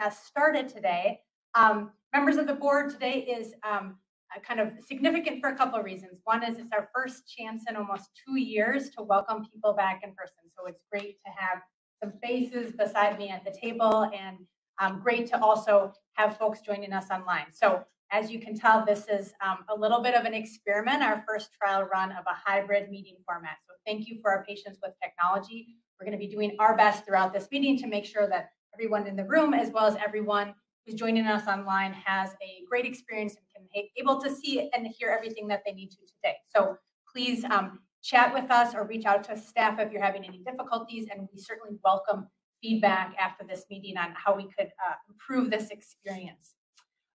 us started today. Um, members of the board, today is um, kind of significant for a couple of reasons. One is it's our first chance in almost two years to welcome people back in person. So it's great to have some faces beside me at the table and um, great to also have folks joining us online. So as you can tell, this is um, a little bit of an experiment, our first trial run of a hybrid meeting format. So thank you for our patience with technology. We're going to be doing our best throughout this meeting to make sure that everyone in the room, as well as everyone who's joining us online, has a great experience and can be able to see and hear everything that they need to today. So please um, chat with us or reach out to staff if you're having any difficulties, and we certainly welcome feedback after this meeting on how we could uh, improve this experience.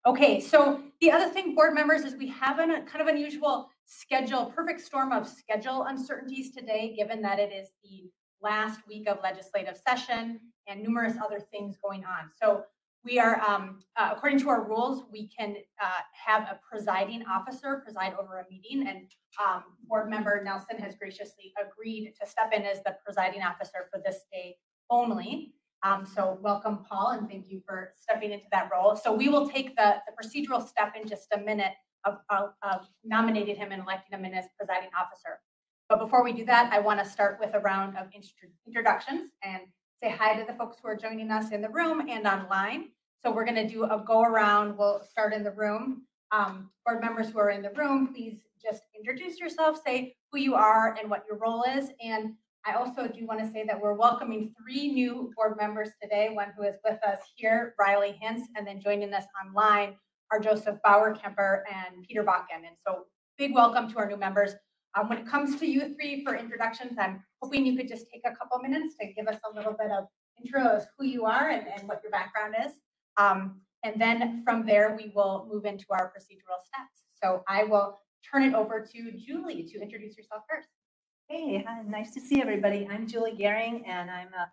Okay, so the other thing, board members, is we have a kind of unusual schedule, perfect storm of schedule uncertainties today, given that it is the last week of legislative session and numerous other things going on. So we are, um, uh, according to our rules, we can uh, have a presiding officer preside over a meeting, and um, board member Nelson has graciously agreed to step in as the presiding officer for this day only. Um, so welcome, Paul, and thank you for stepping into that role. So we will take the, the procedural step in just a minute of, of, of nominating him and electing him in as presiding officer. But before we do that, I want to start with a round of introductions and say hi to the folks who are joining us in the room and online. So we're going to do a go around. We'll start in the room. Um, board members who are in the room, please just introduce yourself, say who you are and what your role is, and I also do want to say that we're welcoming three new board members today, one who is with us here, Riley Hintz, and then joining us online are Joseph Bauer-Kemper and Peter Bakken. And so big welcome to our new members. Um, when it comes to you three for introductions, I'm hoping you could just take a couple minutes to give us a little bit of intro of who you are and, and what your background is. Um, and then from there, we will move into our procedural steps. So I will turn it over to Julie to introduce yourself first. Hey, hi, nice to see everybody. I'm Julie Gehring and I'm a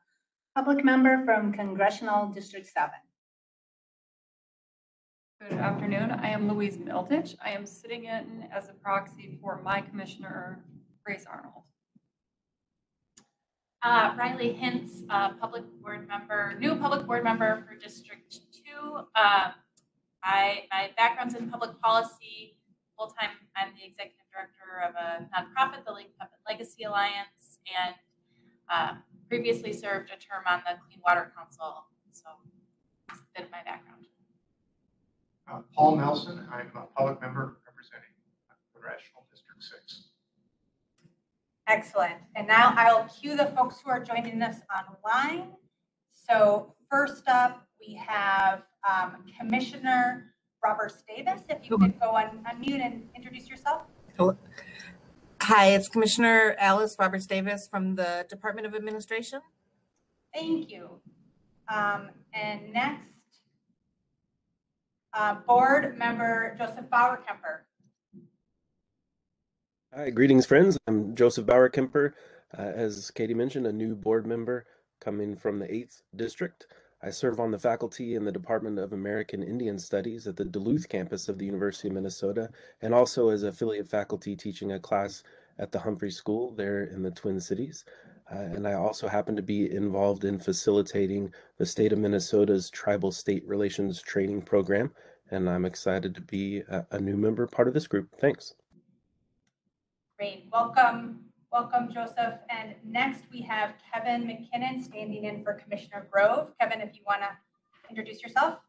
public member from Congressional District 7. Good afternoon. I am Louise Miltich. I am sitting in as a proxy for my commissioner, Grace Arnold. Uh, Riley Hintz, uh, public board member, new public board member for District Two. Uh, I, my background's in public policy. Full-time, I'm the executive director of a nonprofit, the Lake Pepin Legacy Alliance, and uh, previously served a term on the Clean Water Council. So that's a bit of my background. Uh, Paul Nelson, I'm a public member representing Congressional District 6. Excellent. And now I'll cue the folks who are joining us online. So first up, we have um, Commissioner Robert Davis. If you could go on unmute and introduce yourself. Hello. Hi, it's Commissioner Alice Roberts Davis from the Department of Administration. Thank you. Um, and next, uh, Board Member Joseph Bauer-Kemper. Hi, greetings, friends. I'm Joseph Bauer-Kemper. Uh, as Katie mentioned, a new board member coming from the 8th District. I serve on the faculty in the Department of American Indian Studies at the Duluth campus of the University of Minnesota, and also as affiliate faculty teaching a class at the Humphrey School there in the Twin Cities. Uh, and I also happen to be involved in facilitating the state of Minnesota's Tribal State Relations Training Program, and I'm excited to be a, a new member, part of this group. Thanks. Great. Welcome, Welcome, Joseph. And next we have Kevin McKinnon standing in for Commissioner Grove. Kevin, if you want to introduce yourself.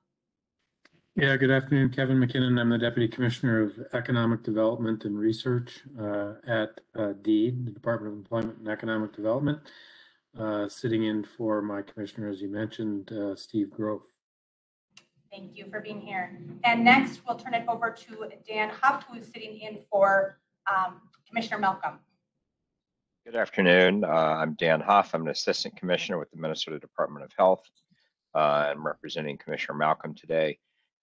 Yeah, good afternoon, Kevin McKinnon. I'm the Deputy Commissioner of Economic Development and Research uh, at uh, DEED, the Department of Employment and Economic Development, uh, sitting in for my commissioner, as you mentioned, uh, Steve Grove. Thank you for being here. And next, we'll turn it over to Dan Huff, who's sitting in for um, Commissioner Malcolm. Good afternoon. Uh, I'm Dan Huff. I'm an assistant commissioner with the Minnesota Department of Health. Uh, I'm representing Commissioner Malcolm today.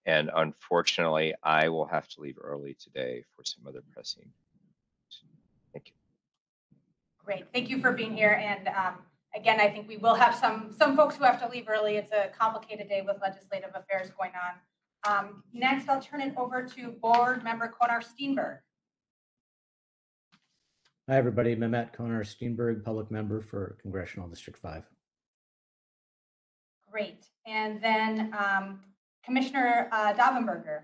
And unfortunately, I will have to leave early today for some other pressing. Thank you. Great. Thank you for being here. And um, again, I think we will have some some folks who have to leave early. It's a complicated day with legislative affairs going on. Um, next, I'll turn it over to Board Member Konar Steenberg. Hi, everybody. Mehmet Konar Steenberg, public member for Congressional District 5. Great. And then um, Commissioner uh, Daubenberger.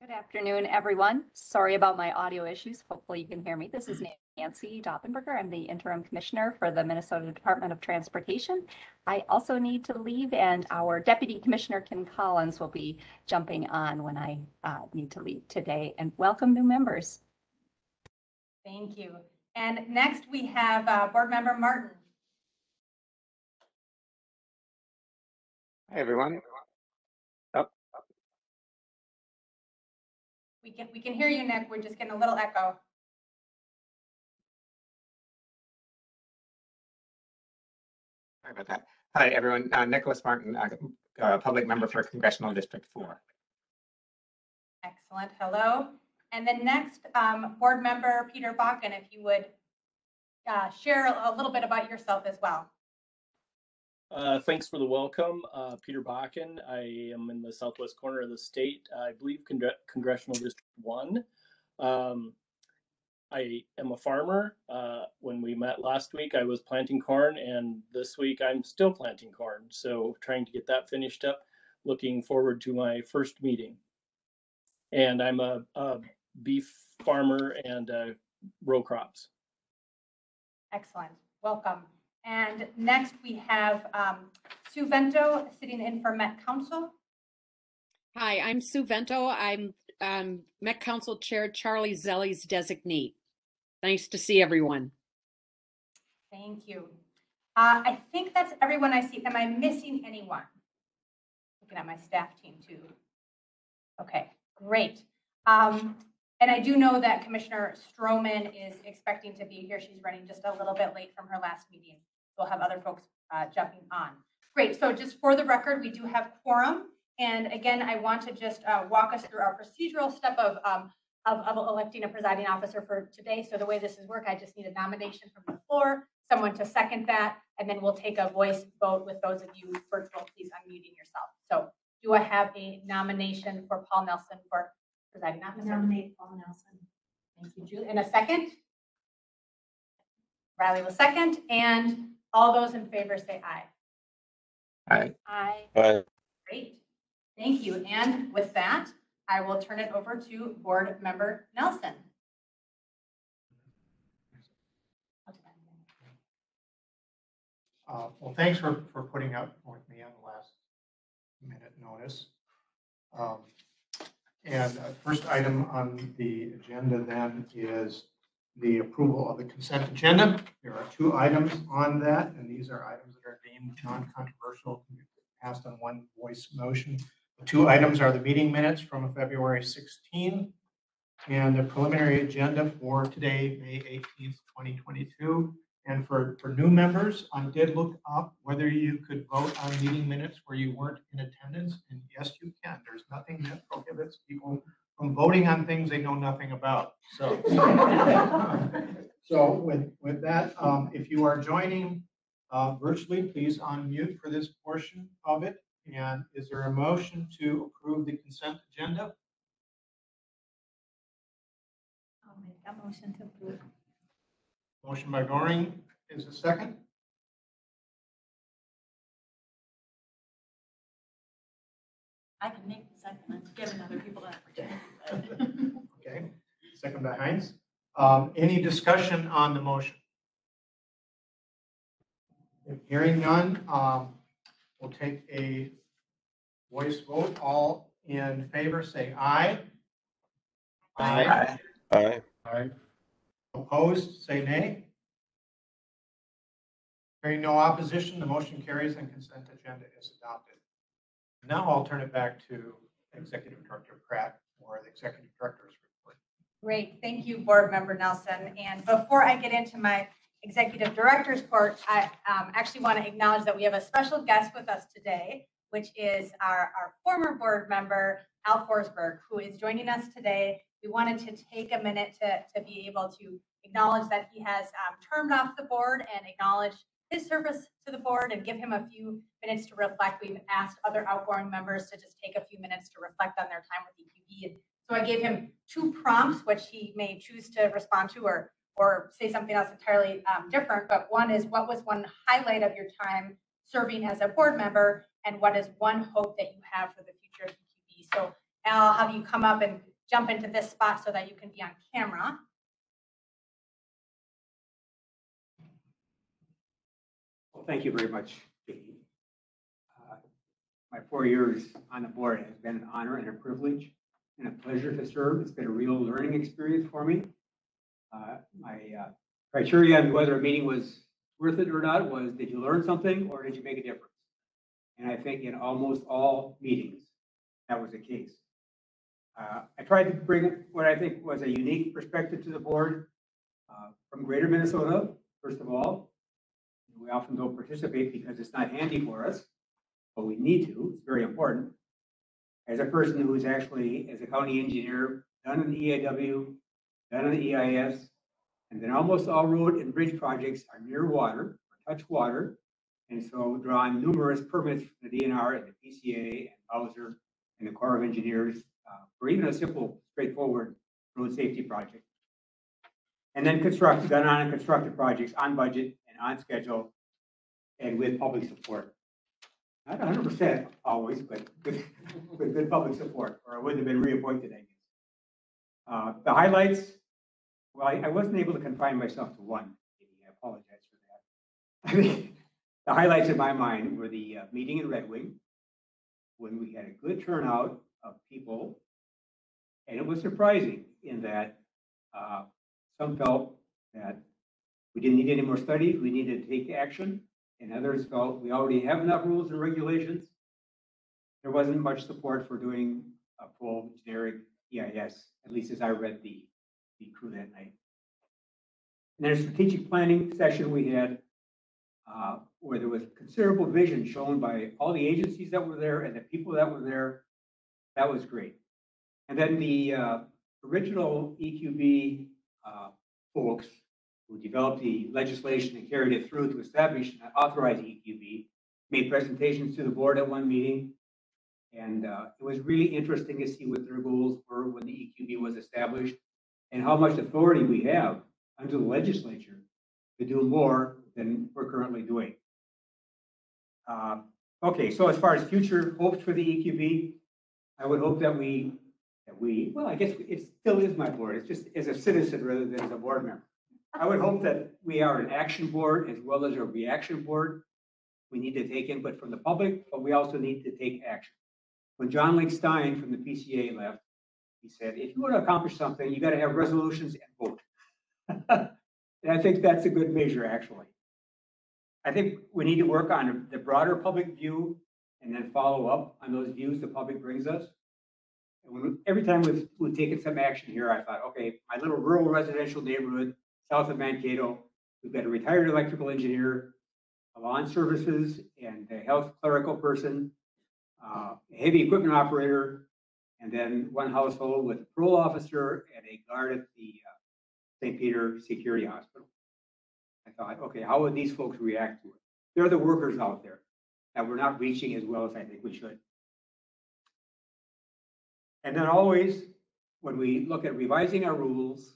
Good afternoon, everyone. Sorry about my audio issues. Hopefully you can hear me. This is Nancy Daubenberger. I'm the interim commissioner for the Minnesota Department of Transportation. I also need to leave and our deputy commissioner, Kim Collins, will be jumping on when I uh, need to leave today. And welcome new members. Thank you. And next we have uh, Board Member Martin. Hi, everyone. Can, we can hear you, Nick. We're just getting a little echo. Sorry about that. Hi, everyone. Uh, Nicholas Martin, uh, uh, public member for Congressional District 4. Excellent. Hello. And then next, um, Board Member Peter Bakken, if you would uh, share a little bit about yourself as well. Uh, thanks for the welcome. Uh, Peter Bakken. I am in the southwest corner of the state. I believe Congre- Congressional District 1. Um, I am a farmer. Uh, when we met last week, I was planting corn, and this week I'm still planting corn. So, trying to get that finished up. Looking forward to my first meeting. And I'm a, a beef farmer and uh, row crops. Excellent. Welcome. And next we have um, Sue Vento sitting in for Met Council. Hi, I'm Sue Vento. I'm um, Met Council Chair Charlie Zelle's designee. Nice to see everyone. Thank you. Uh, I think that's everyone I see. Am I missing anyone? Looking at my staff team too. Okay, great. Um, and I do know that Commissioner Strommen is expecting to be here. She's running just a little bit late from her last meeting. We'll have other folks uh, jumping on. Great. So just for the record, we do have quorum. And again, I want to just uh, walk us through our procedural step of, um, of, of electing a presiding officer for today. So the way this is work, I just need a nomination from the floor, someone to second that, and then we'll take a voice vote with those of you virtual. Please unmuting yourself. So do I have a nomination for Paul Nelson for presiding officer? Nominate Paul Nelson. Thank you, Julie. In a second? Riley will second, and all those in favor say aye. Aye. Aye. Aye. Great. Thank you. And with that, I will turn it over to Board Member Nelson. Uh, Well, thanks for, for putting up with me on the last minute notice. Um, And uh, first item on the agenda then is the approval of the consent agenda. There are two items on that, and these are items that are deemed non-controversial, passed on one voice motion. The two items are the meeting minutes from February 16 and the preliminary agenda for today, May 18th, 2022. And for, for new members, I did look up whether you could vote on meeting minutes where you weren't in attendance. And yes, you can. There's nothing that prohibits people from voting on things they know nothing about. So, so with, with that, um, if you are joining uh, virtually, please unmute for this portion of it. And is there a motion to approve the consent agenda? I'll make that motion to approve. Motion by Gehring is a second. I can make the second, and giving other people that opportunity. Okay, second by Hintz. Um, any discussion on the motion? If Hearing none, um, we'll take a voice vote. All in favor, say aye. Aye. Aye. Aye. Opposed, say nay. Hearing no opposition, the motion carries and consent agenda is adopted. Now I'll turn it back to Executive Director Pratt for the Executive Director's report. Great. Thank you, Board Member Nelson. And before I get into my Executive Director's report, I um, actually want to acknowledge that we have a special guest with us today, which is our, our former board member, Al Forsberg, who is joining us today. We wanted to take a minute to, to be able to acknowledge that he has um, termed off the board and acknowledge his service to the board and give him a few minutes to reflect. We've asked other outgoing members to just take a few minutes to reflect on their time with EQB. And so I gave him two prompts, which he may choose to respond to or, or say something else entirely um, different. But one is what was one highlight of your time serving as a board member and what is one hope that you have for the future of EQB. So I'll have you come up and jump into this spot so that you can be on camera. Well, thank you very much. Uh, My four years on the board has been an honor and a privilege and a pleasure to serve. It's been a real learning experience for me. Uh, My uh, criteria on whether a meeting was worth it or not was, did you learn something or did you make a difference? And I think in almost all meetings, that was the case. Uh, I tried to bring what I think was a unique perspective to the board uh, from greater Minnesota, first of all. We often don't participate because it's not handy for us, but we need to. It's very important. As a person who's actually, as a county engineer, done an EAW, done an EIS, and then almost all road and bridge projects are near water, or touch water. And so drawing numerous permits from the DNR and the PCA and BWSR and the Corps of Engineers uh, for even a simple, straightforward road safety project. And then constructed, done on and constructed projects on budget on schedule and with public support. Not hundred percent always, but with, with good public support, or I wouldn't have been reappointed, I guess. Uh, the highlights, well, I, I wasn't able to confine myself to one. I apologize for that. I mean, the highlights in my mind were the uh, meeting in Red Wing, when we had a good turnout of people. And it was surprising in that uh, some felt that we didn't need any more study, we needed to take action. And others felt we already have enough rules and regulations. There wasn't much support for doing a full generic EIS, at least as I read the, the crew that night. And then a strategic planning session we had, uh, where there was considerable vision shown by all the agencies that were there and the people that were there. That was great. And then the, uh, original EQB, uh, folks who developed the legislation and carried it through to establish and authorize EQB, made presentations to the board at one meeting. And uh, it was really interesting to see what their goals were when the EQB was established and how much authority we have under the legislature to do more than we're currently doing. Uh, Okay, so as far as future hopes for the EQB, I would hope that we, that we, well, I guess it still is my board. It's just as a citizen rather than as a board member. I would hope that we are an action board as well as a reaction board. We need to take input from the public, but we also need to take action. When John Linc Stine from the PCA left, he said, if you want to accomplish something, you got to have resolutions and vote. And I think that's a good measure, actually. I think we need to work on the broader public view and then follow up on those views the public brings us. And when, every time we've, we've taken some action here, I thought, okay, my little rural residential neighborhood, south of Mankato, we've got a retired electrical engineer, a lawn services and a health clerical person, uh, a heavy equipment operator, and then one household with a parole officer and a guard at the uh, St. Peter Security Hospital. I thought, okay, how would these folks react to it? They're the workers out there that we're not reaching as well as I think we should. And then always, when we look at revising our rules,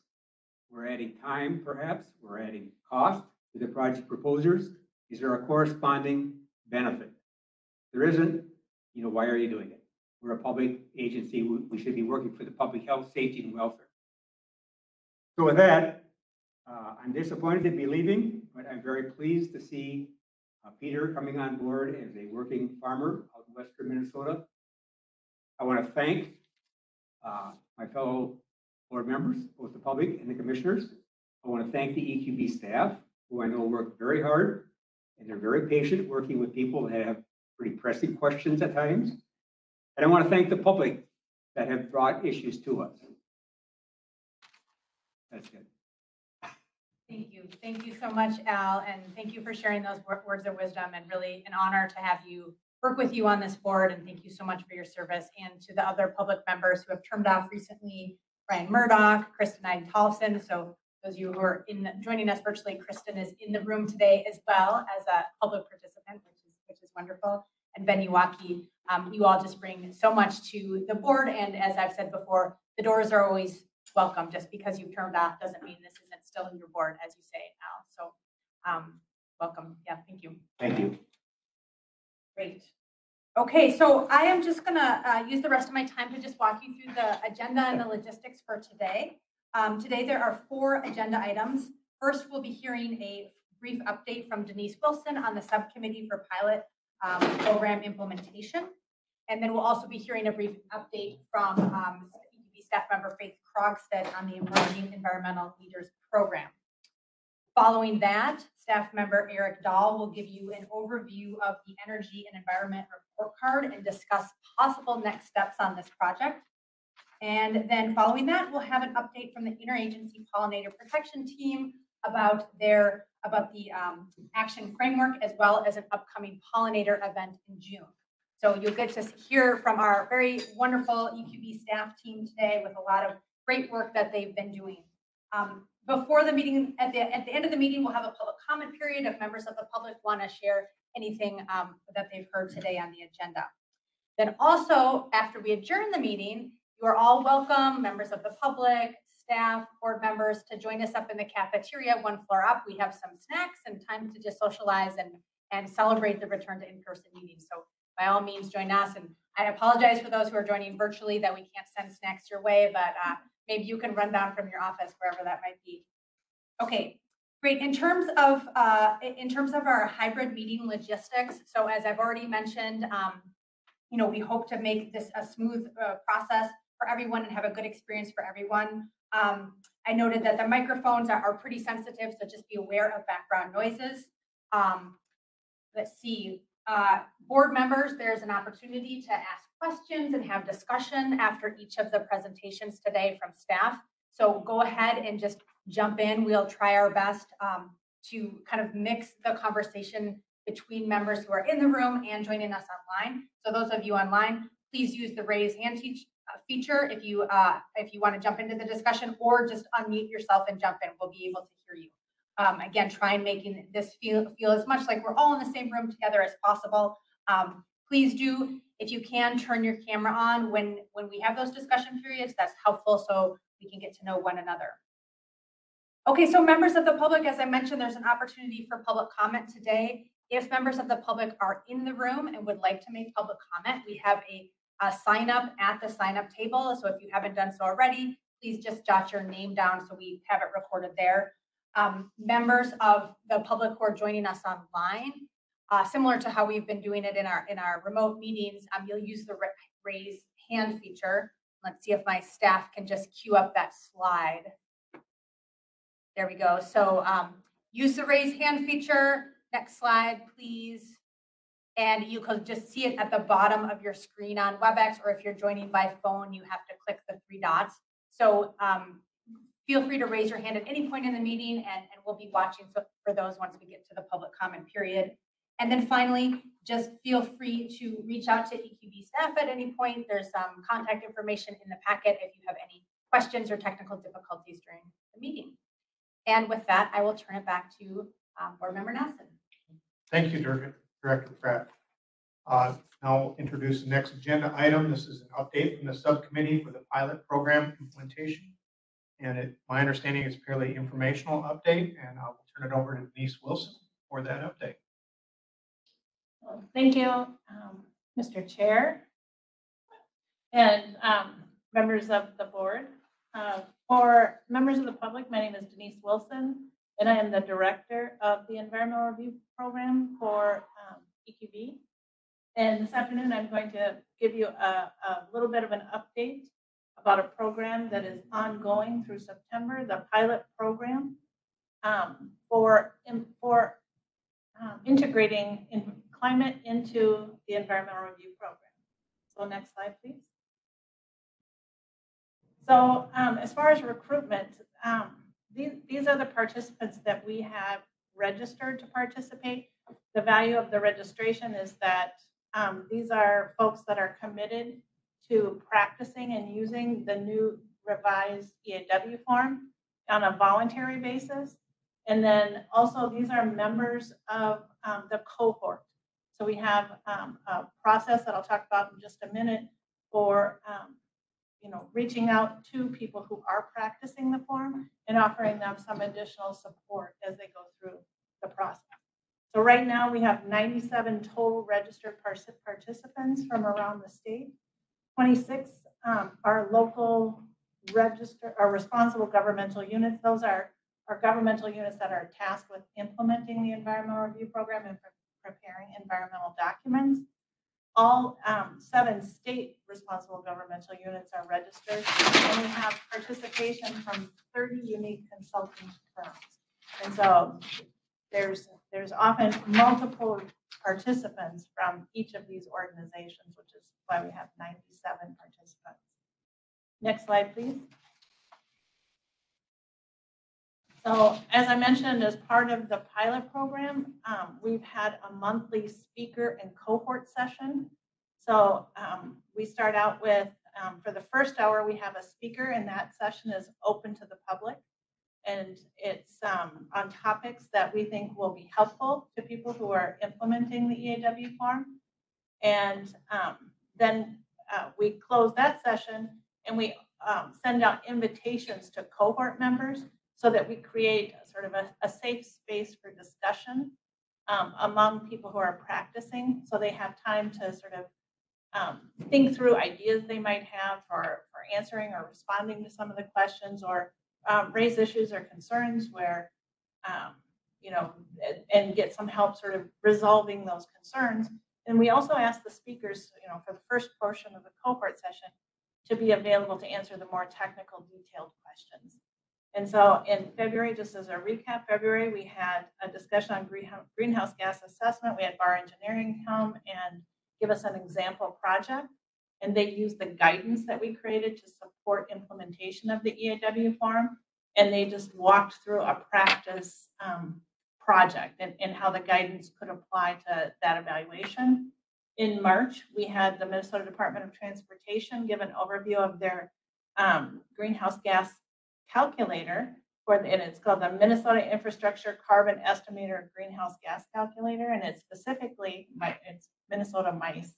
we're adding time perhaps, we're adding cost to the project proposers. Is there a corresponding benefit? There isn't, you know, why are you doing it? We're a public agency, we, we should be working for the public health, safety, and welfare. So with that, uh, I'm disappointed to be leaving, but I'm very pleased to see uh, Peter coming on board as a working farmer out in western Minnesota. I want to thank uh, my fellow board members, both the public and the commissioners. I want to thank the EQB staff, who I know work very hard, and they're very patient working with people that have pretty pressing questions at times. And I want to thank the public that have brought issues to us. That's it. Thank you. Thank you so much, Al, and thank you for sharing those words of wisdom and really an honor to have you work with you on this board. And thank you so much for your service and to the other public members who have turned off recently, Brian Murdoch, Kristen Tolson. So those of you who are in, joining us virtually, Kristen is in the room today as well as a public participant, which is, which is wonderful. And Ben Yawakie, um, you all just bring so much to the board. And as I've said before, the doors are always welcome. Just because you've turned off doesn't mean this isn't still in your board, as you say now. So, um, welcome. Yeah, thank you. Thank you. Great. Okay, so I am just gonna uh, use the rest of my time to just walk you through the agenda and the logistics for today. Um, Today, there are four agenda items. First, we'll be hearing a brief update from Denise Wilson on the subcommittee for pilot um, program implementation. And then we'll also be hearing a brief update from um, staff member Faith Krogstead on the Emerging Environmental Leaders Program. Following that, staff member Eric Dahl will give you an overview of the Energy and Environment Report Card and discuss possible next steps on this project. And then following that, we'll have an update from the Interagency Pollinator Protection Team about their, about the um, action framework as well as an upcoming pollinator event in June. So you'll get to hear from our very wonderful EQB staff team today with a lot of great work that they've been doing. Um, Before the meeting, at the, at the end of the meeting, we'll have a public comment period if members of the public want to share anything um, that they've heard today on the agenda. Then also, after we adjourn the meeting, you are all welcome, members of the public, staff, board members, to join us up in the cafeteria, one floor up. We have some snacks and time to just socialize and, and celebrate the return to in-person meetings. So by all means, join us. And I apologize for those who are joining virtually that we can't send snacks your way, but uh, maybe you can run down from your office, wherever that might be. Okay, great. In terms of, uh, in terms of our hybrid meeting logistics, so as I've already mentioned, um, you know, we hope to make this a smooth uh, process for everyone and have a good experience for everyone. Um, I noted that the microphones are, are pretty sensitive, so just be aware of background noises. Um, let's see, uh, board members, there's an opportunity to ask questions and have discussion after each of the presentations today from staff. So go ahead and just jump in. We'll try our best um, to kind of mix the conversation between members who are in the room and joining us online. So those of you online, please use the raise hand uh, feature if you uh, if you want to jump into the discussion, or just unmute yourself and jump in. We'll be able to hear you. Um, again, try and making this feel feel as much like we're all in the same room together as possible. Um, please do, if you can, turn your camera on when when we have those discussion periods. That's helpful so we can get to know one another. Okay, so members of the public, as I mentioned, there's an opportunity for public comment today. If members of the public are in the room and would like to make public comment, we have a, a sign up at the sign up table. So if you haven't done so already, please just jot your name down so we have it recorded there. Um, members of the public who are joining us online, uh, similar to how we've been doing it in our in our remote meetings, um, you'll use the raise hand feature. Let's see if my staff can just queue up that slide. There we go. So um, use the raise hand feature. Next slide, please. And you can just see it at the bottom of your screen on WebEx, or if you're joining by phone, you have to click the three dots. So um, feel free to raise your hand at any point in the meeting, and, and we'll be watching for, for those once we get to the public comment period. And then finally, just feel free to reach out to EQB staff at any point. There's some contact information in the packet if you have any questions or technical difficulties during the meeting. And with that, I will turn it back to um, Board Member Nelson. Thank you, Dir- Director Pratt. Uh, Now introduce the next agenda item. This is an update from the subcommittee for the pilot program implementation. And it, my understanding is purely informational update, and I will turn it over to Denise Wilson for that update. Thank you, um, Mr. Chair. And um, members of the board. Uh, For members of the public, my name is Denise Wilson, and I am the Director of the Environmental Review Program for um, EQB. And this afternoon, I'm going to give you a, a little bit of an update about a program that is ongoing through September, the pilot program um, for, for um, integrating in climate into the environmental review program. So next slide, please. So um, as far as recruitment, um, these, these are the participants that we have registered to participate. The value of the registration is that um, these are folks that are committed to practicing and using the new revised EAW form on a voluntary basis. And then also, these are members of um, the cohort. So we have um, a process that I'll talk about in just a minute for, um, you know, reaching out to people who are practicing the form and offering them some additional support as they go through the process. So right now, we have 97 total registered participants from around the state. 26 um, are local register, are responsible governmental units. Those are, our governmental units that are tasked with implementing the environmental review program and preparing environmental documents. All um, seven state responsible governmental units are registered, and we have participation from 30 unique consulting firms. And so there's, there's often multiple participants from each of these organizations, which is why we have 97 participants. Next slide, please. So as I mentioned, as part of the pilot program, um, we've had a monthly speaker and cohort session. So um, we start out with, um, for the first hour, we have a speaker and that session is open to the public. And it's um, on topics that we think will be helpful to people who are implementing the EAW form. And um, then uh, we close that session and we um, send out invitations to cohort members so that we create sort of a, a safe space for discussion um, among people who are practicing. So they have time to sort of um, think through ideas they might have for, for answering or responding to some of the questions or um, raise issues or concerns where, um, you know, and, and get some help sort of resolving those concerns. And we also ask the speakers, you know, for the first portion of the cohort session to be available to answer the more technical, detailed questions. And so in February, just as a recap, February, we had a discussion on greenhouse, gas assessment. We had Barr Engineering come and give us an example project. And they used the guidance that we created to support implementation of the EAW form. And they just walked through a practice um, project and, and how the guidance could apply to that evaluation. In March, we had the Minnesota Department of Transportation give an overview of their um, greenhouse gas calculator for, the- and it's called the Minnesota Infrastructure Carbon Estimator Greenhouse Gas Calculator, and it's specifically, it's Minnesota MICE.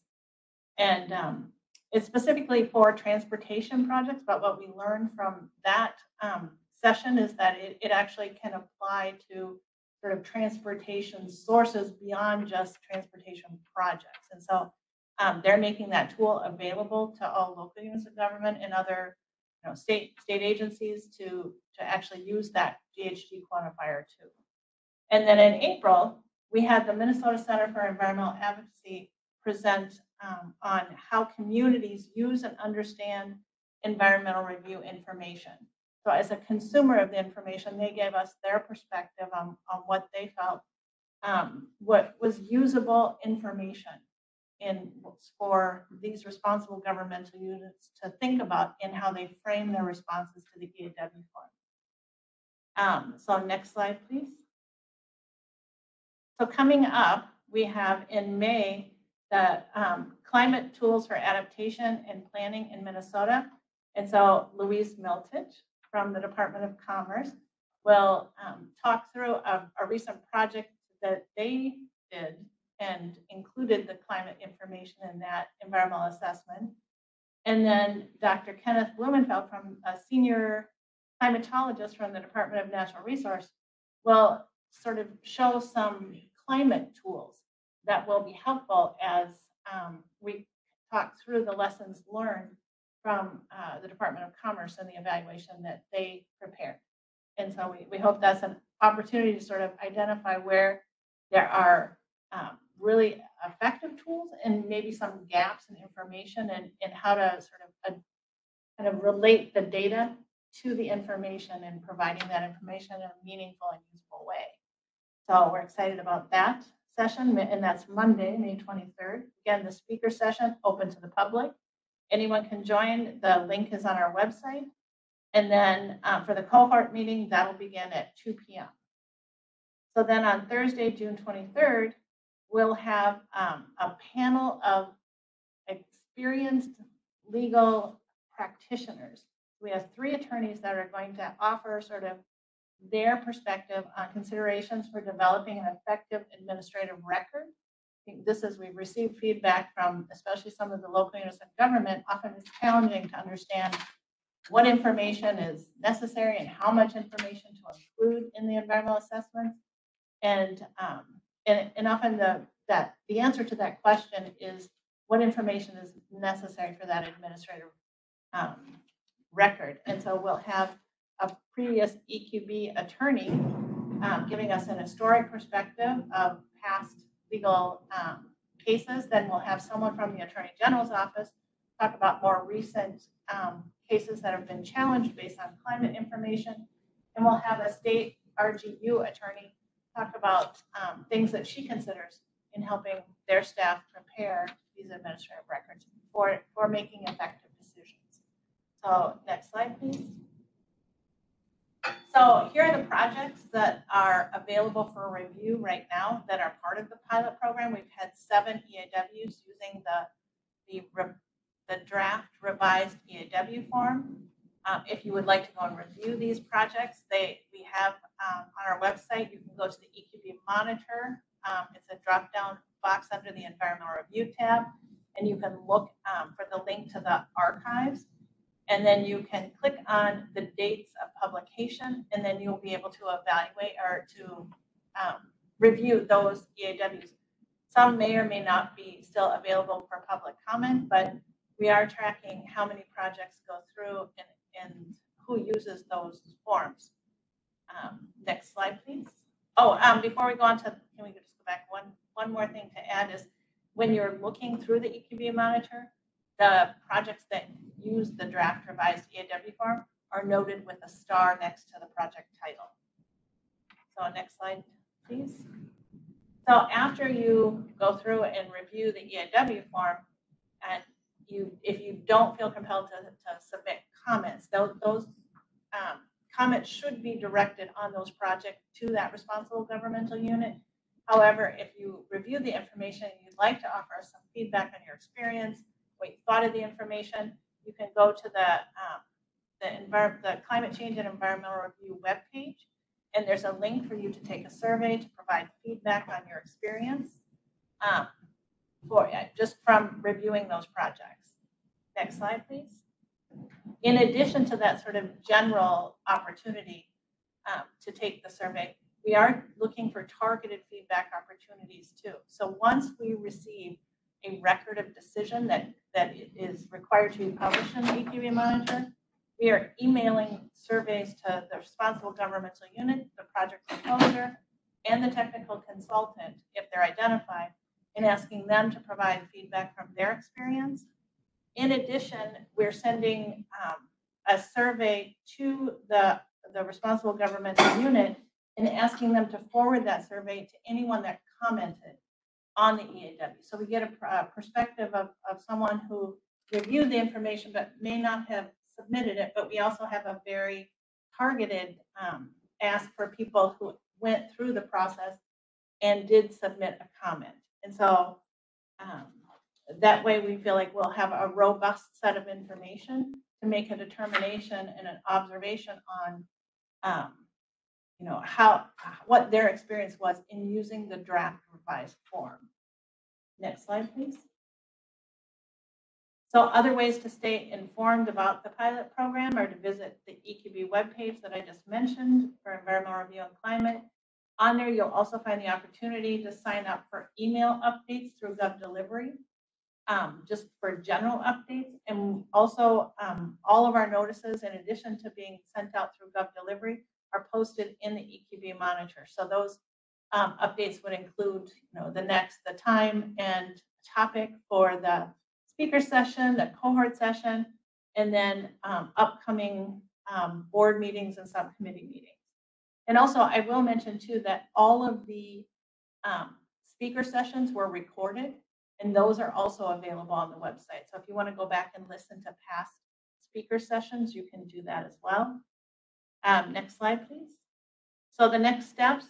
And um, it's specifically for transportation projects, but what we learned from that um, session is that it, it actually can apply to sort of transportation sources beyond just transportation projects. And so um, they're making that tool available to all local units of government and other, you know, state, state agencies to, to actually use that GHG quantifier too. And then in April, we had the Minnesota Center for Environmental Advocacy present um, on how communities use and understand environmental review information. So as a consumer of the information, they gave us their perspective on, on what they felt, um, what was usable information in, for these responsible governmental units to think about in how they frame their responses to the EAW form. Um, so next slide, please. So coming up, we have in May, the um, Climate Tools for Adaptation and Planning in Minnesota. And so Louise Miltich from the Department of Commerce will um, talk through a, a recent project that they did and included the climate information in that environmental assessment. And then Dr. Kenneth Blumenfeld from a senior climatologist from the Department of Natural Resource will sort of show some climate tools that will be helpful as um, we talk through the lessons learned from uh, the Department of Commerce and the evaluation that they prepared. And so we, we hope that's an opportunity to sort of identify where there are um, really effective tools and maybe some gaps in information and, and how to sort of kind of relate the data to the information and providing that information in a meaningful and useful way. So we're excited about that session, and that's Monday, May 23rd. Again, the speaker session open to the public. Anyone can join. The link is on our website. And then uh, for the cohort meeting, that'll begin at 2 p.m. So then on Thursday, June 23rd, we'll have um, a panel of experienced legal practitioners. We have three attorneys that are going to offer sort of their perspective on considerations for developing an effective administrative record. I think this is, we've received feedback from especially some of the local units of government, often it's challenging to understand what information is necessary and how much information to include in the environmental assessments. And um, and, and often the, that, the answer to that question is what information is necessary for that administrative um, record. And so we'll have a previous EQB attorney um, giving us an historic perspective of past legal um, cases. Then we'll have someone from the Attorney General's office talk about more recent um, cases that have been challenged based on climate information. And we'll have a state RGU attorney talk about um, things that she considers in helping their staff prepare these administrative records for, for making effective decisions. So next slide, please. So here are the projects that are available for review right now that are part of the pilot program. We've had seven EAWs using the, the, the draft revised EAW form. Um, if you would like to go and review these projects, they, we have, um, on our website, you can go to the EQB monitor. Um, it's a drop-down box under the environmental review tab, and you can look, um, for the link to the archives. And then you can click on the dates of publication, and then you'll be able to evaluate or to um, review those EAWs. Some may or may not be still available for public comment, but we are tracking how many projects go through and, and who uses those forms. Um, Next slide, please. Oh, um, before we go on to, can we just go back? One, one more thing to add is when you're looking through the EQB monitor, the projects that use the draft revised EAW form are noted with a star next to the project title. So next slide, please. So after you go through and review the EAW form, and you, if you don't feel compelled to, to submit comments, those, those um, comments should be directed on those projects to that responsible governmental unit. However, if you review the information and you'd like to offer us some feedback on your experience, what you thought of the information, you can go to the, um, the envir, the climate change and environmental review webpage. And there's a link for you to take a survey to provide feedback on your experience. Um, for, uh, just from reviewing those projects. Next slide, please. In addition to that sort of general opportunity um, to take the survey, we are looking for targeted feedback opportunities too. So once we receive a record of decision that, that is required to be published in the EQB monitor, we are emailing surveys to the responsible governmental unit, the project proposer, and the technical consultant, if they're identified, and asking them to provide feedback from their experience. In addition, we're sending um, a survey to the, the responsible governmental unit and asking them to forward that survey to anyone that commented on the EAW. So we get a a perspective of, of someone who reviewed the information but may not have submitted it, but we also have a very targeted um, ask for people who went through the process and did submit a comment. And so um, that way we feel like we'll have a robust set of information to make a determination and an observation on, um, you know, how, what their experience was in using the draft revised form. Next slide, please. So other ways to stay informed about the pilot program are to visit the EQB webpage that I just mentioned for environmental review and climate. On there, you'll also find the opportunity to sign up for email updates through GovDelivery, um, just for general updates. And also, um, all of our notices, in addition to being sent out through GovDelivery, are posted in the EQB monitor. So those um, updates would include, you know, the next, the time and topic for the speaker session, the cohort session, and then um, upcoming um, board meetings and subcommittee meetings. And also, I will mention too that all of the um, speaker sessions were recorded, and those are also available on the website. So if you want to go back and listen to past speaker sessions, you can do that as well. Um, next slide, please. So the next steps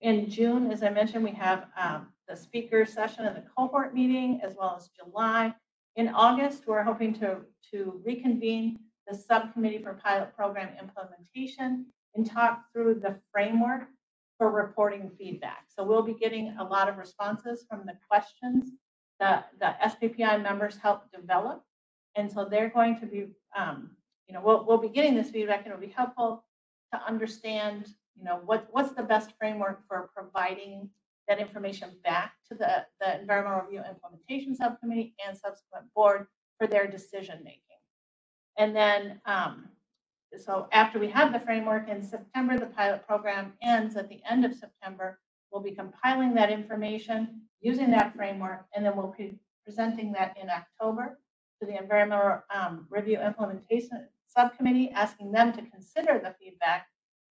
in June, as I mentioned, we have um, the speaker session and the cohort meeting, as well as July. In August, we're hoping to, to reconvene the subcommittee for pilot program implementation and talk through the framework for reporting feedback. So we'll be getting a lot of responses from the questions that the SPPI members helped develop. And so they're going to be, um, you know, we'll, we'll be getting this feedback and it'll be helpful to understand, you know, what, what's the best framework for providing that information back to the, the Environmental Review Implementation Subcommittee and subsequent board for their decision making. And then, um, so after we have the framework in September, the pilot program ends at the end of September. We'll be compiling that information, using that framework, and then we'll be presenting that in October to the Environmental um, Review Implementation Subcommittee, asking them to consider the feedback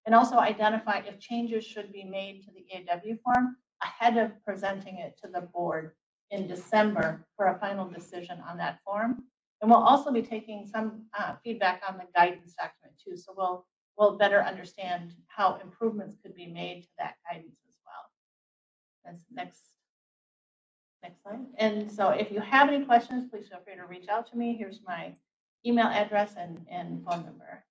and also identify if changes should be made to the EAW form ahead of presenting it to the board in December for a final decision on that form. And we'll also be taking some uh, feedback on the guidance document too. So we'll, we'll better understand how improvements could be made to that guidance. That's next, next slide. And so if you have any questions, please feel free to reach out to me. Here's my email address and, and phone number.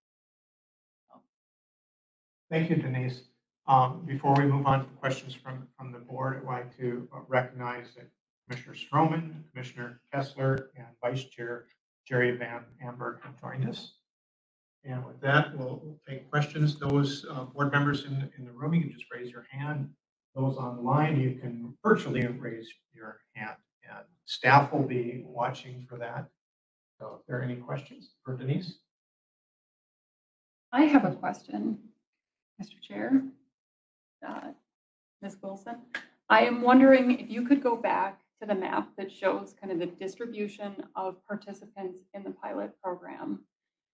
Thank you, Denise. Um, Before we move on to questions from, from the board, I'd like to recognize that Commissioner Strommen, Commissioner Kessler, and Vice Chair Jerry Van Amburg have joined us. And with that, we'll we'll take questions. Those uh, board members in, in the room, you can just raise your hand. Those online, you can virtually raise your hand. And staff will be watching for that. So if there are any questions for Denise? I have a question, Mr. Chair. Uh, Ms. Wilson, I am wondering if you could go back to the map that shows kind of the distribution of participants in the pilot program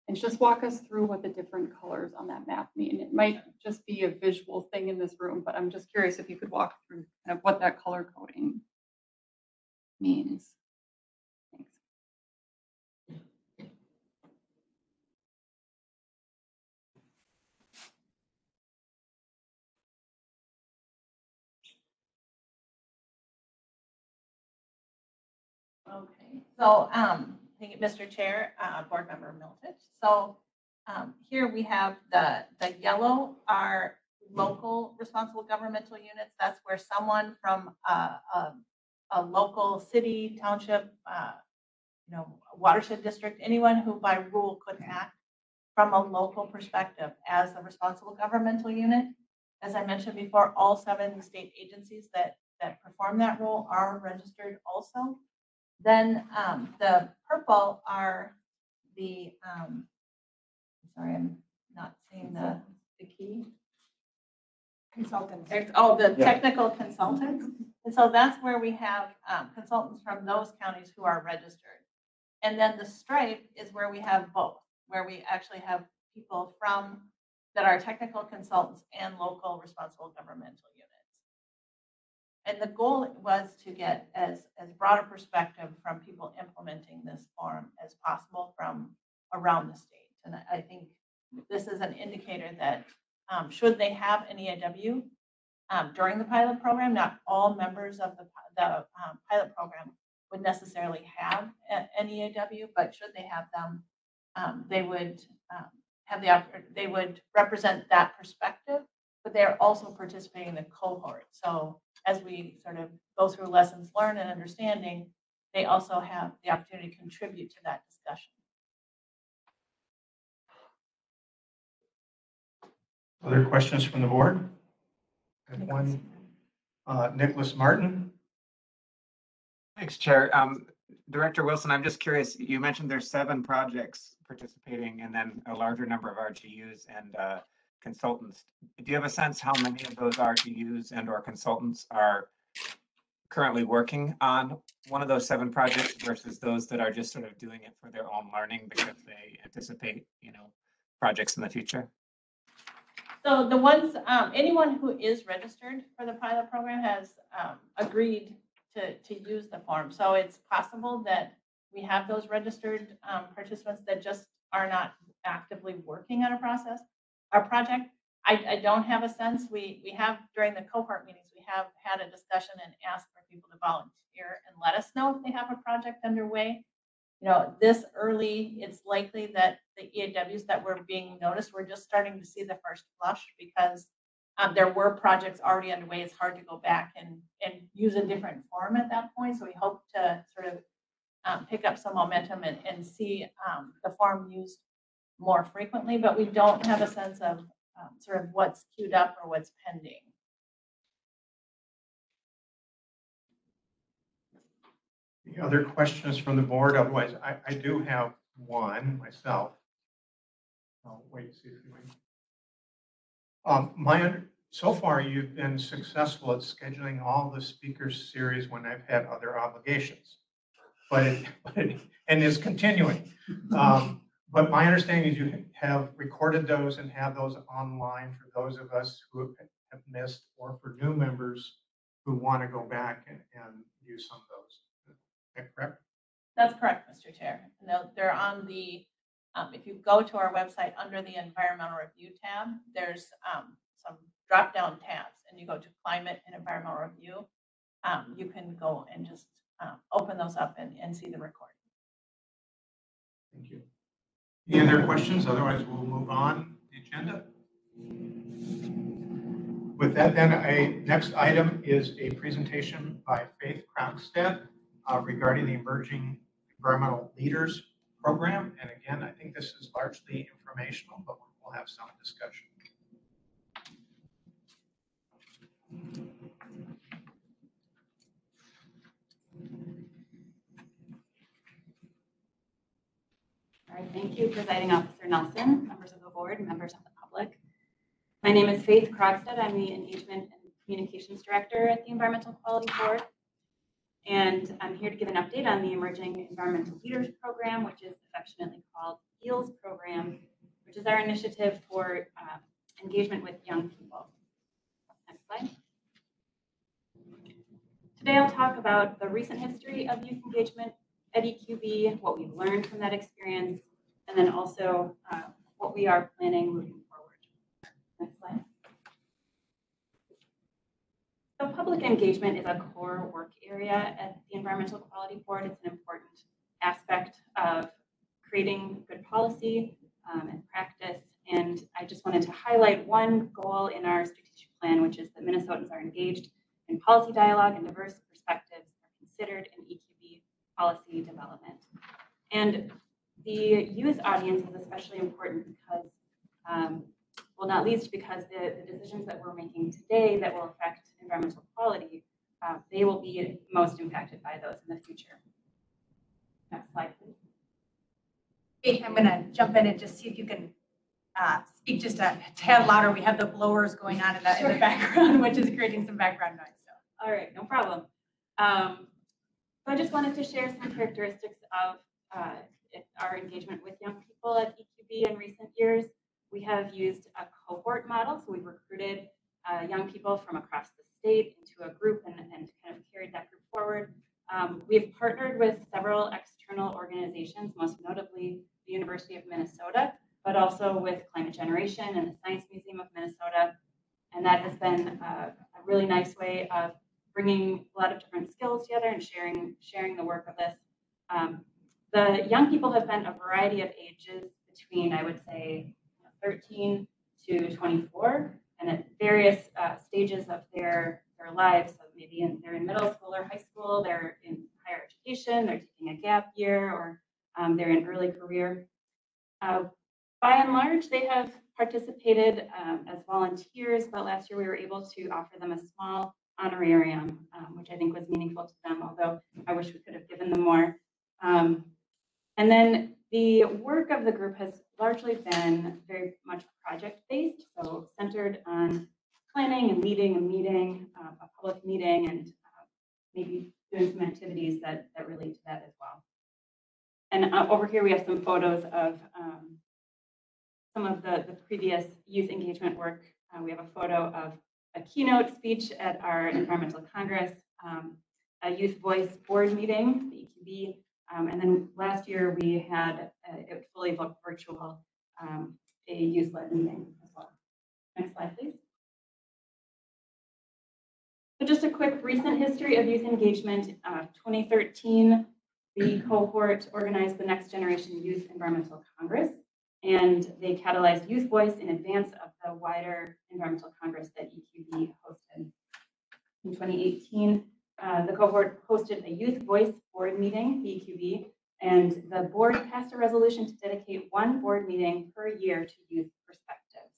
and just walk us through what the different colors on that map mean. It might just be a visual thing in this room, but I'm just curious if you could walk through kind of what that color coding means. Thanks. Okay, so, um, thank you, Mr. Chair, uh, Board Member Miltich. So, um, here we have the, the yellow are local responsible governmental units. That's where someone from a, a, a local city, township, uh, you know, watershed district, anyone who by rule could act from a local perspective as a responsible governmental unit. As I mentioned before, all seven state agencies that, that perform that role are registered also. Then um, the purple are the, um, sorry, I'm not seeing the, the key. Consultants. Oh, the Yeah. technical consultants. And so that's where we have um, consultants from those counties who are registered. And then the stripe is where we have both, where we actually have people from, that are technical consultants and local responsible governmental units. And the goal was to get as, as broad a perspective from people implementing this form as possible from around the state. And I- think this is an indicator that, um, should they have an EAW, um, during the pilot program, not all members of the, the, um, pilot program would necessarily have an EAW, but should they have them, um, they would, um, have the, they would represent that perspective, but they're also participating in the cohort. So as we sort of go through lessons learned and understanding, they also have the opportunity to contribute to that discussion. Other questions from the board? I have one. Uh, Nicholas Martin? Thanks, Chair. Um, Director Wilson, I'm just curious, you mentioned there's seven projects participating and then a larger number of RGUs and uh, consultants. Do you have a sense how many of those RGUs and or consultants are currently working on one of those seven projects versus those that are just sort of doing it for their own learning because they anticipate, you know, projects in the future? So the ones, um, anyone who is registered for the pilot program has, um, agreed to, to use the form. So it's possible that we have those registered, um, participants that just are not actively working on a process, our project. I, I don't have a sense. We, we have, during the cohort meetings, we have had a discussion and asked for people to volunteer and let us know if they have a project underway. You know, this early, it's likely that the EAWs that were being noticed, we're just starting to see the first flush because um, there were projects already underway. It's hard to go back and, and use a different form at that point. So we hope to sort of um, pick up some momentum and, and see um, the form used more frequently, but we don't have a sense of um, sort of what's queued up or what's pending. Any other questions from the board? Otherwise, I, I do have one myself. I'll wait see if you wait. Um, my so far, you've been successful at scheduling all the speakers series when I've had other obligations, but, it, but it, and is continuing. Um, but my understanding is you have recorded those and have those online for those of us who have- missed or for new members who want to go back and, and use some of those. Is that correct? That's correct, Mr. Chair. And they'll- they're on the, um, if you go to our website, under the environmental review tab, there's, um, some drop-down tabs and you go to climate and environmental review. Um, you can go and just, um, open those up and, and see the recording. Thank you. Any other questions? Otherwise, we'll move on the agenda. With that, then, a next item is a presentation by Faith Krogstad uh, regarding the Emerging Environmental Leaders Program. And again, I think this is largely informational, but we'll have some discussion. Thank you, Presiding Officer Nelson, members of the board, members of the public. My name is Faith Krogstad. I'm the Engagement and Communications Director at the Environmental Quality Board. And I'm here to give an update on the Emerging Environmental Leaders Program, which is affectionately called EELS Program, which is our initiative for uh, engagement with young people. Next slide. Today I'll talk about the recent history of youth engagement EQB, what we've learned from that experience, and then also uh, what we are planning moving forward. Next slide. So public engagement is a core work area at the Environmental Quality Board. It's an important aspect of creating good policy um, and practice. And I just wanted to highlight one goal in our strategic plan, which is that Minnesotans are engaged in policy dialogue and diverse perspectives are considered in policy development. And the youth audience is especially important because, um, well, not least because the, the decisions that we're making today that will affect environmental quality, uh, they will be most impacted by those in the future. Next slide, please. Hey, I'm gonna jump in and just see if you can uh, speak just a tad louder. We have the blowers going on in the, in the background, which is creating some background noise, so. All right, no problem. Um, so I just wanted to share some characteristics of uh, our engagement with young people at EQB in recent years. We have used a cohort model, so we've recruited uh, young people from across the state into a group and, and kind of carried that group forward. Um, we've partnered with several external organizations, most notably the University of Minnesota, but also with Climate Generation and the Science Museum of Minnesota. And that has been uh, a really nice way of bringing a lot of different skills together and sharing sharing the work of this. Um, the young people have been a variety of ages between, I would say, 13 to 24, and at various uh, stages of their their lives. So maybe in, they're in middle school or high school, they're in higher education, they're taking a gap year, or um, they're in early career. Uh, by and large, they have participated um, as volunteers, but last year we were able to offer them a small honorarium, um, which I think was meaningful to them, although I wish we could have given them more. Um, and then the work of the group has largely been very much project-based, so centered on planning and leading a meeting, uh, a public meeting, and uh, maybe doing some activities that, that relate to that as well. And uh, over here, we have some photos of um, some of the, the previous youth engagement work. Uh, we have a photo of a keynote speech at our environmental congress, um, a youth voice board meeting, the EQB, um, and then last year we had a, it fully virtual, um, a youth-led meeting as well. Next slide, please. So just a quick recent history of youth engagement. Uh, 2013, the cohort organized the Next Generation Youth Environmental Congress, and they catalyzed youth voice in advance of the wider environmental congress that EQB hosted. In 2018, uh, the cohort hosted a youth voice board meeting, the EQB, and the board passed a resolution to dedicate one board meeting per year to youth perspectives.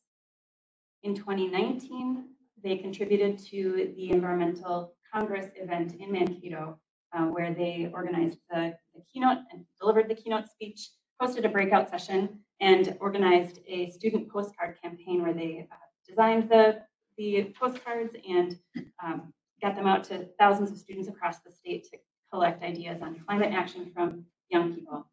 In 2019, they contributed to the Environmental Congress event in Mankato uh, where they organized the the keynote and delivered the keynote speech, hosted a breakout session, and organized a student postcard campaign where they uh, designed the, the postcards and um, got them out to thousands of students across the state to collect ideas on climate action from young people.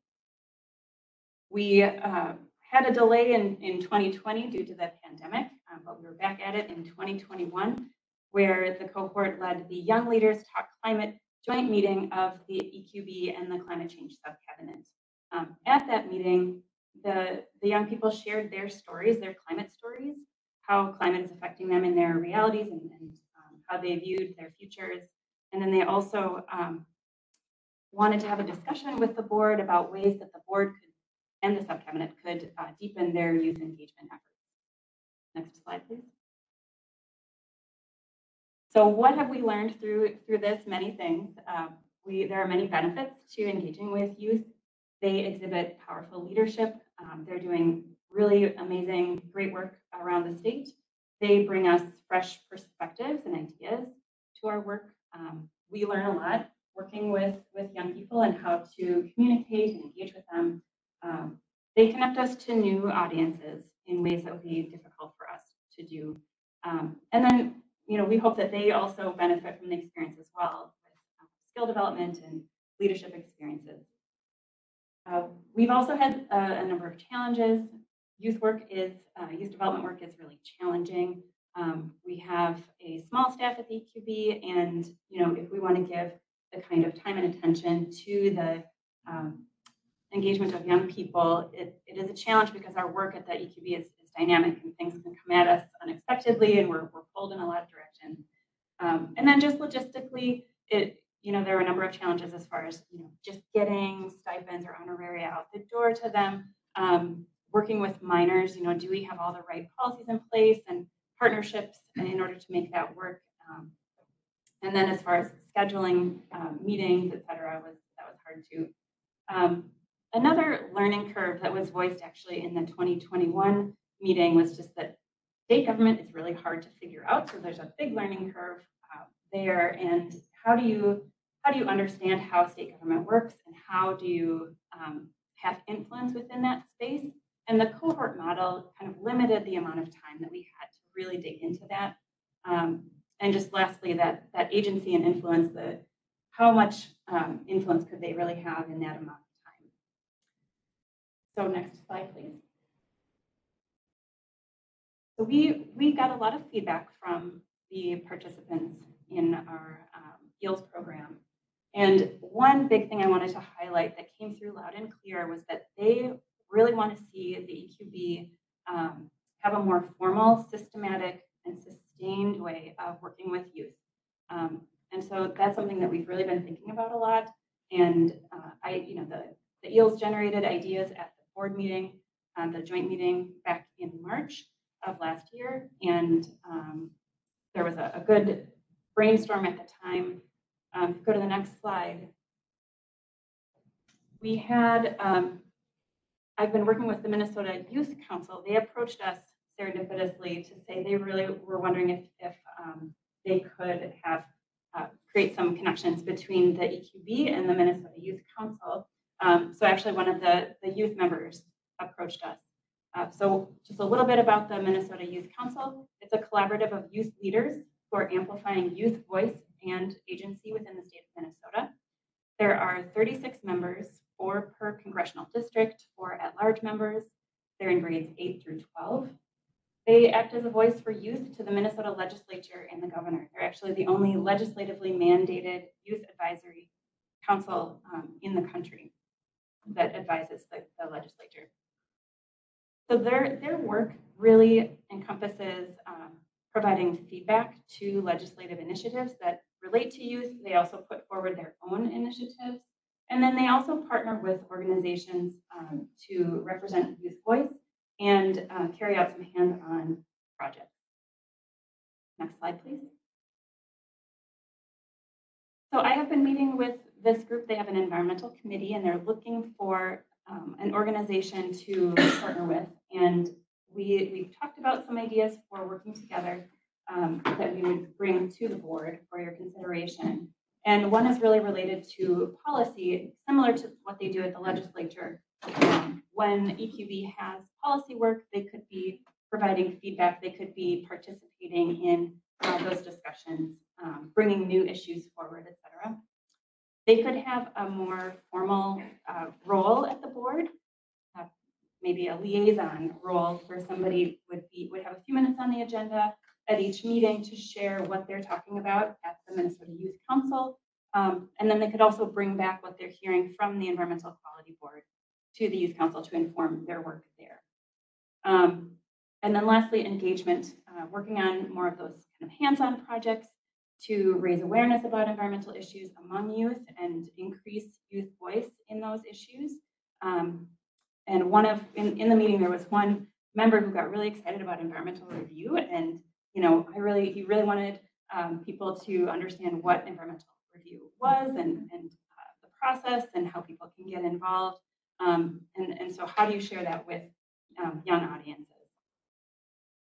We uh, had a delay in, in 2020 due to the pandemic, um, but we were back at it in 2021, where the cohort led the Young Leaders Talk Climate joint meeting of the EQB and the Climate Change Subcabinet. Um, at that meeting, the, the young people shared their stories, their climate stories, how climate is affecting them in their realities and, and um, how they viewed their futures. And then they also um, wanted to have a discussion with the board about ways that the board could and the subcabinet could uh, deepen their youth engagement efforts. Next slide, please. So what have we learned through through this? Many things. Um, we there are many benefits to engaging with youth. They exhibit powerful leadership. Um, they're doing really amazing, great work around the state. They bring us fresh perspectives and ideas to our work. Um, we learn a lot working with with young people and how to communicate and engage with them. Um, they connect us to new audiences in ways that would be difficult for us to do. Um, and then, you know, we hope that they also benefit from the experience as well with uh, skill development and leadership experiences. Uh, we've also had uh, a number of challenges. Youth work is, uh, youth development work is really challenging. Um, we have a small staff at the EQB, and you know, if we want to give the kind of time and attention to the um, engagement of young people, it, it is a challenge because our work at the EQB is, is dynamic and things can come at us unexpectedly, and we're, we're pulled in a lot of directions. Um, and then just logistically, it you know, there are a number of challenges as far as, you know, just getting stipends or honoraria out the door to them. Um, working with minors, you know, do we have all the right policies in place and partnerships in order to make that work? Um, and then as far as scheduling um, meetings, et cetera, was, that was hard too. Um, another learning curve that was voiced actually in the 2021 meeting was just that state government is really hard to figure out. So there's a big learning curve uh, there. And how do you how do you understand how state government works and how do you um, have influence within that space? And the cohort model kind of limited the amount of time that we had to really dig into that. Um, and just lastly, that that agency and influence, the how much um, influence could they really have in that amount of time? So next slide, please. So we we got a lot of feedback from the participants in our um, EELS program and one big thing I wanted to highlight that came through loud and clear was that they really want to see the EQB um, have a more formal, systematic, and sustained way of working with youth. Um, and so that's something that we've really been thinking about a lot. And uh, I, you know, the, the EELS generated ideas at the board meeting, um, the joint meeting back in March of last year. And um, there was a, a good brainstorm at the time um, go to the next slide. We had, um, I've been working with the Minnesota Youth Council. They approached us serendipitously to say they really were wondering if, if um, they could have uh, create some connections between the EQB and the Minnesota Youth Council. Um, so actually one of the, the youth members approached us. Uh, so just a little bit about the Minnesota Youth Council. It's a collaborative of youth leaders who are amplifying youth voice and agency within the state of Minnesota. There are 36 members, four per congressional district, four at-large members. They're in grades 8 through 12. They act as a voice for youth to the Minnesota legislature and the governor. They're actually the only legislatively mandated youth advisory council um, in the country that advises the, the, legislature. So their, their work really encompasses um, providing feedback to legislative initiatives that relate to youth. They also put forward their own initiatives. And then they also partner with organizations um, to represent youth voice and uh, carry out some hands-on projects. Next slide, please. So I have been meeting with this group. They have an environmental committee and they're looking for um, an organization to partner with. And we, we've talked about some ideas for working together um, that we would bring to the board for your consideration. And one is really related to policy, similar to what they do at the legislature. Um, When EQB has policy work, they could be providing feedback, they could be participating in uh, those discussions, um, bringing new issues forward, et cetera. They could have a more formal uh, role at the board, uh, maybe a liaison role where somebody would be, would have a few minutes on the agenda at each meeting to share what they're talking about at the Minnesota Youth Council. Um, And then they could also bring back what they're hearing from the Environmental Quality Board to the Youth Council to inform their work there. Um, And then lastly, engagement, uh, working on more of those kind of hands-on projects to raise awareness about environmental issues among youth and increase youth voice in those issues. Um, And one of, in, in the meeting, there was one member who got really excited about environmental review and, you know, I really, he really wanted um, people to understand what environmental review was and, and uh, the process and how people can get involved. Um, and, and so how do you share that with um, young audiences?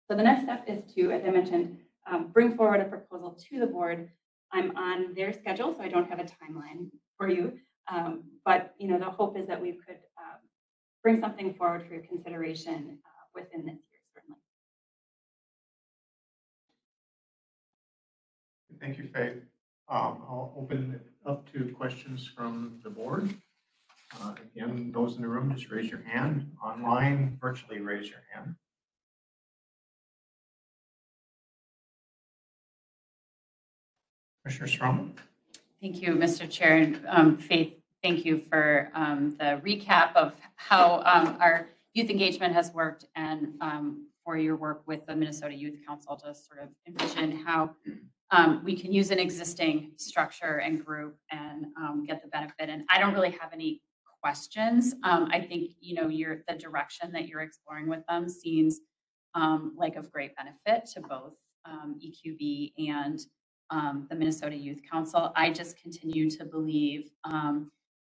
So the next step is to, as I mentioned, um, bring forward a proposal to the board. I'm on their schedule, so I don't have a timeline for you. Um, but you know, the hope is that we could um, bring something forward for your consideration uh, within this Thank you, Faith. Um, I'll open it up to questions from the board. Uh, Again, those in the room, just raise your hand. Online, virtually raise your hand. Commissioner Strom? Thank you, Mr. Chair. Um, Faith, thank you for um, the recap of how um, our youth engagement has worked and um, for your work with the Minnesota Youth Council to sort of envision how um, we can use an existing structure and group and um, get the benefit. And I don't really have any questions. Um, I think, you know, your, the direction that you're exploring with them seems um, like of great benefit to both um, EQB and um, the Minnesota Youth Council. I just continue to believe,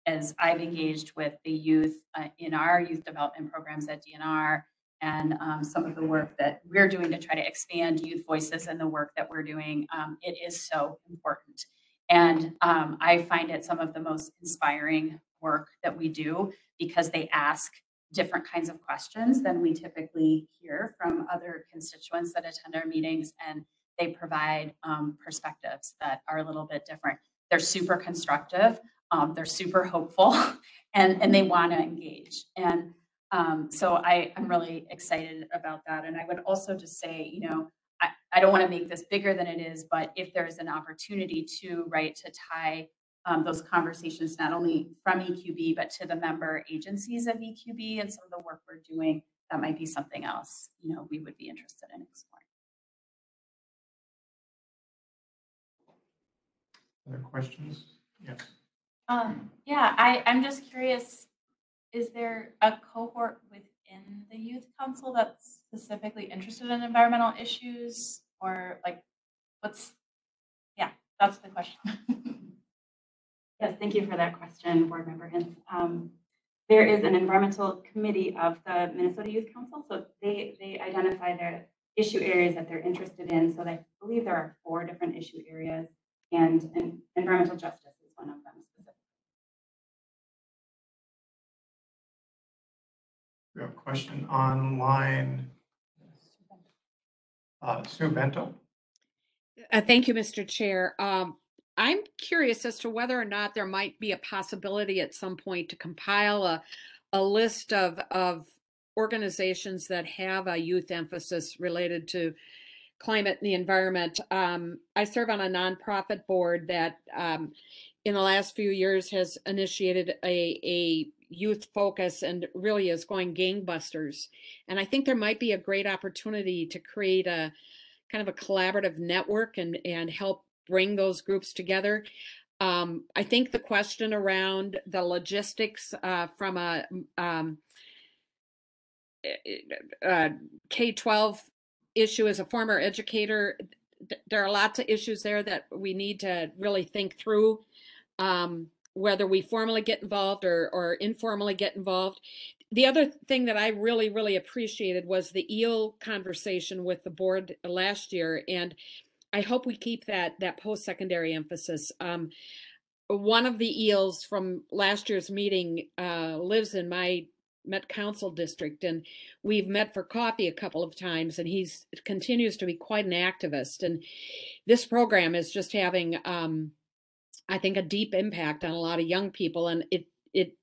as I've engaged with the youth uh, in our youth development programs at DNR and um, some of the work that we're doing to try to expand youth voices and the work that we're doing, um, it is so important. And um, I find it some of the most inspiring work that we do because they ask different kinds of questions than we typically hear from other constituents that attend our meetings. And they provide um, perspectives that are a little bit different. They're super constructive, um, they're super hopeful, and, and they want to engage. And um, so I, I'm really excited about that. And I would also just say, you know, I, I don't want to make this bigger than it is, but if there's an opportunity to, right, to tie um, those conversations not only from EQB, but to the member agencies of EQB and some of the work we're doing, that might be something else, you know, we would be interested in exploring. Other questions? Yes. Um, yeah, I, I'm just curious, is there a cohort within the youth council that's specifically interested in environmental issues? Or like, what's, yeah, that's the question. Yes, thank you for that question, Board Member Hintz. Um, There is an environmental committee of the Minnesota Youth Council, so they, they identify their issue areas that they're interested in. So I believe there are four different issue areas, and, and environmental justice is one of them We have a question online. Uh, Sue Vento? Uh, thank you, Mr. Chair. Um, I'm curious as to whether or not there might be a possibility at some point to compile a, a list of, of organizations that have a youth emphasis related to climate and the environment. Um, I serve on a nonprofit board that um, in the last few years has initiated a, a youth focus and really is going gangbusters. And I think there might be a great opportunity to create a kind of a collaborative network and, and help bring those groups together. Um, I think the question around the logistics uh, from a um, uh, K-12 issue as a former educator, there are lots of issues there that we need to really think through. Um, whether we formally get involved or, or informally get involved. The other thing that I really, really appreciated was the EEL conversation with the board last year. And I hope we keep that that post-secondary emphasis. Um, one of the eels from last year's meeting uh, lives in my Met Council district, and we've met for coffee a couple of times, and he's continues to be quite an activist. And this program is just having, um, I think, a deep impact on a lot of young people, and it it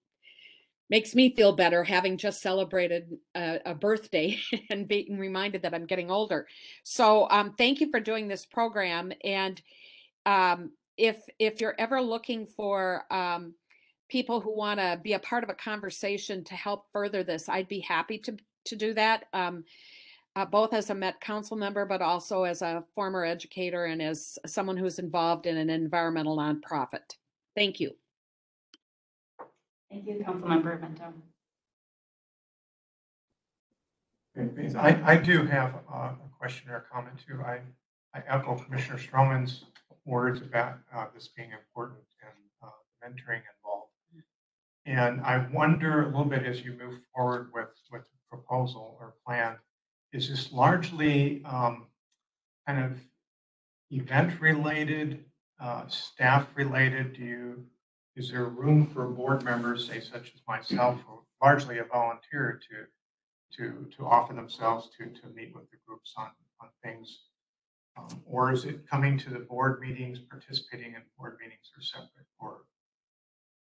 makes me feel better having just celebrated a, a birthday and being reminded that I'm getting older. So, um, thank you for doing this program, and um, if if you're ever looking for um, people who want to be a part of a conversation to help further this, I'd be happy to to do that. Uh, both as a Met Council member, but also as a former educator and as someone who's involved in an environmental nonprofit. Thank you. Thank you, Councilmember Vento. Okay. I, I do have uh, a question or a comment too. I, I echo Commissioner Strommen's words about uh, this being important and uh, mentoring involved. And I wonder a little bit as you move forward with, with proposal or plan, is this largely um, kind of event related, uh, staff related? Do you, is there room for board members, say such as myself, who largely a volunteer to, to, to offer themselves to, to meet with the groups on, on things? Um, Or is it coming to the board meetings, participating in board meetings or separate or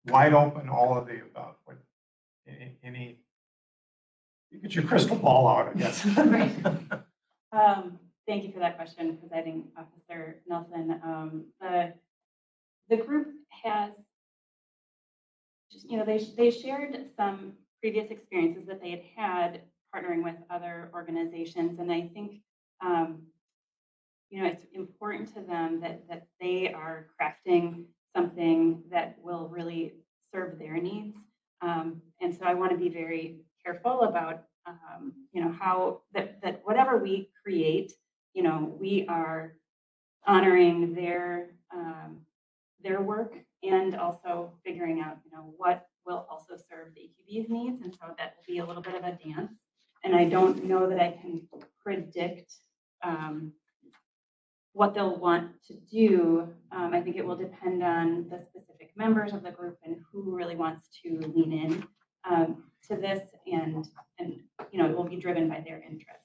wide open, all of the above? What, any, you get your crystal ball out, I guess. Um, thank you for that question, Presiding Officer Nelson. Um, the, the group has, just, you know, they, they shared some previous experiences that they had had partnering with other organizations. And I think, um, you know, it's important to them that, that they are crafting something that will really serve their needs. Um, and so I want to be very careful about, um, you know, how that, that whatever we create, you know, we are honoring their, um, their work and also figuring out, you know, what will also serve the EQB's needs. And so that will be a little bit of a dance. And I don't know that I can predict, um, what they'll want to do. Um, I think it will depend on the specific members of the group and who really wants to lean in um, to this and, and, you know, it will be driven by their interests.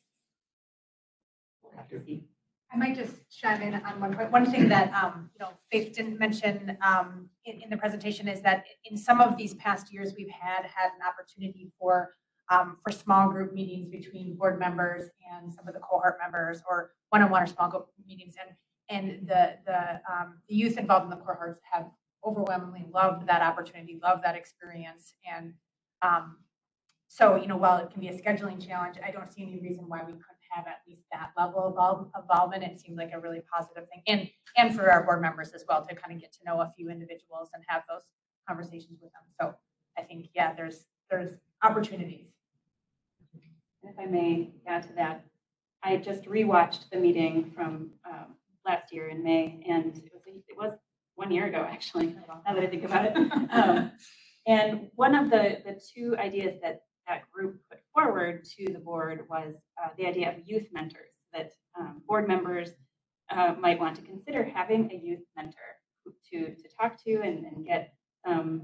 We'll have to see. I might just chime in on one point. One thing that, um, you know, Faith didn't mention, um, in, in the presentation is that in some of these past years, we've had, had an opportunity for, um, for small group meetings between board members and some of the cohort members or one-on-one or small group meetings. And, and the, the, um, the youth involved in the cohorts have overwhelmingly loved that opportunity, loved that experience. And, um, so, you know, while it can be a scheduling challenge, I don't see any reason why we couldn't have at least that level of involvement. It seemed like a really positive thing. And, and for our board members as well, to kind of get to know a few individuals and have those conversations with them. So I think, yeah, there's, there's opportunities. If I may add to that, I just rewatched the meeting from um, last year in May, and it was, it was one year ago, actually, now that I think about it. Um, And one of the, the two ideas that that group put forward to the board was uh, the idea of youth mentors, that um, board members uh, might want to consider having a youth mentor to, to talk to and, and get um,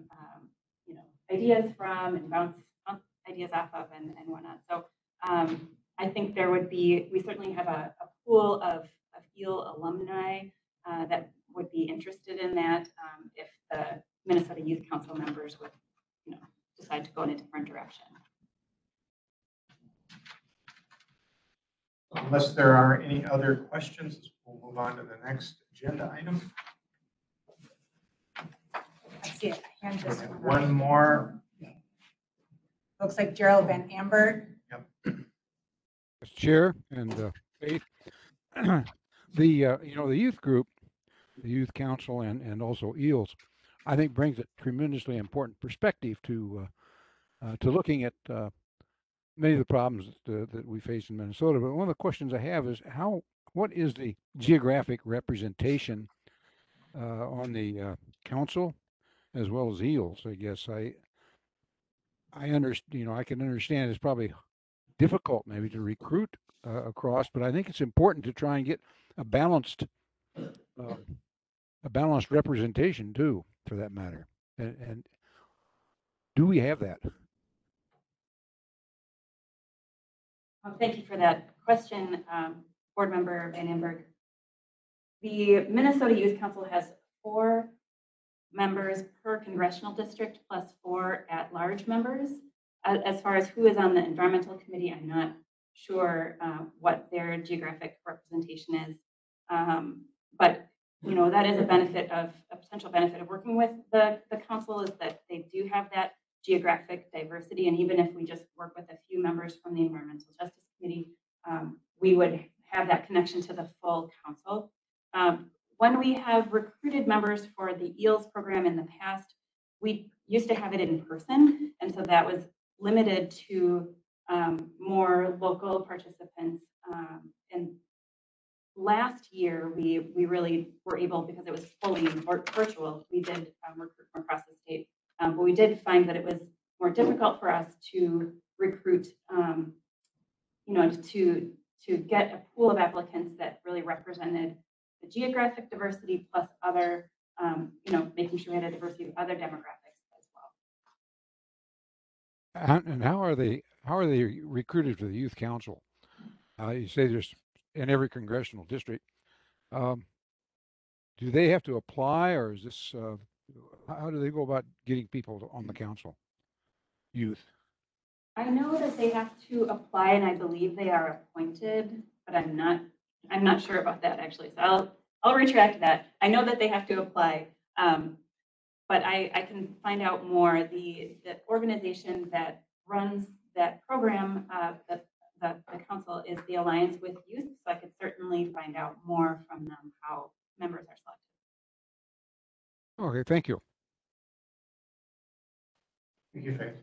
you know, ideas from and bounce, bounce ideas off of and, and whatnot. So um, I think there would be, we certainly have a, a pool of, of EEL alumni uh, that would be interested in that um, if the Minnesota Youth Council members would, you know, decide to go in a different direction. Unless there are any other questions, we'll move on to the next agenda item. I see it. Hand just went up. One more. Looks like Gerald Van Amburg. Mr. Chair and uh, Faith, the, uh, you know, the youth group, the youth council and, and also EELS, I think brings a tremendously important perspective to, uh, uh, to looking at, uh, many of the problems that, uh, that we face in Minnesota. But one of the questions I have is how, what is the geographic representation, on the, council as well as EELS, I guess. I, I understand, you know, I can understand it's probably difficult maybe to recruit uh, across, but I think it's important to try and get a balanced, uh, a balanced representation too. For that matter. And, and do we have that? Well, Thank you for that question, um, Board Member Van Amburg. The Minnesota Youth Council has four members per congressional district plus four at-large members. As far as who is on the Environmental Committee, I'm not sure uh, what their geographic representation is. Um, But, you know, that is a benefit of, a potential benefit of working with the, the council is that they do have that geographic diversity. And even if we just work with a few members from the Environmental Justice Committee, um, we would have that connection to the full council. Um, When we have recruited members for the EELS program in the past, we used to have it in person. And so that was limited to um, more local participants. Um, And last year, we, we really were able, because it was fully virtual, we did um, recruit from across the state. Um, But we did find that it was more difficult for us to recruit, um, you know, to, to get a pool of applicants that really represented the geographic diversity plus other, um, you know, making sure we had a diversity of other demographics as well. And how are they, how are they recruited for the youth council? Uh, you say there's in every congressional district. Um, do they have to apply or is this, uh, how how do they go about getting people on the council? Youth? I know that they have to apply and I believe they are appointed, but I'm not, I'm not sure about that actually. So I'll, I'll retract that. I know that they have to apply. Um, but I, I can find out more. The, the organization that runs that program, uh, the, the, the council is the Alliance with Youth. So I could certainly find out more from them how members are selected. Okay, thank you. Thank you, Faith.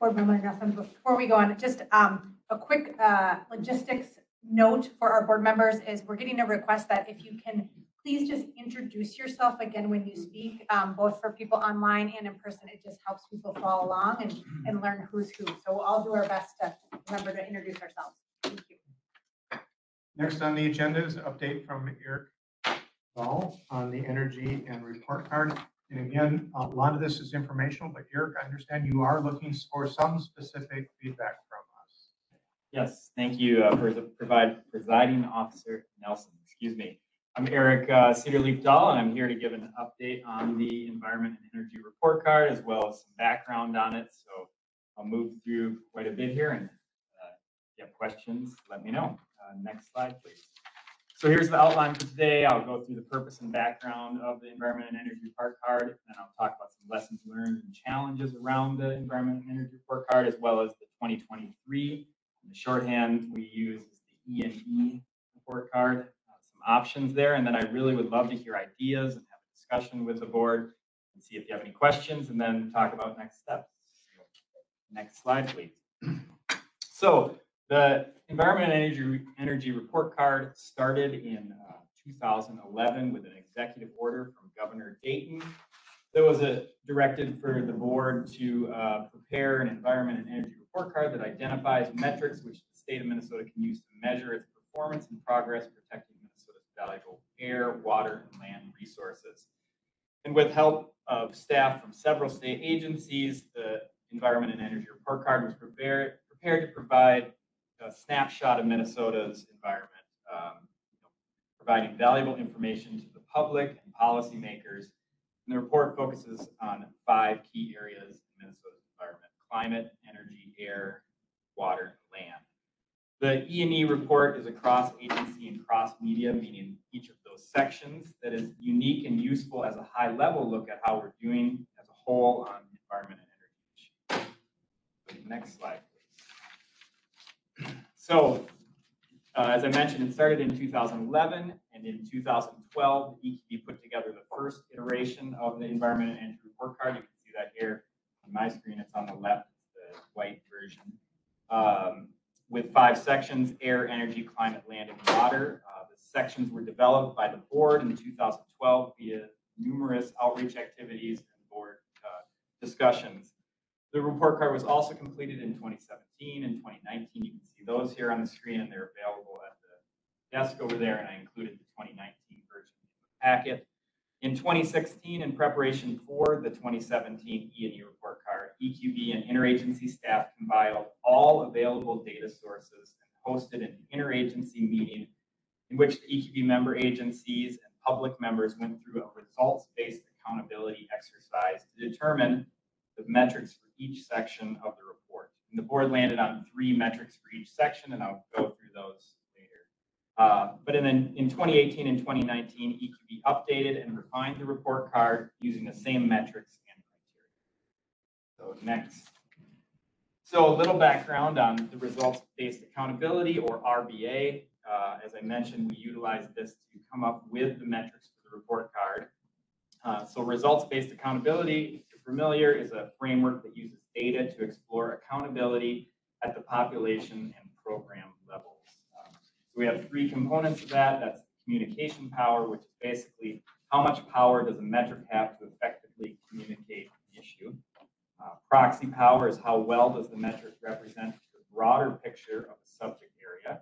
Board Member Nelson, before we go on, just um, a quick uh, logistics note for our board members is we're getting a request that if you can please just introduce yourself again when you speak, um, both for people online and in person. It just helps people follow along and, and learn who's who. So we'll all do our best to remember to introduce ourselves. Thank you. Next on the agenda is an update from Eric Ball on the energy and report card. And again, a lot of this is informational, but Eric, I understand you are looking for some specific feedback from us. Yes, thank you uh, for the provide presiding officer Nelson, excuse me. I'm Eric uh, Cedarleaf Dahl, and I'm here to give an update on the Environment and Energy Report Card as well as some background on it. So I'll move through quite a bit here and uh, if you have questions, let me know. Uh, Next slide, please. So here's the outline for today. I'll go through the purpose and background of the Environment and Energy Report Card, and then I'll talk about some lessons learned and challenges around the Environment and Energy Report Card, as well as the 2023. And The shorthand we use is the E and E report card. Uh, options there, and then I really would love to hear ideas and have a discussion with the board and see if you have any questions, and then talk about next steps. Next slide, please. So the Environment and Energy, Energy Report Card started in uh, 2011 with an executive order from Governor Dayton. There was a directed for the board to uh, prepare an Environment and Energy Report Card that identifies metrics which the state of Minnesota can use to measure its performance and progress protecting valuable air, water, and land resources. And with help of staff from several state agencies, the Environment and Energy Report Card was prepared, prepared to provide a snapshot of Minnesota's environment, um, you know, providing valuable information to the public and policymakers. And the report focuses on five key areas in Minnesota's environment, climate, energy, air, water, and land. The E and E report is a cross agency and cross media, meaning each of those sections that is unique and useful as a high level look at how we're doing as a whole on environment and energy. Next slide, please. So, uh, as I mentioned, it started in 2011, and in 2012, EQB put together the first iteration of the Environment and Energy Report Card. You can see that here on my screen. It's on the left, the white version. Um, with five sections, air, energy, climate, land, and water. Uh, the sections were developed by the board in 2012 via numerous outreach activities and board uh, discussions. The report card was also completed in 2017 and 2019. You can see those here on the screen and they're available at the desk over there. And I included the 2019 version in the packet. In 2016, in preparation for the 2017 E&E report card, EQB and interagency staff compiled all available data sources and hosted an interagency meeting in which the EQB member agencies and public members went through a results-based accountability exercise to determine the metrics for each section of the report. And the board landed on three metrics for each section, and I'll go through those. Uh, but in, in 2018 and 2019, EQB updated and refined the report card using the same metrics and criteria. So next. So a little background on the results-based accountability or RBA. Uh, as I mentioned, we utilized this to come up with the metrics for the report card. Uh, so results-based accountability, if you're familiar, is a framework that uses data to explore accountability at the population and program so we have three components of that. That's communication power, which is basically how much power does a metric have to effectively communicate an issue. Uh, proxy power is how well does the metric represent the broader picture of the subject area.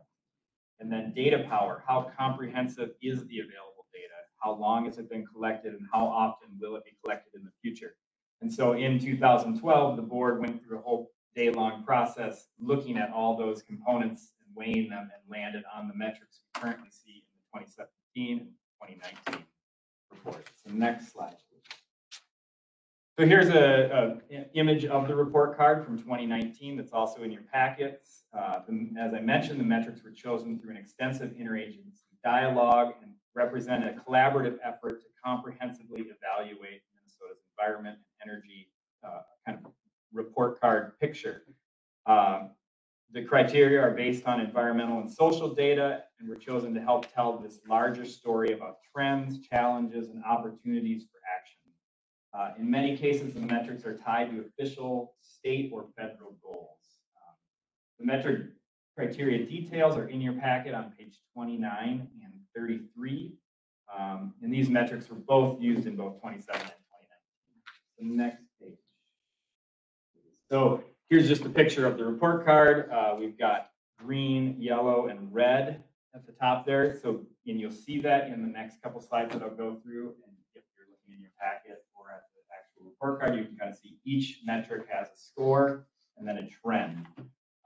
And then data power, how comprehensive is the available data? How long has it been collected and how often will it be collected in the future? And so in 2012, the board went through a whole day-long process looking at all those components weighing them and landed on the metrics we currently see in the 2017 and 2019 report. So next slide. please. So here's a, a image of the report card from 2019 that's also in your packets. Uh, as I mentioned, the metrics were chosen through an extensive interagency dialogue and represent a collaborative effort to comprehensively evaluate Minnesota's environment and energy uh, kind of report card picture. Um, the criteria are based on environmental and social data and were chosen to help tell this larger story about trends, challenges, and opportunities for action. Uh, in many cases, the metrics are tied to official state or federal goals. Um, the metric criteria details are in your packet on page 29 and 33. Um, and these metrics were both used in both 27 and 29. The next page. So here's just a picture of the report card. Uh, we've got green, yellow, and red at the top there. So, and you'll see that in the next couple slides that I'll go through. And if you're looking in your packet or at the actual report card, you can kind of see each metric has a score and then a trend.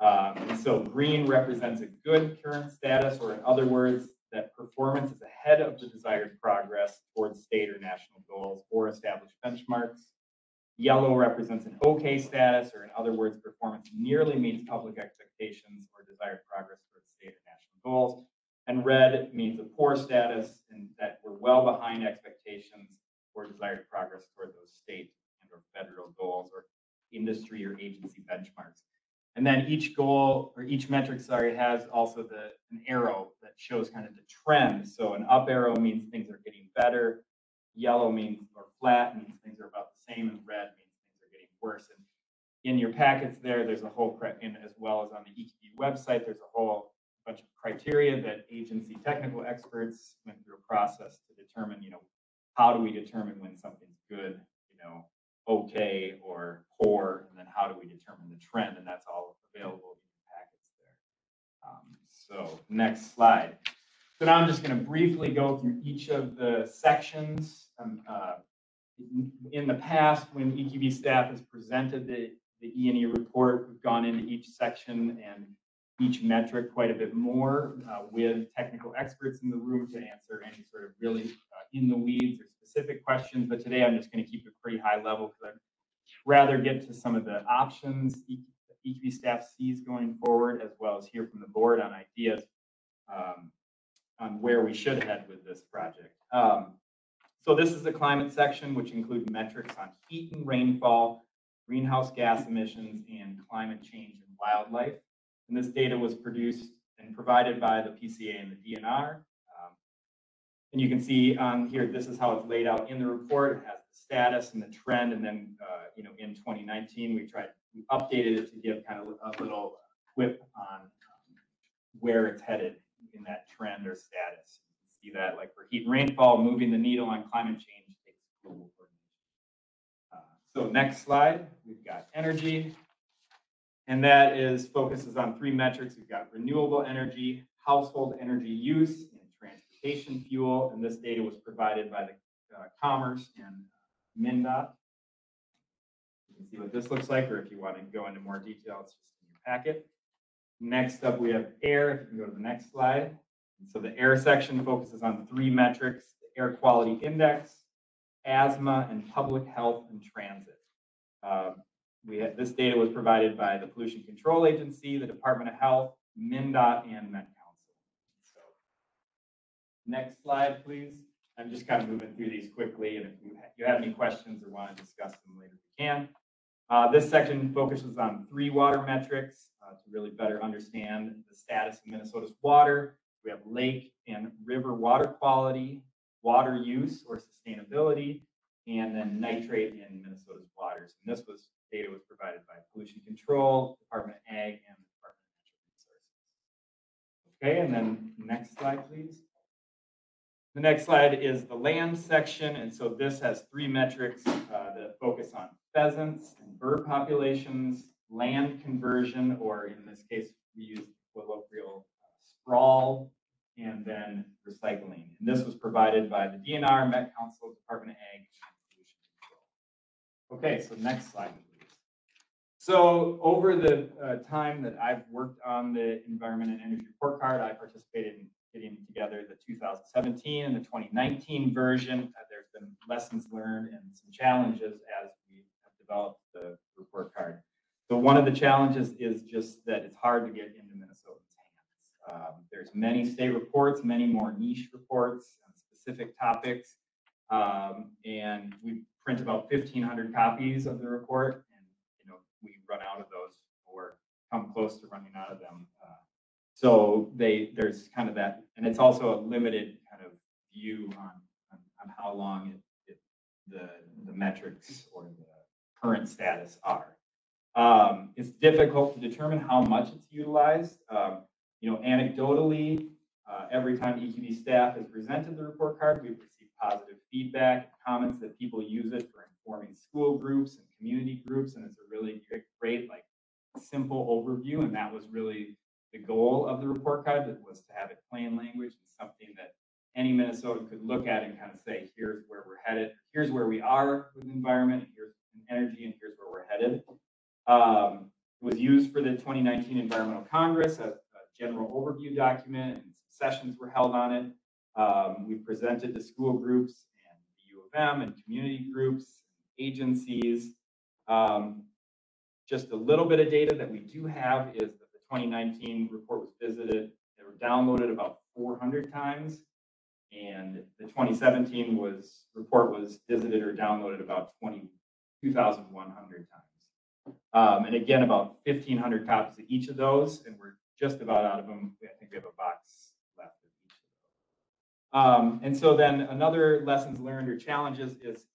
Um, and so green represents a good current status, or in other words, that performance is ahead of the desired progress towards state or national goals or established benchmarks. Yellow represents an okay status, or in other words, performance nearly meets public expectations or desired progress towards state or national goals. And red means a poor status and that we're well behind expectations or desired progress toward those state and or federal goals or industry or agency benchmarks. And then each goal or each metric, sorry, has also the an arrow that shows kind of the trend. So an up arrow means things are getting better. Yellow means or flat means things are about the same, and red means things are getting worse. And in your packets there, there's a whole and as well as on the EQB website, there's a whole bunch of criteria that agency technical experts went through a process to determine, you know, how do we determine when something's good, you know, okay or poor, and then how do we determine the trend? And that's all available in your packets there. Um, so next slide. So now I'm just going to briefly go through each of the sections. Um, uh, in- the past, when EQB staff has presented the, the E and E report, we've gone into each section and each metric quite a bit more uh, with technical experts in the room to answer any sort of really uh, in the weeds or specific questions. But today I'm just going to keep it pretty high level because I'd rather get to some of the options EQB staff sees going forward, as well as hear from the board on ideas um, on where we should head with this project. Um, so this is the climate section, which includes metrics on heat and rainfall, greenhouse gas emissions, and climate change and wildlife. And this data was produced and provided by the PCA and the DNR. Um, And you can see on here, this is how it's laid out in the report. It has the status and the trend. And then, uh, you know, in 2019, we tried, we updated it to give kind of a little whip on um, where it's headed in that trend or status. See that like for heat and rainfall, moving the needle on climate change takes global coordination. Uh, So next slide, we've got energy. And that is, focuses on three metrics. We've got renewable energy, household energy use, and transportation fuel. And this data was provided by the uh, Commerce and MnDOT. You can see what this looks like, or if you want to go into more detail, it's just in your packet. Next up, we have air. If you can go to the next slide. So the air section focuses on three metrics, the air quality index, asthma, and public health and transit. Um, we this data was provided by the Pollution Control Agency, the Department of Health, MnDOT, and Met Council. So, next slide, please. I'm just kind of moving through these quickly, and if you, ha- you have any questions or want to discuss them later, you can. Uh, this section focuses on three water metrics uh, to really better understand the status of Minnesota's water. We have lake and river water quality, water use or sustainability, and then nitrate in Minnesota's waters. And this was data was provided by Pollution Control, Department of Ag, and the Department of Natural Resources. Okay, and then next slide, please. The next slide is the land section, and so this has three metrics uh, that focus on pheasants and bird populations, land conversion, or in this case, we use colloquial uh, sprawl, and then recycling. And this was provided by the DNR, Met Council, Department of Ag. Okay, so next slide, please. So over the uh, time that I've worked on the Environment and Energy Report Card, I participated in getting together the 2017 and the 2019 version. Uh, There's been lessons learned and some challenges as we have developed the report card. So one of the challenges is just that it's hard to get into. Um, There's many state reports, many more niche reports on specific topics. Um, and we print about 1,500 copies of the report, and you know we run out of those or come close to running out of them. Uh, so they there's kind of that, and it's also a limited kind of view on on, on how long it, it, the the metrics or the current status are. Um, it's difficult to determine how much it's utilized. Um, you know, anecdotally, uh, every time EQB staff has presented the report card, we've received positive feedback, comments that people use it for informing school groups and community groups, and it's a really great, like simple overview, and that was really the goal of the report card, that was to have it plain language and something that any Minnesotan could look at and kind of say, here's where we're headed, here's where we are with environment, here's energy, and here's where we're headed. Um, it was used for the 2019 Environmental Congress, a, a general overview document, and sessions were held on it. Um, we presented to school groups and the U of M and community groups, agencies. Um, just a little bit of data that we do have is that the 2019 report was visited, they were downloaded about 400 times. And the 2017 was report was visited or downloaded about 20, 2,100 times. Um, and again, about 1,500 copies of each of those, and we're just about out of them. I think we have a box left of each of those. Um, and so then another lessons learned or challenges is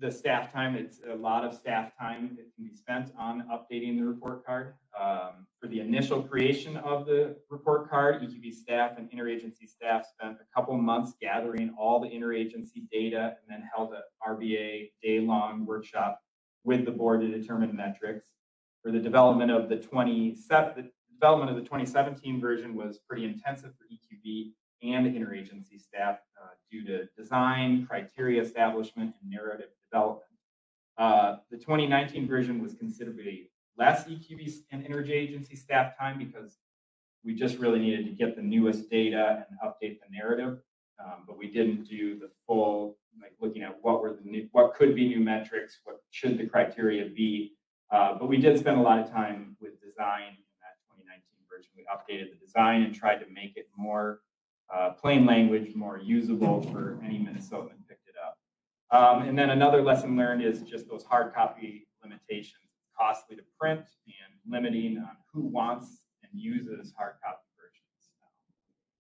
the staff time. It's a lot of staff time that can be spent on updating the report card. Um, for the initial creation of the report card, EQB staff and interagency staff spent a couple months gathering all the interagency data and then held a RBA day-long workshop with the board to determine metrics. For the development of the 27, the development of the 2017 version was pretty intensive for EQB and interagency staff uh, due to design, criteria establishment, and narrative development. Uh, the 2019 version was considerably less EQB and interagency staff time because we just really needed to get the newest data and update the narrative. Um, but we didn't do the full, like looking at what were the new, what could be new metrics, what should the criteria be. Uh, but we did spend a lot of time with design in that 2019 version. We updated the design and tried to make it more uh, plain language, more usable for any Minnesotan picked it up. Um, and then another lesson learned is just those hard copy limitations. Costly to print and limiting on who wants and uses hard copy versions.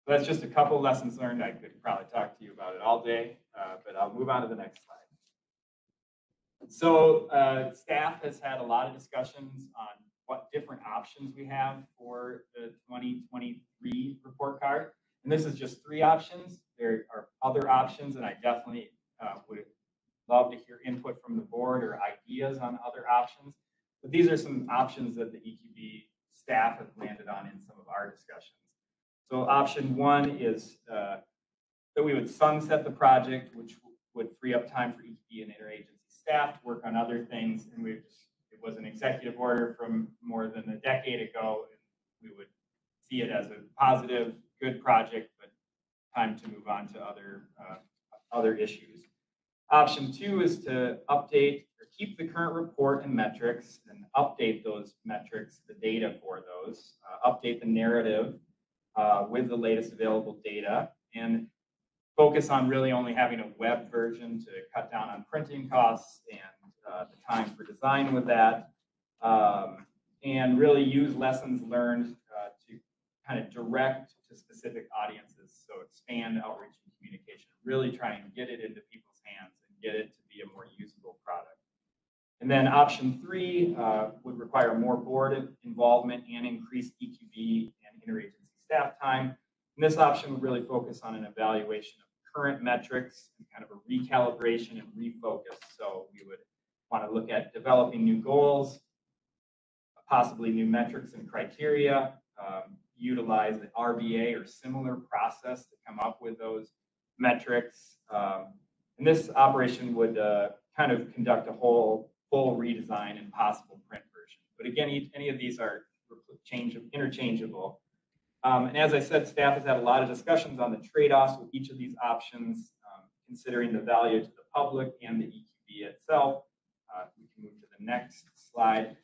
So that's just a couple lessons learned. I could probably talk to you about it all day, uh, but I'll move on to the next slide. So uh, staff has had a lot of discussions on what different options we have for the 2023 report card. And this is just three options. There are other options, and I definitely uh, would love to hear input from the board or ideas on other options. But these are some options that the EQB staff have landed on in some of our discussions. So option one is uh, that we would sunset the project, which would free up time for EQB and interagency staff to work on other things. And we just, it was an executive order from more than a decade ago. and We would see it as a positive, good project, but time to move on to other, uh, other issues. Option two is to update or keep the current report and metrics and update those metrics, the data for those, uh, update the narrative uh, with the latest available data and focus on really only having a web version to cut down on printing costs and uh, the time for design with that. Um, and really use lessons learned uh, to kind of direct to specific audiences. So expand outreach and communication, really try and get it into people's hands and get it to be a more usable product. And then option three uh, would require more board involvement and increased EQB and interagency staff time. And this option would really focus on an evaluation of current metrics and kind of a recalibration and refocus. So we would want to look at developing new goals, possibly new metrics and criteria, um, utilize the RBA or similar process to come up with those metrics. Um, and this operation would uh, kind of conduct a whole full redesign and possible print version. But again, each, any of these are change, interchangeable. Um, and as I said, staff has had a lot of discussions on the trade-offs with each of these options, um, considering the value to the public and the EQB itself. Uh, we can move to the next slide.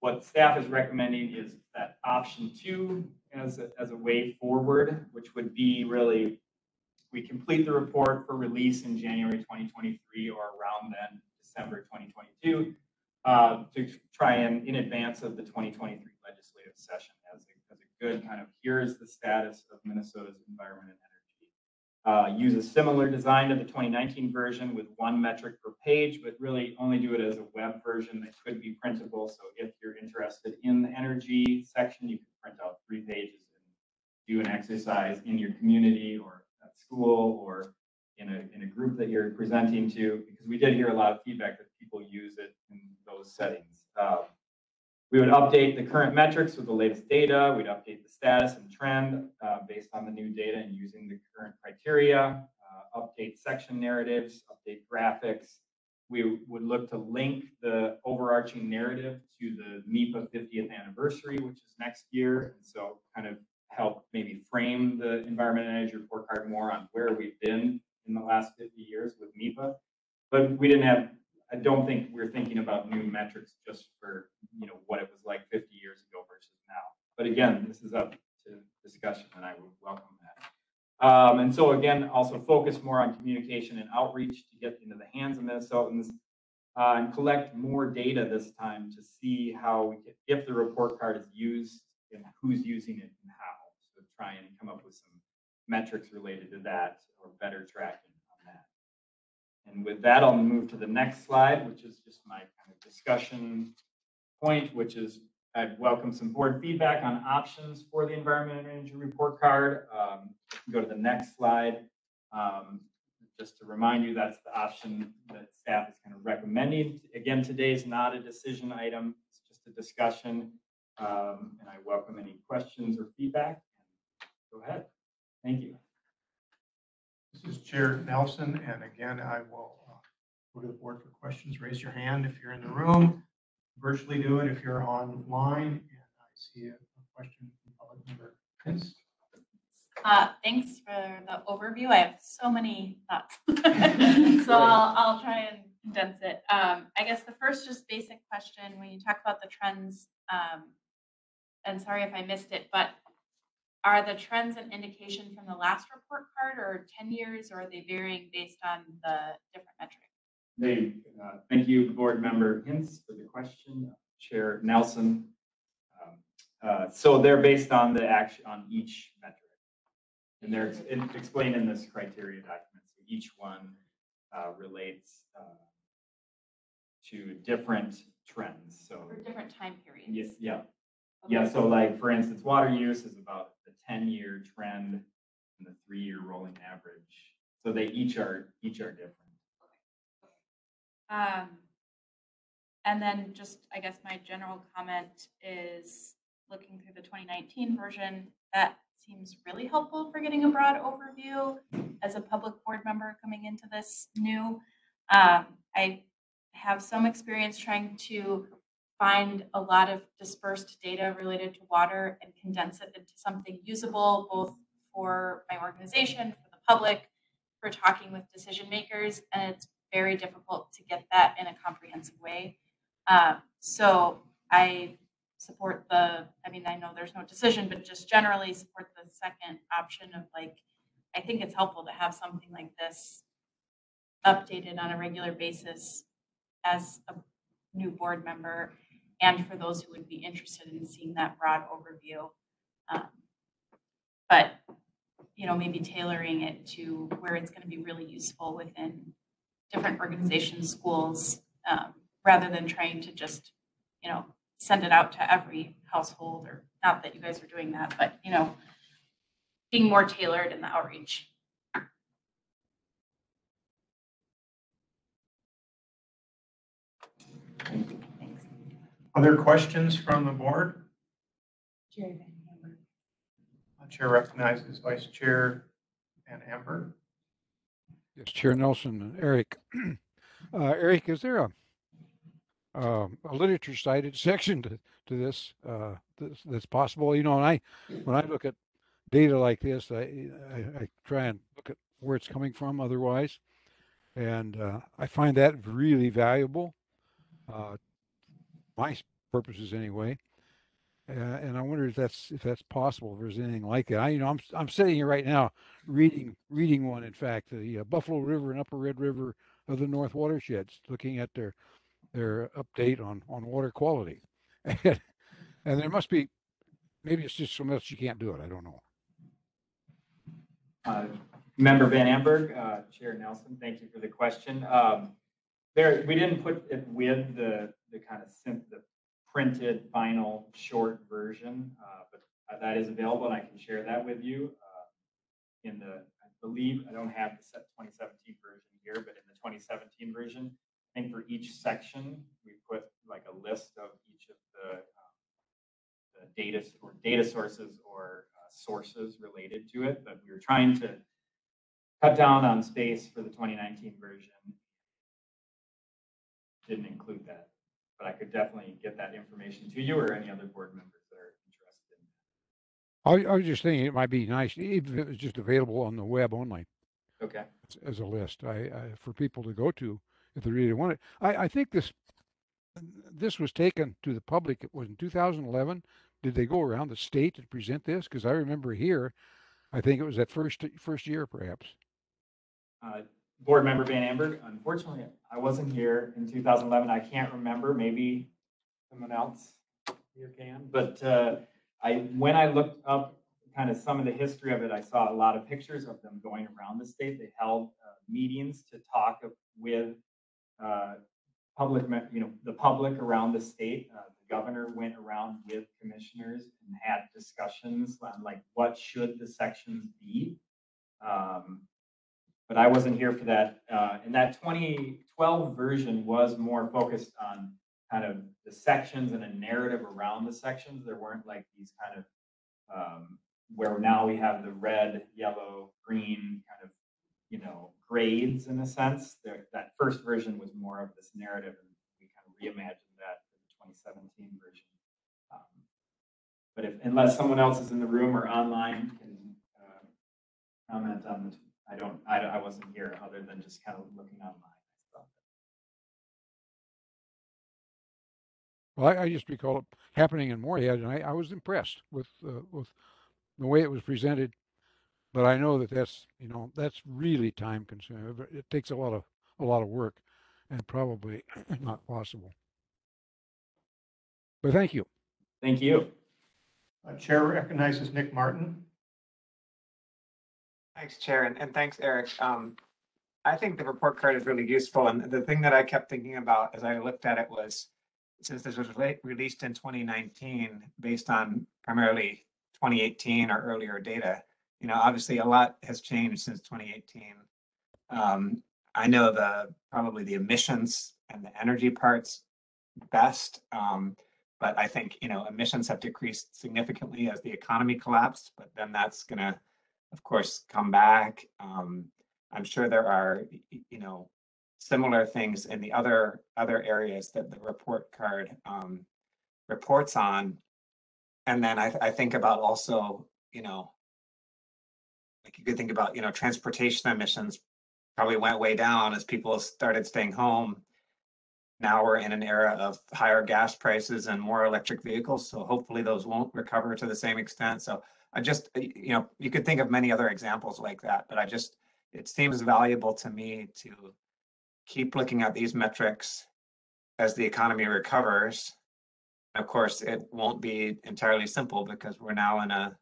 What staff is recommending is that option two as a, as a way forward, which would be really, we complete the report for release in January 2023 or around then, December 2022, uh, to try and in advance of the 2023 legislative session as a, as a good kind of here's the status of Minnesota's environment and. Uh, use a similar design to the 2019 version with one metric per page, but really only do it as a web version that could be printable. So if you're interested in the energy section, you can print out three pages and do an exercise in your community or at school or in a, in a group that you're presenting to, because we did hear a lot of feedback that people use it in those settings. Um, we would update the current metrics with the latest data. We'd update the status and trend uh, based on the new data and using the current criteria. Uh, update section narratives, update graphics. We would look to link the overarching narrative to the MEPA 50th anniversary, which is next year. And so kind of help maybe frame the environment and energy report card more on where we've been in the last 50 years with MEPA. But we didn't have I don't think we're thinking about new metrics just for, you know, what it was like 50 years ago versus now. But again, this is up to discussion and I would welcome that. Um, and so again, also focus more on communication and outreach to get into the hands of Minnesotans uh, and collect more data this time to see how we can, if the report card is used and who's using it and how. So try and come up with some metrics related to that or better tracking. And with that, I'll move to the next slide, which is just my kind of discussion point, which is I'd welcome some board feedback on options for the environment and energy report card. Um, go to the next slide. Um, just to remind you, that's the option that staff is kind of recommending. Again, today is not a decision item, it's just a discussion. Um, and I welcome any questions or feedback. Go ahead. Thank you. This is Chair Nelson, and again, I will uh, go to the board for questions. Raise your hand if you're in the room. Virtually do it if you're online. And I see a question from public member Prince. Uh, thanks for the overview. I have so many thoughts. so I'll, I'll try and condense it. Um, I guess the first just basic question, when you talk about the trends, um, and sorry if I missed it, but are the trends an indication from the last report card or 10 years, or are they varying based on the different metrics? They, uh, thank you, board member Hintz for the question, Chair Nelson. Um, uh, so they're based on the action on each metric. And they're ex- in- explained in this criteria document. So each one uh, relates uh, to different trends. So For different time periods? Yes, yeah. Yeah, so like, for instance, water use is about the ten-year trend and the three-year rolling average. So they each are, each are different. Um, and then just, I guess my general comment is, looking through the 2019 version, that seems really helpful for getting a broad overview as a public board member coming into this new. Um, I have some experience trying to find a lot of dispersed data related to water and condense it into something usable, both for my organization, for the public, for talking with decision makers, and it's very difficult to get that in a comprehensive way. Um, so I support the, I mean, I know there's no decision, but just generally support the second option of like, I think it's helpful to have something like this updated on a regular basis as a new board member and for those who would be interested in seeing that broad overview. Um, But, you know, maybe tailoring it to where it's going to be really useful within different organizations, schools, um, rather than trying to just, you know, send it out to every household or not that you guys are doing that, but, you know, being more tailored in the outreach. Other questions from the board? Jerry Van Amburg. Uh, Chair recognizes Vice Chair Van Amburg. Yes, Chair Nelson and Eric. Uh, Eric, is there a, um, a literature cited section to, to this, uh, this, that's possible? You know, and I, when I look at data like this, I, I, I try and look at where it's coming from otherwise. And, uh, I find that really valuable, uh, my purposes anyway. Uh, and I wonder if that's if that's possible. If there's anything like that. I, you know, I'm I'm sitting here right now reading reading one. In fact, the uh, Buffalo River and Upper Red River of the North watersheds, looking at their their update on on water quality, and, and there must be maybe it's just so much you can't do it. I don't know. Uh, Member Van Amburg, uh, Chair Nelson, thank you for the question. Um, There, we didn't put it with the, the kind of the printed final short version, uh, but uh, that is available and I can share that with you. uh, In the, I believe, I don't have the 2017 version here, but in the 2017 version, I think for each section, we put like a list of each of the um, the data or data sources or uh, sources related to it, but we were trying to cut down on space for the 2019 version. Didn't include that, but I could definitely get that information to you or any other board members that are interested. in I, I was just thinking it might be nice if it was just available on the web only. Okay. as- As a list, I, I, for people to go to if they really want it. I, I think this, this was taken to the public, it was in two thousand eleven. Did they go around the state and present this? Cause I remember here, I think it was that first, first year perhaps. Uh, Board Member Van Amburg, unfortunately, I wasn't here in 2011. I can't remember, maybe someone else here can. But uh, I, when I looked up kind of some of the history of it, I saw a lot of pictures of them going around the state. They held uh, meetings to talk with uh, public, you know, the public around the state. Uh, The governor went around with commissioners and had discussions on like, what should the sections be? Um, but I wasn't here for that. Uh, and that 2012 version was more focused on kind of the sections and a narrative around the sections. There weren't like these kind of um, where now we have the red, yellow, green kind of you know grades in a sense. There, that first version was more of this narrative, and we kind of reimagined that for the 2017 version. Um, but if unless someone else is in the room or online can uh, comment on the I don't, I, I wasn't here other than just kind of looking online. Well, I, I just recall it happening in Moorhead and I, I was impressed with, uh, with the way it was presented. But I know that that's, you know, that's really time consuming. It- It takes a lot of, a lot of work and probably not possible. But thank you. Thank you. Uh, Chair recognizes Nick Martin. Thanks, Chair, and, and thanks, Eric. Um, I think the report card is really useful, and the thing that I kept thinking about as I looked at it was, since this was rela- released in twenty nineteen, based on primarily twenty eighteen or earlier data, you know, obviously a lot has changed since twenty eighteen. Um, I know the, probably the emissions and the energy parts best. Um, But I think, you know, emissions have decreased significantly as the economy collapsed, but then that's gonna, of course, come back. Um, I'm sure there are, you know, similar things in the other, other areas that the report card, um, reports on. And then I, I think about also, you know, like you could think about, you know, transportation emissions probably went way down as people started staying home. Now we're in an era of higher gas prices and more electric vehicles, so hopefully those won't recover to the same extent. So I just, you know, you could think of many other examples like that, but I just, it seems valuable to me to keep looking at these metrics as the economy recovers. Of course, it won't be entirely simple because we're now in a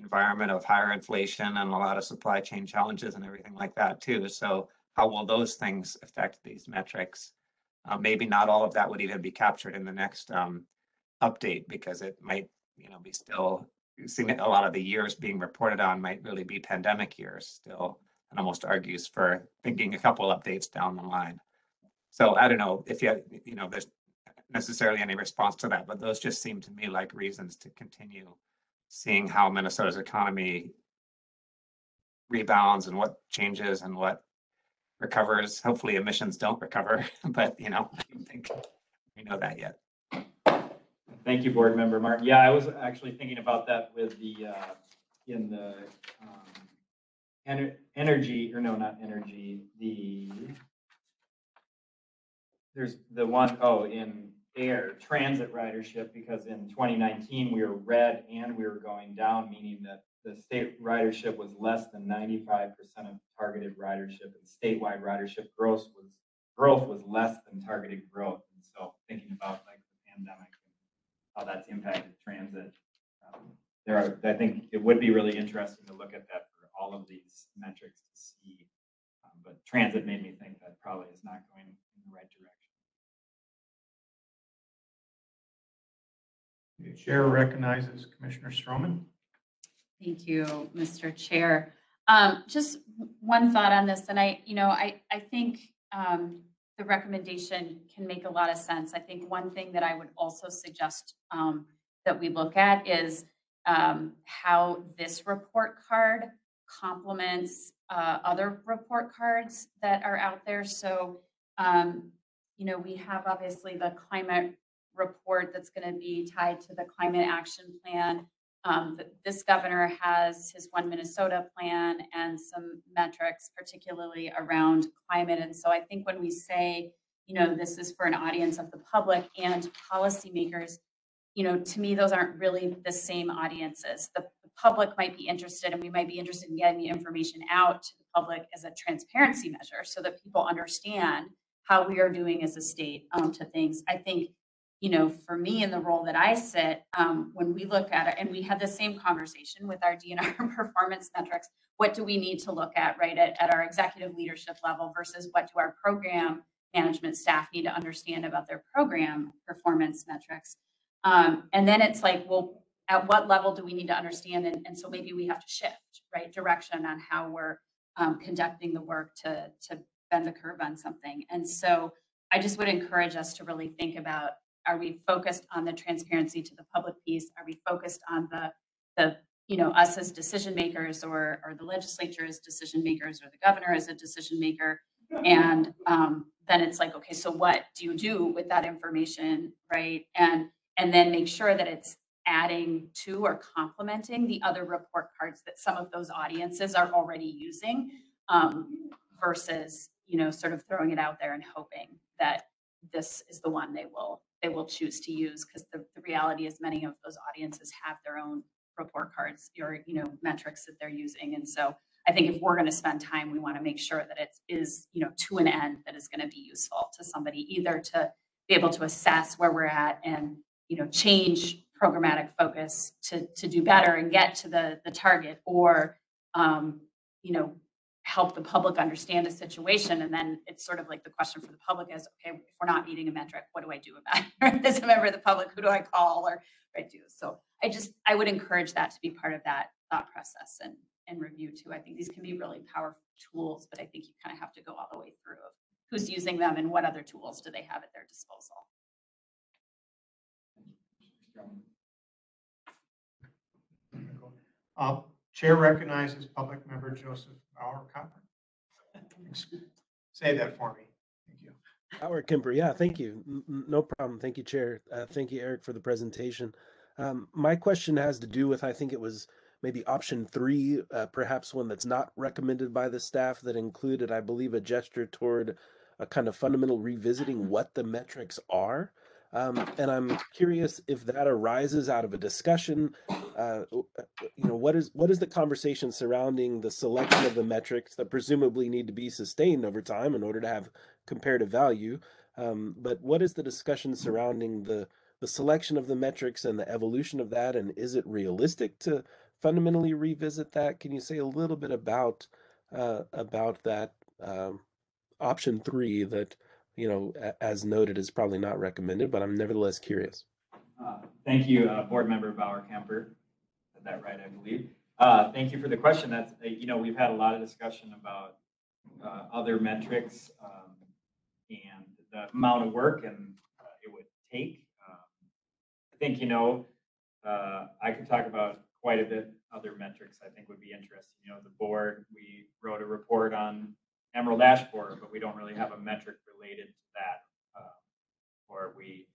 environment of higher inflation and a lot of supply chain challenges and everything like that too. So how will those things affect these metrics? Uh, maybe not all of that would even be captured in the next um, update because it might, you know, be still a lot of the years being reported on might really be pandemic years still. And almost argues for thinking a couple updates down the line. So I don't know if you, you know, there's necessarily any response to that, but those just seem to me like reasons to continue seeing how Minnesota's economy rebounds and what changes and what recovers. Hopefully emissions don't recover, but you know, I don't think we know that yet. Thank you, Board Member Martin. Yeah, I was actually thinking about that with the, uh, in the, um, ener- energy, or no, not energy, the, there's the one, oh, in air, transit ridership, because in twenty nineteen, we were red and we were going down, meaning that the state ridership was less than ninety-five percent of targeted ridership, and statewide ridership growth was, growth was less than targeted growth. And so thinking about like the pandemic, how that's impacted transit. um, There are, I think it would be really interesting to look at that for all of these metrics to see. um, But transit made me think that probably is not going in the right direction. The chair recognizes Commissioner Strommen. Thank you, Mr. Chair. Um, just one thought on this, and I, you know, I, I think, um, the recommendation can make a lot of sense. I think one thing that I would also suggest, um, that we look at is, um, how this report card complements, uh, other report cards that are out there. So, um, you know, we have obviously the climate report that's going to be tied to the climate action plan. Um, this governor has his One Minnesota plan and some metrics, particularly around climate. And so I think when we say, you know, this is for an audience of the public and policymakers, you know, to me, those aren't really the same audiences. The, the public might be interested, and we might be interested in getting the information out to the public as a transparency measure so that people understand how we are doing as a state um, to things. I think you know, for me in the role that I sit, um, when we look at it, and we had the same conversation with our DNR performance metrics, what do we need to look at, right, at, at our executive leadership level versus what do our program management staff need to understand about their program performance metrics? Um, and then it's like, well, at what level do we need to understand? And, and so maybe we have to shift, right, direction on how we're um, conducting the work to, to bend the curve on something. And so I just would encourage us to really think about are we focused on the transparency to the public piece? Are we focused on the, the, you know, us as decision makers or, or the legislature as decision makers or the governor as a decision maker? And um, then it's like, okay, so what do you do with that information, right? And, and then make sure that it's adding to or complementing the other report cards that some of those audiences are already using um, versus, you know, sort of throwing it out there and hoping that this is the one they will they will choose to use because the, the reality is many of those audiences have their own report cards or you know metrics that they're using. And so i think if we're going to spend time we want to make sure that it is you know to an end that is going to be useful to somebody either to be able to assess where we're at and you know change programmatic focus to to do better and get to the the target or um, you know help the public understand a situation. And then it's sort of like the question for the public is, okay, if we're not meeting a metric, what do I do about it? As a member of the public, who do I call or I do? So I just, I would encourage that to be part of that thought process and, and review too. I think these can be really powerful tools, but I think you kind of have to go all the way through of who's using them and what other tools do they have at their disposal. Uh, Chair recognizes public member Joseph Bauer Copper. Say that for me. Thank you. Bauerkemper, yeah, thank you. N- n- No problem. Thank you, Chair. Uh, thank you, Eric, for the presentation. Um, my question has to do with, I think it was maybe option three, uh, perhaps one that's not recommended by the staff that included, I believe, a gesture toward a kind of fundamental revisiting what the metrics are. Um, and I'm curious if that arises out of a discussion. Uh, you know, what is what is the conversation surrounding the selection of the metrics that presumably need to be sustained over time in order to have comparative value? Um, but what is the discussion surrounding the the selection of the metrics and the evolution of that? And is it realistic to fundamentally revisit that? Can you say a little bit about uh, about that um, option three that you know, as noted, is probably not recommended, but I'm nevertheless curious. Uh, Thank you, uh, Board Member Bauerkemper. Said that right, I believe. Uh, Thank you for the question. That's, uh, you know, we've had a lot of discussion about uh, other metrics um, and the amount of work and uh, it would take. Um, I think, you know, I could talk about quite a bit other metrics I think would be interesting. You know, the board, we wrote a report on Emerald Ash Borer, but we don't really have a metric related to that. Uh, Or we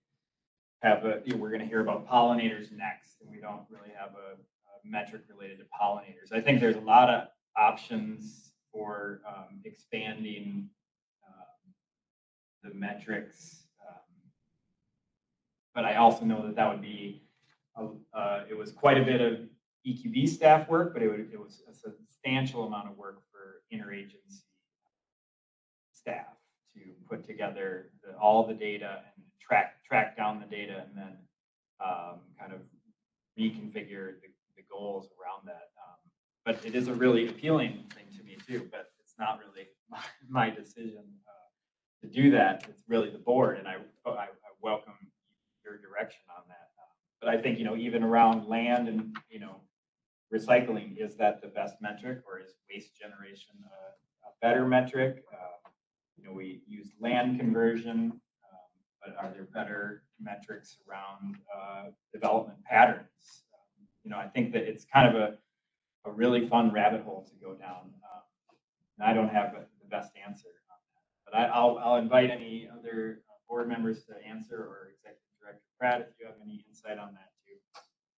have a, you know, we're gonna hear about pollinators next, and we don't really have a, a metric related to pollinators. I think there's a lot of options for, um, expanding, um, the metrics. um, But I also know that that would be, a- uh, it was quite a bit of EQB staff work, but it would, it was a substantial amount of work for interagency staff to put together the, all the data and track, track down the data and then um, kind of reconfigure the, the goals around that. Um, But it is a really appealing thing to me too, but it's not really my, my decision uh, to do that. It's really the board and I, I I welcome your direction on that. Um, But I think, you know, even around land and, you know, recycling, is that the best metric or is waste generation a, a better metric? Uh, you know, we use land conversion, um, but are there better metrics around uh, development patterns? Um, You know, I think that it's kind of a, a really fun rabbit hole to go down. um, And I don't have the best answer on that. But I, I'll, I'll invite any other uh, board members to answer or Executive Director Pratt, if you have any insight on that too.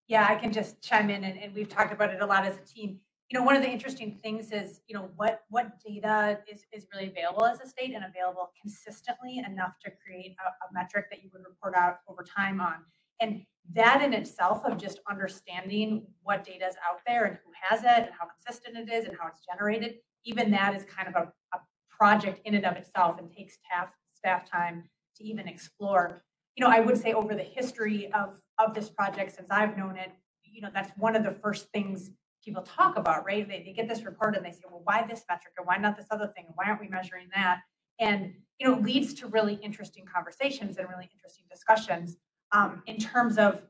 Yeah, I can just chime in and, and we've talked about it a lot as a team. You know, one of the interesting things is, you know, what, what data is, is really available as a state and available consistently enough to create a, a metric that you would report out over time on. And that in itself of just understanding what data is out there and who has it and how consistent it is and how it's generated, even that is kind of a, a project in and of itself and takes staff, staff time to even explore. You know, I would say over the history of, of this project, since I've known it, you know, that's one of the first things people talk about, right? They, they get this report and they say, well, why this metric and why not this other thing? And why aren't we measuring that? And, you know, leads to really interesting conversations and really interesting discussions um, in terms of,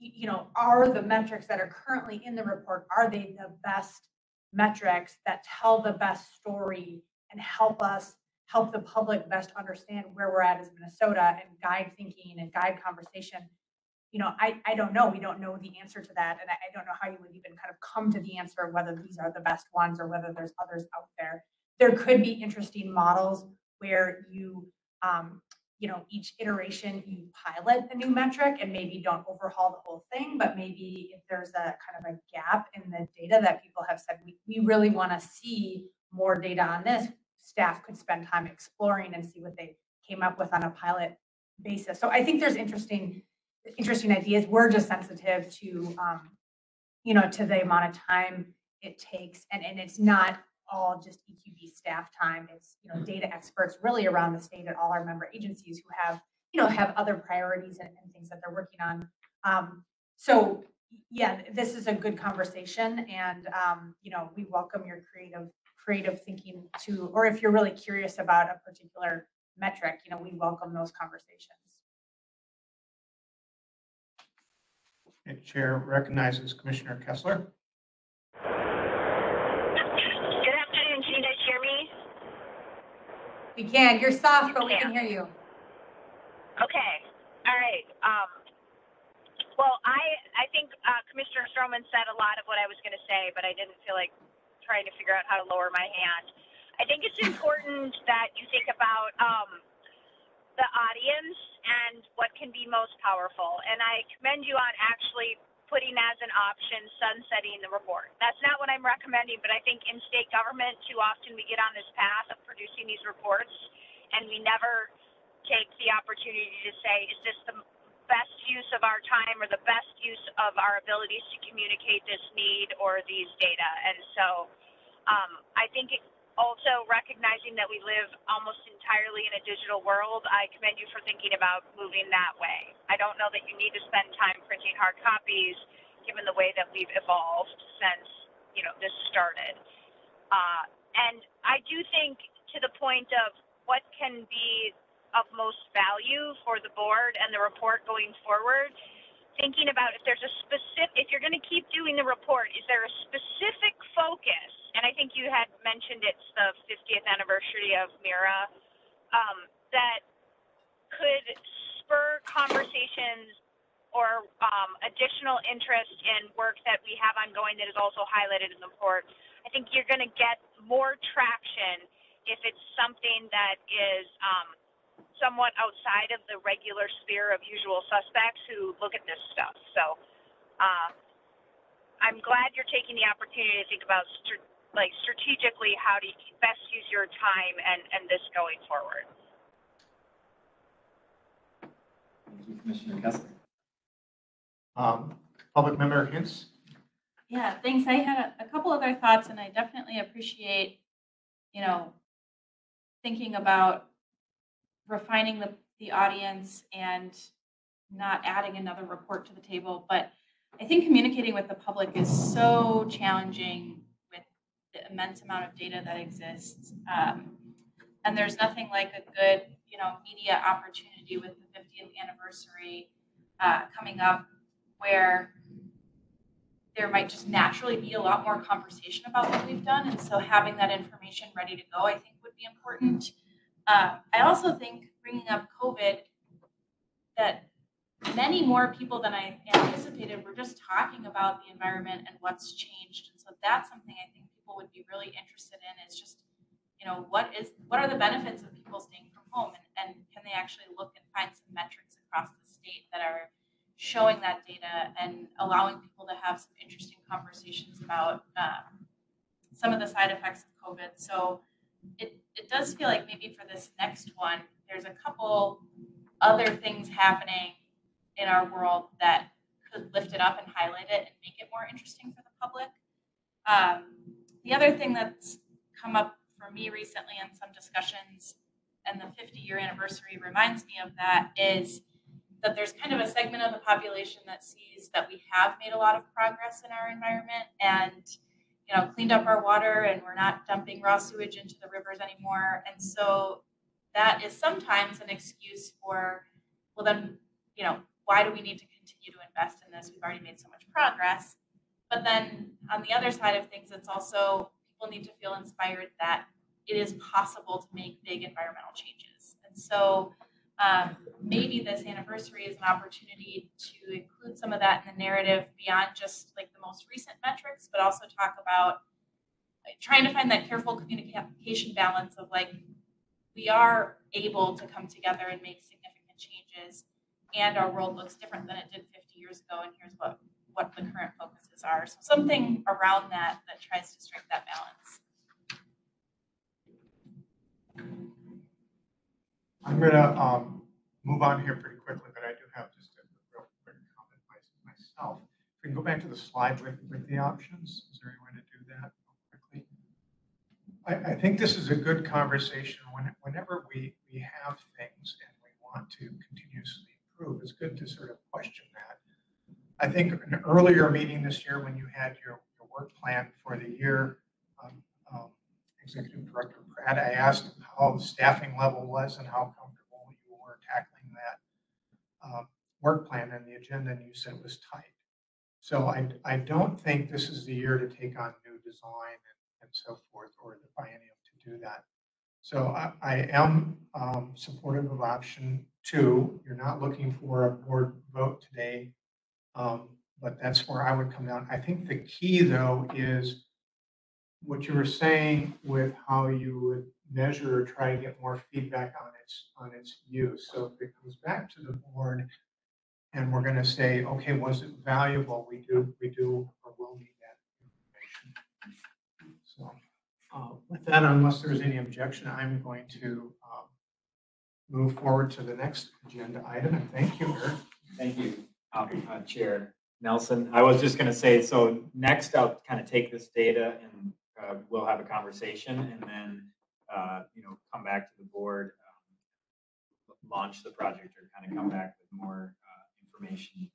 you know, are the metrics that are currently in the report, are they the best metrics that tell the best story and help us, help the public best understand where we're at as Minnesota and guide thinking and guide conversation? You know, I, I don't know. We don't know the answer to that. And I, I don't know how you would even kind of come to the answer of whether these are the best ones or whether there's others out there. There could be interesting models where you, um, you know, each iteration you pilot a new metric and maybe don't overhaul the whole thing, but maybe if there's a kind of a gap in the data that people have said, we, we really want to see more data on this, staff could spend time exploring and see what they came up with on a pilot basis. So I think there's interesting interesting ideas. We're just sensitive to, um, you know, to the amount of time it takes. And, and it's not all just EQB staff time. It's, you know, data experts really around the state at all our member agencies who have, you know, have other priorities and, and things that they're working on. Um, so yeah, this is a good conversation and, um, you know, we welcome your creative, creative thinking to, or if you're really curious about a particular metric, you know, we welcome those conversations. Okay, Chair recognizes Commissioner Kessler. Good afternoon. Can you guys hear me? We can. You're soft, but we can hear you. Okay. All right. Um, Well, I, I think uh, Commissioner Strommen said a lot of what I was going to say, but I didn't feel like trying to figure out how to lower my hand. I think it's important that you think about um, the audience and what can be most powerful. And I commend you on actually putting as an option sunsetting the report. That's not what I'm recommending, but I think in state government, too often we get on this path of producing these reports and we never take the opportunity to say, is this the best use of our time or the best use of our abilities to communicate this need or these data? And so um, I think it, also recognizing that we live almost entirely in a digital world, I commend you for thinking about moving that way. I don't know that you need to spend time printing hard copies, given the way that we've evolved since you know this started. Uh, and I do think to the point of what can be of most value for the board and the report going forward. Thinking about if there's a specific, if you're going to keep doing the report, is there a specific focus and I think you had mentioned it's the 50th anniversary of Mira, um, that could spur conversations or um, additional interest in work that we have ongoing that is also highlighted in the report. I think you're going to get more traction if it's something that is um, somewhat outside of the regular sphere of usual suspects who look at this stuff. So uh, I'm glad you're taking the opportunity to think about st- like strategically how do you best use your time and, and this going forward. Thank you, Commissioner Kessler. Um, Public member Hintz? Yeah, thanks. I had a, a couple other thoughts and I definitely appreciate, you know, thinking about refining the, the audience and not adding another report to the table. But I think communicating with the public is so challenging with the immense amount of data that exists. Um, and there's nothing like a good, you know, media opportunity with the 50th anniversary uh, coming up where there might just naturally be a lot more conversation about what we've done. And so having that information ready to go, I think would be important. Uh, I also think bringing up COVID, that many more people than I anticipated were just talking about the environment and what's changed. And so that's something I think would be really interested in is just, you know, what is what are the benefits of people staying from home and, and can they actually look and find some metrics across the state that are showing that data and allowing people to have some interesting conversations about um, some of the side effects of COVID. So it, it does feel like maybe for this next one, there's a couple other things happening in our world that could lift it up and highlight it and make it more interesting for the public. Um, the other thing that's come up for me recently in some discussions, and the 50 year anniversary reminds me of that, is that there's kind of a segment of the population that sees that we have made a lot of progress in our environment and you know cleaned up our water and we're not dumping raw sewage into the rivers anymore. And so that is sometimes an excuse for well then you know why do we need to continue to invest in this? We've already made so much progress but then on the other side of things it's also people need to feel inspired that it is possible to make big environmental changes. And so um, maybe this anniversary is an opportunity to include some of that in the narrative beyond just like the most recent metrics, but also talk about trying to find that careful communication balance of like we are able to come together and make significant changes, and our world looks different than it did 50 years ago, and here's what what the current focuses are. So something around that that tries to strike that balance. I'm gonna um, move on here pretty quickly, but I do have just a real quick comment myself. If we can go back to the slide with, with the options, is there any way to do that quickly? I, I think this is a good conversation when, whenever we, we have things and we want to continuously improve, it's good to sort of question that. I think an earlier meeting this year, when you had your, your work plan for the year, um, um, Executive Director Pratt, I asked how the staffing level was and how comfortable you were tackling that um, work plan and the agenda, and you said it was tight. So I, I don't think this is the year to take on new design and, and so forth, or the biennium to do that. So I, I am um, supportive of option two. You're not looking for a board vote today Um, But that's where I would come down. I think the key, though, is what you were saying with how you would measure or try to get more feedback on its, on its use. So if it comes back to the board and we're gonna say, okay, was it valuable? We do, we do, or will need that information. So, uh, with that, unless there's any objection, I'm going to, um, move forward to the next agenda item, and thank you, Eric. Thank you, um, uh, Chair Nelson. I was just gonna say, so next I'll kind of take this data and, uh, we'll have a conversation and then, uh, you know, come back to the board, um, launch the project or kind of come back with more, uh, information,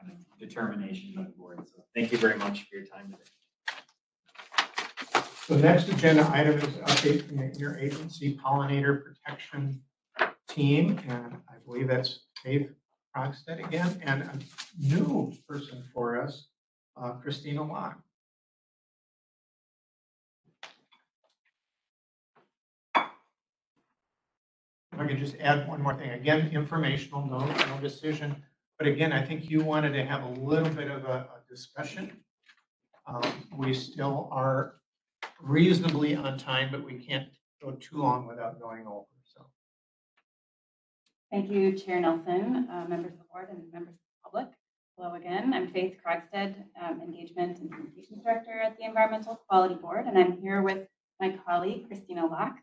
kind of determination by the board. So thank you very much for your time today. So next agenda item is update from the interagency pollinator protection team, and I believe that's Faith Krogstad again, and a new person for us, uh, Christina Locke. I could just add one more thing, again, informational, no, no decision, but again, I think you wanted to have a little bit of a, a discussion. Um, we still are reasonably on time, but we can't go too long without going over. Thank you, Chair Nelson, uh, members of the board, and members of the public. Hello again. I'm Faith Krogstad, um, Engagement and Communications Director at the Environmental Quality Board, and I'm here with my colleague, Christina Locke,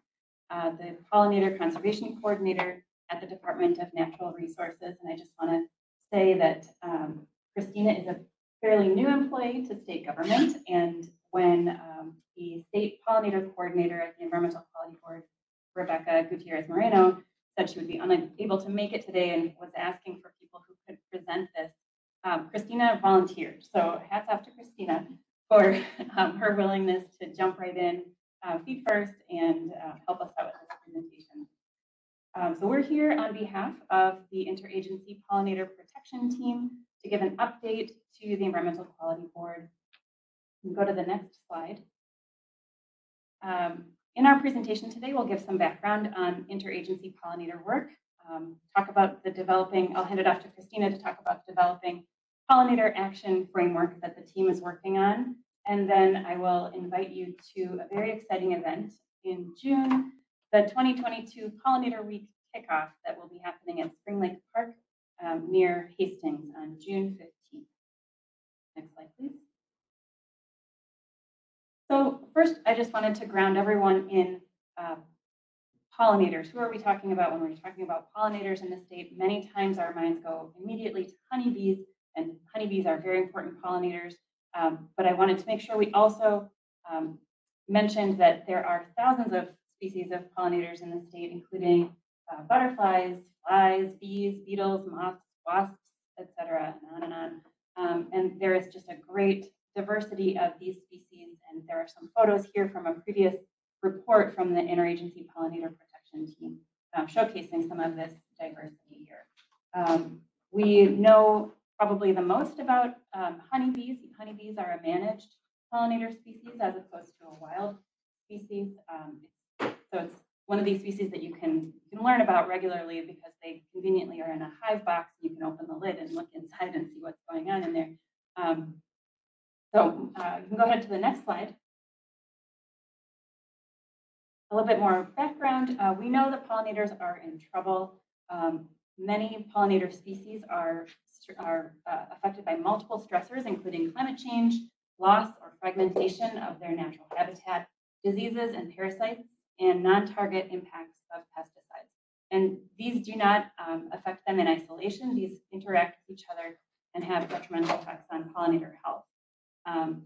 uh, the Pollinator Conservation Coordinator at the Department of Natural Resources. And I just want to say that um, Christina is a fairly new employee to state government, and when um, the State Pollinator Coordinator at the Environmental Quality Board, Rebecca Gutierrez Moreno, said she would be unable to make it today and was asking for people who could present this. Um, Christina volunteered, so hats off to Christina for um, her willingness to jump right in, uh, feet first, and uh, help us out with this presentation. Um, so we're here on behalf of the Interagency Pollinator Protection Team to give an update to the Environmental Quality Board. Go to the next slide. Um, in our presentation today, we'll give some background on interagency pollinator work, um, talk about the developing, I'll hand it off to Christina to talk about the developing pollinator action framework that the team is working on. And then I will invite you to a very exciting event in June, the 2022 Pollinator Week kickoff that will be happening at Spring Lake Park um, near Hastings on June 15th. Next slide, please. So first, I just wanted to ground everyone in uh, pollinators. Who are we talking about when we're talking about pollinators in the state? Many times our minds go immediately to honeybees, and honeybees are very important pollinators. Um, but I wanted to make sure we also um, mentioned that there are thousands of species of pollinators in the state, including uh, butterflies, flies, bees, beetles, moths, wasps, etc., and on and on. Um, and there is just a great diversity of these species, and there are some photos here from a previous report from the Interagency Pollinator Protection Team um, showcasing some of this diversity here. Um, we know probably the most about um, honeybees. Honeybees are a managed pollinator species as opposed to a wild species. Um, so it's one of these species that you can, you can learn about regularly because they conveniently are in a hive box. You can open the lid and look inside and see what's going on in there. Um, so uh, you can go ahead to the next slide. A little bit more background. Uh, we know that pollinators are in trouble. Um, many pollinator species are, are uh, affected by multiple stressors, including climate change, loss or fragmentation of their natural habitat, diseases and parasites, and non-target impacts of pesticides. And these do not um, affect them in isolation. These interact with each other and have detrimental effects on pollinator health. Um,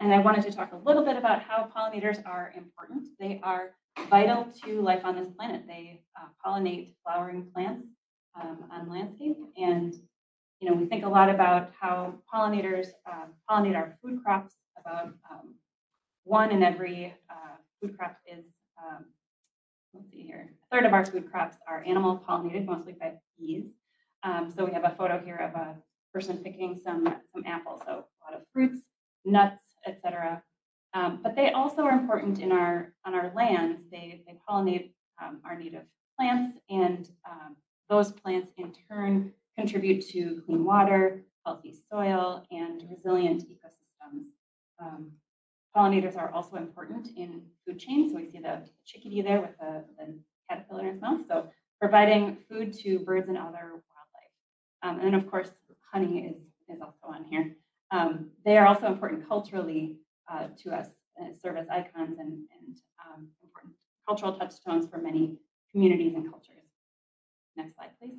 and I wanted to talk a little bit about how pollinators are important. They are vital to life on this planet. They uh, pollinate flowering plants um, on landscape. And, you know, we think a lot about how pollinators uh, pollinate our food crops. About um, one in every uh, food crop is, um, let's see here, a third of our food crops are animal pollinated, mostly by bees. Um, so we have a photo here of a person picking some, some apples. So a lot of fruits, nuts, etc. Um, but they also are important in our on our lands. They they pollinate um, our native plants, and um, those plants in turn contribute to clean water, healthy soil, and resilient ecosystems. Um, pollinators are also important in food chain. So we see the chickadee there with the, the caterpillar in its mouth. So providing food to birds and other wildlife. Um, and of course, honey is, is also on here. Um, they are also important culturally uh, to us, uh, serve as icons and, and um, important cultural touchstones for many communities and cultures. Next slide, please.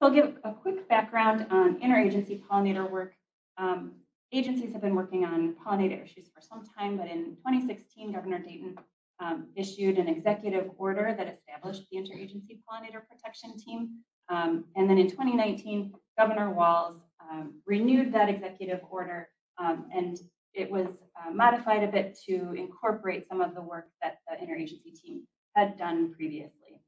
I'll give a quick background on interagency pollinator work. Um, agencies have been working on pollinator issues for some time, but in 2016, Governor Dayton um, issued an executive order that established the interagency pollinator protection team. Um, and then in 2019, Governor Walz um, renewed that executive order um, and it was uh, modified a bit to incorporate some of the work that the interagency team had done previously.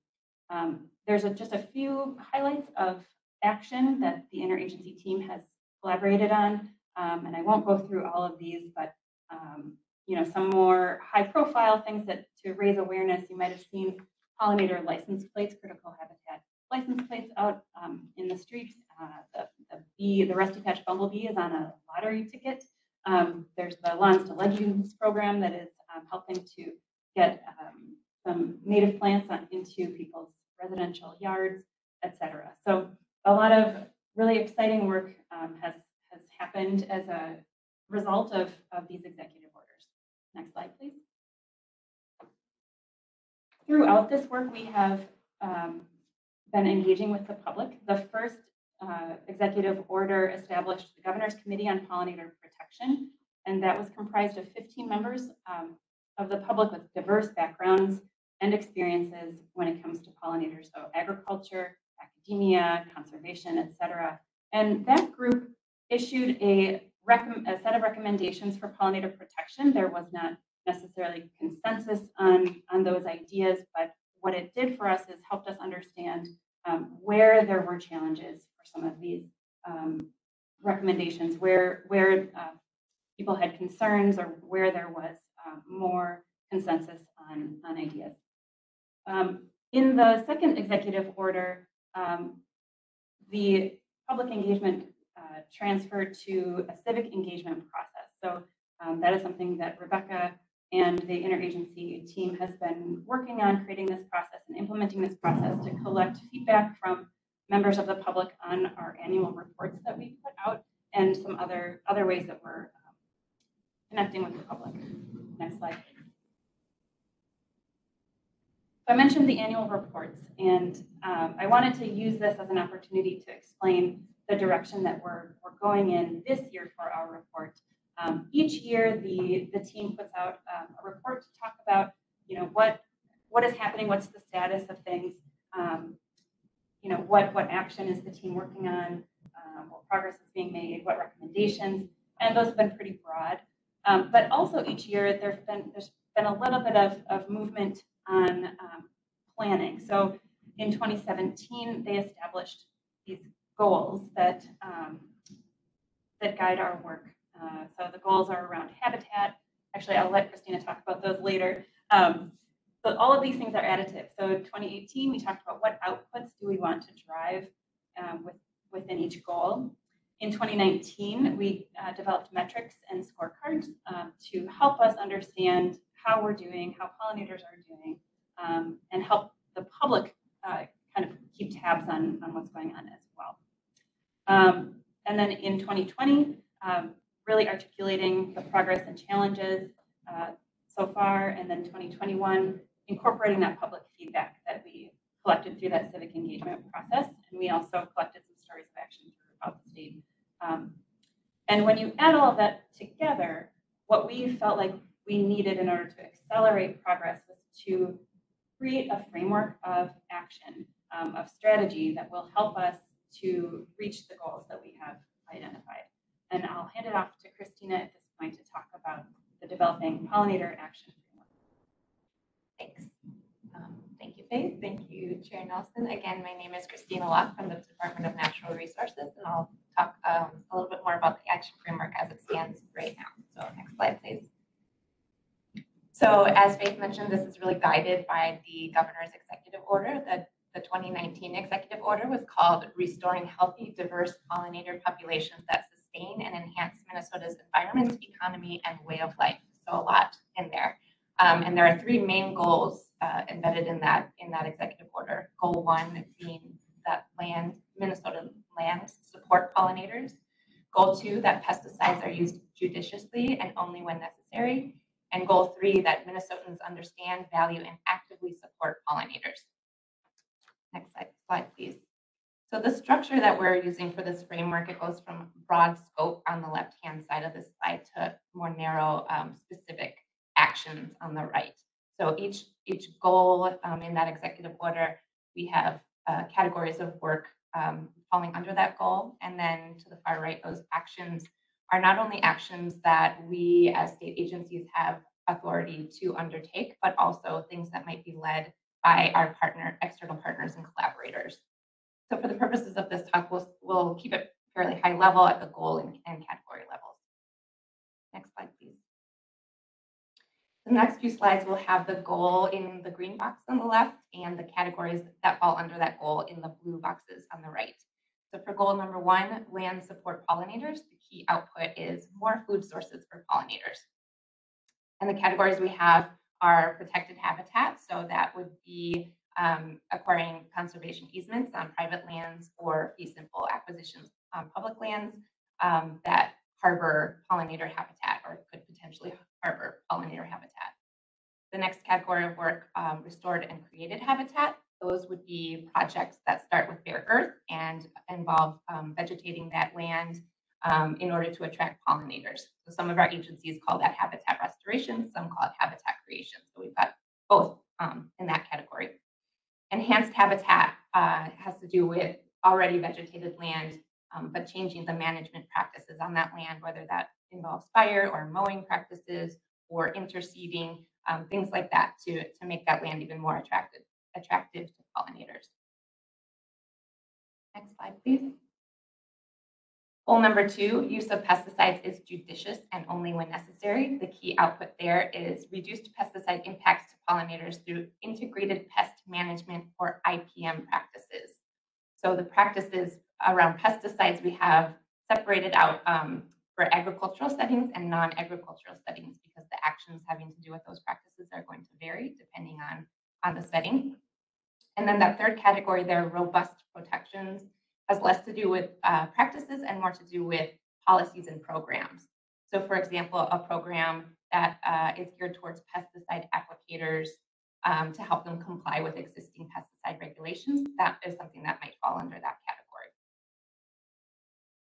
Um, there's a, just a few highlights of action that the interagency team has collaborated on, um, and I won't go through all of these, but you know, some more high-profile things that to raise awareness. You might have seen pollinator license plates, critical habitat license plates out um, in the streets. Uh, the, the bee, the rusty patch bumblebee is on a lottery ticket. Um, there's the Lawns to Legumes program that is um, helping to get um, some native plants on, into people's residential yards, etc. So a lot of really exciting work um, has, has happened as a result of, of these executive orders. Next slide, please. Throughout this work, we have um, been engaging with the public. The first uh, executive order established the Governor's Committee on Pollinator Protection, and that was comprised of 15 members um, of the public with diverse backgrounds and experiences when it comes to pollinators, so agriculture, academia, conservation, etc. And that group issued a, a set of recommendations for pollinator protection. There was not necessarily consensus on, on those ideas, but what it did for us is helped us understand um, where there were challenges for some of these um, recommendations, where, where uh, people had concerns or where there was um, more consensus on, on ideas. Um, in the second executive order, um, the public engagement uh, transferred to a civic engagement process. So um, that is something that Rebecca and the interagency team has been working on creating this process and implementing this process to collect feedback from members of the public on our annual reports that we put out and some other other ways that we're um, connecting with the public. Next slide. I mentioned the annual reports, and um, I wanted to use this as an opportunity to explain the direction that we're, we're going in this year for our report. Um, each year, the, the team puts out um, a report to talk about, you know, what, what is happening, what's the status of things, um, you know, what, what action is the team working on, um, what progress is being made, what recommendations, and those have been pretty broad. Um, but also each year, there's been, there's been a little bit of, of movement on um, planning. So in 2017, they established these goals that, that guide our work. Uh, so the goals are around habitat. Actually, I'll let Christina talk about those later. Um, but all of these things are additive. So 2018, we talked about what outputs do we want to drive um, with, within each goal. In 2019, we uh, developed metrics and scorecards um, to help us understand how we're doing, how pollinators are doing, um, and help the public uh, kind of keep tabs on, on what's going on as well. Um, and then in 2020, um, really articulating the progress and challenges uh, so far, and then 2021, incorporating that public feedback that we collected through that civic engagement process. And we also collected some stories of action throughout the state. Um, and when you add all of that together, what we felt like we needed in order to accelerate progress was to create a framework of action, um, of strategy that will help us to reach the goals that we have identified. And I'll hand it off to Christina at this point to talk about the developing pollinator action framework. Thanks. Um, thank you, Faith. Thank you, Chair Nelson. Again, my name is Christina Locke from the Department of Natural Resources, and I'll talk um, a little bit more about the action framework as it stands right now. So next slide, please. So as Faith mentioned, this is really guided by the governor's executive order. The, the the 2019 executive order was called Restoring Healthy, Diverse Pollinator Populations that Sustain and Enhance Minnesota's Environment, Economy, and Way of Life. So a lot in there. Um, and there are three main goals uh, embedded in that in that executive order. Goal one being that land, Minnesota land support pollinators. Goal two, that pesticides are used judiciously and only when necessary. And goal three, that Minnesotans understand, value, and actively support pollinators. Next slide, slide, please. So the structure that we're using for this framework, it goes from broad scope on the left-hand side of this slide to more narrow, um, specific actions on the right. So each each goal um, in that executive order, we have uh, categories of work um, falling under that goal, and then to the far right, those actions are not only actions that we as state agencies have authority to undertake, but also things that might be led by our partner, external partners and collaborators. So for the purposes of this talk, we'll, we'll keep it fairly high level at the goal and, and category levels. Next slide, please. The next few slides will have the goal in the green box on the left and the categories that fall under that goal in the blue boxes on the right. So for goal number one, land support pollinators, the key output is more food sources for pollinators. And the categories we have are protected habitat. So that would be um, acquiring conservation easements on private lands or fee simple acquisitions on public lands um, that harbor pollinator habitat or could potentially harbor pollinator habitat. The next category of work, um, restored and created habitat. Those would be projects that start with bare earth and involve um, vegetating that land um, in order to attract pollinators. So some of our agencies call that habitat restoration, some call it habitat creation. So we've got both um, in that category. Enhanced habitat uh, has to do with already vegetated land, um, but changing the management practices on that land, whether that involves fire or mowing practices or interseeding, um, things like that to, to make that land even more attractive, attractive to pollinators. Next slide, please. Goal number two, use of pesticides is judicious and only when necessary. The key output there is reduced pesticide impacts to pollinators through integrated pest management or IPM practices. So the practices around pesticides we have separated out um, for agricultural settings and non-agricultural settings because the actions having to do with those practices are going to vary depending on, on the setting. And then that third category there, are robust protections has less to do with uh, practices and more to do with policies and programs. So for example, a program that uh, is geared towards pesticide applicators um, to help them comply with existing pesticide regulations, that is something that might fall under that category.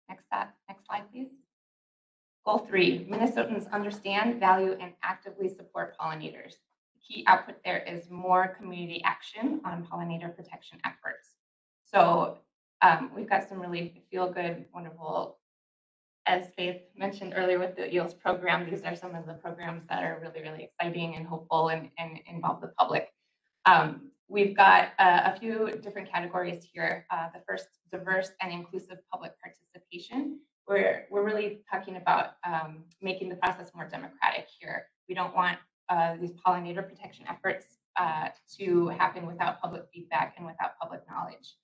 Next, that, next slide, please. Goal three, Minnesotans understand, value, and actively support pollinators. The key output there is more community action on pollinator protection efforts. So um, we've got some really feel good, wonderful, as Faith mentioned earlier with the EELS program, these are some of the programs that are really, really exciting and hopeful and, and involve the public. Um, we've got uh, a few different categories here. Uh, the first, diverse and inclusive public participation. We're, we're really talking about um, making the process more democratic here. We don't want uh, these pollinator protection efforts uh, to happen without public feedback and without public knowledge.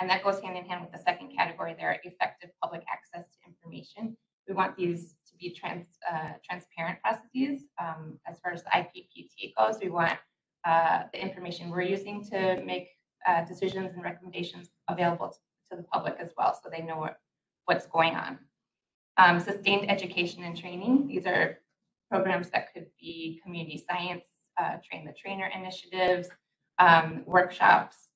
And that goes hand in hand with the second category there, effective public access to information. We want these to be trans, uh, transparent processes. Um, as far as the IPPT goes, we want uh, the information we're using to make uh, decisions and recommendations available to, to, the public as well, so they know what, what's going on. Um, sustained education and training. These are programs that could be community science, uh, train the trainer initiatives, um, workshops,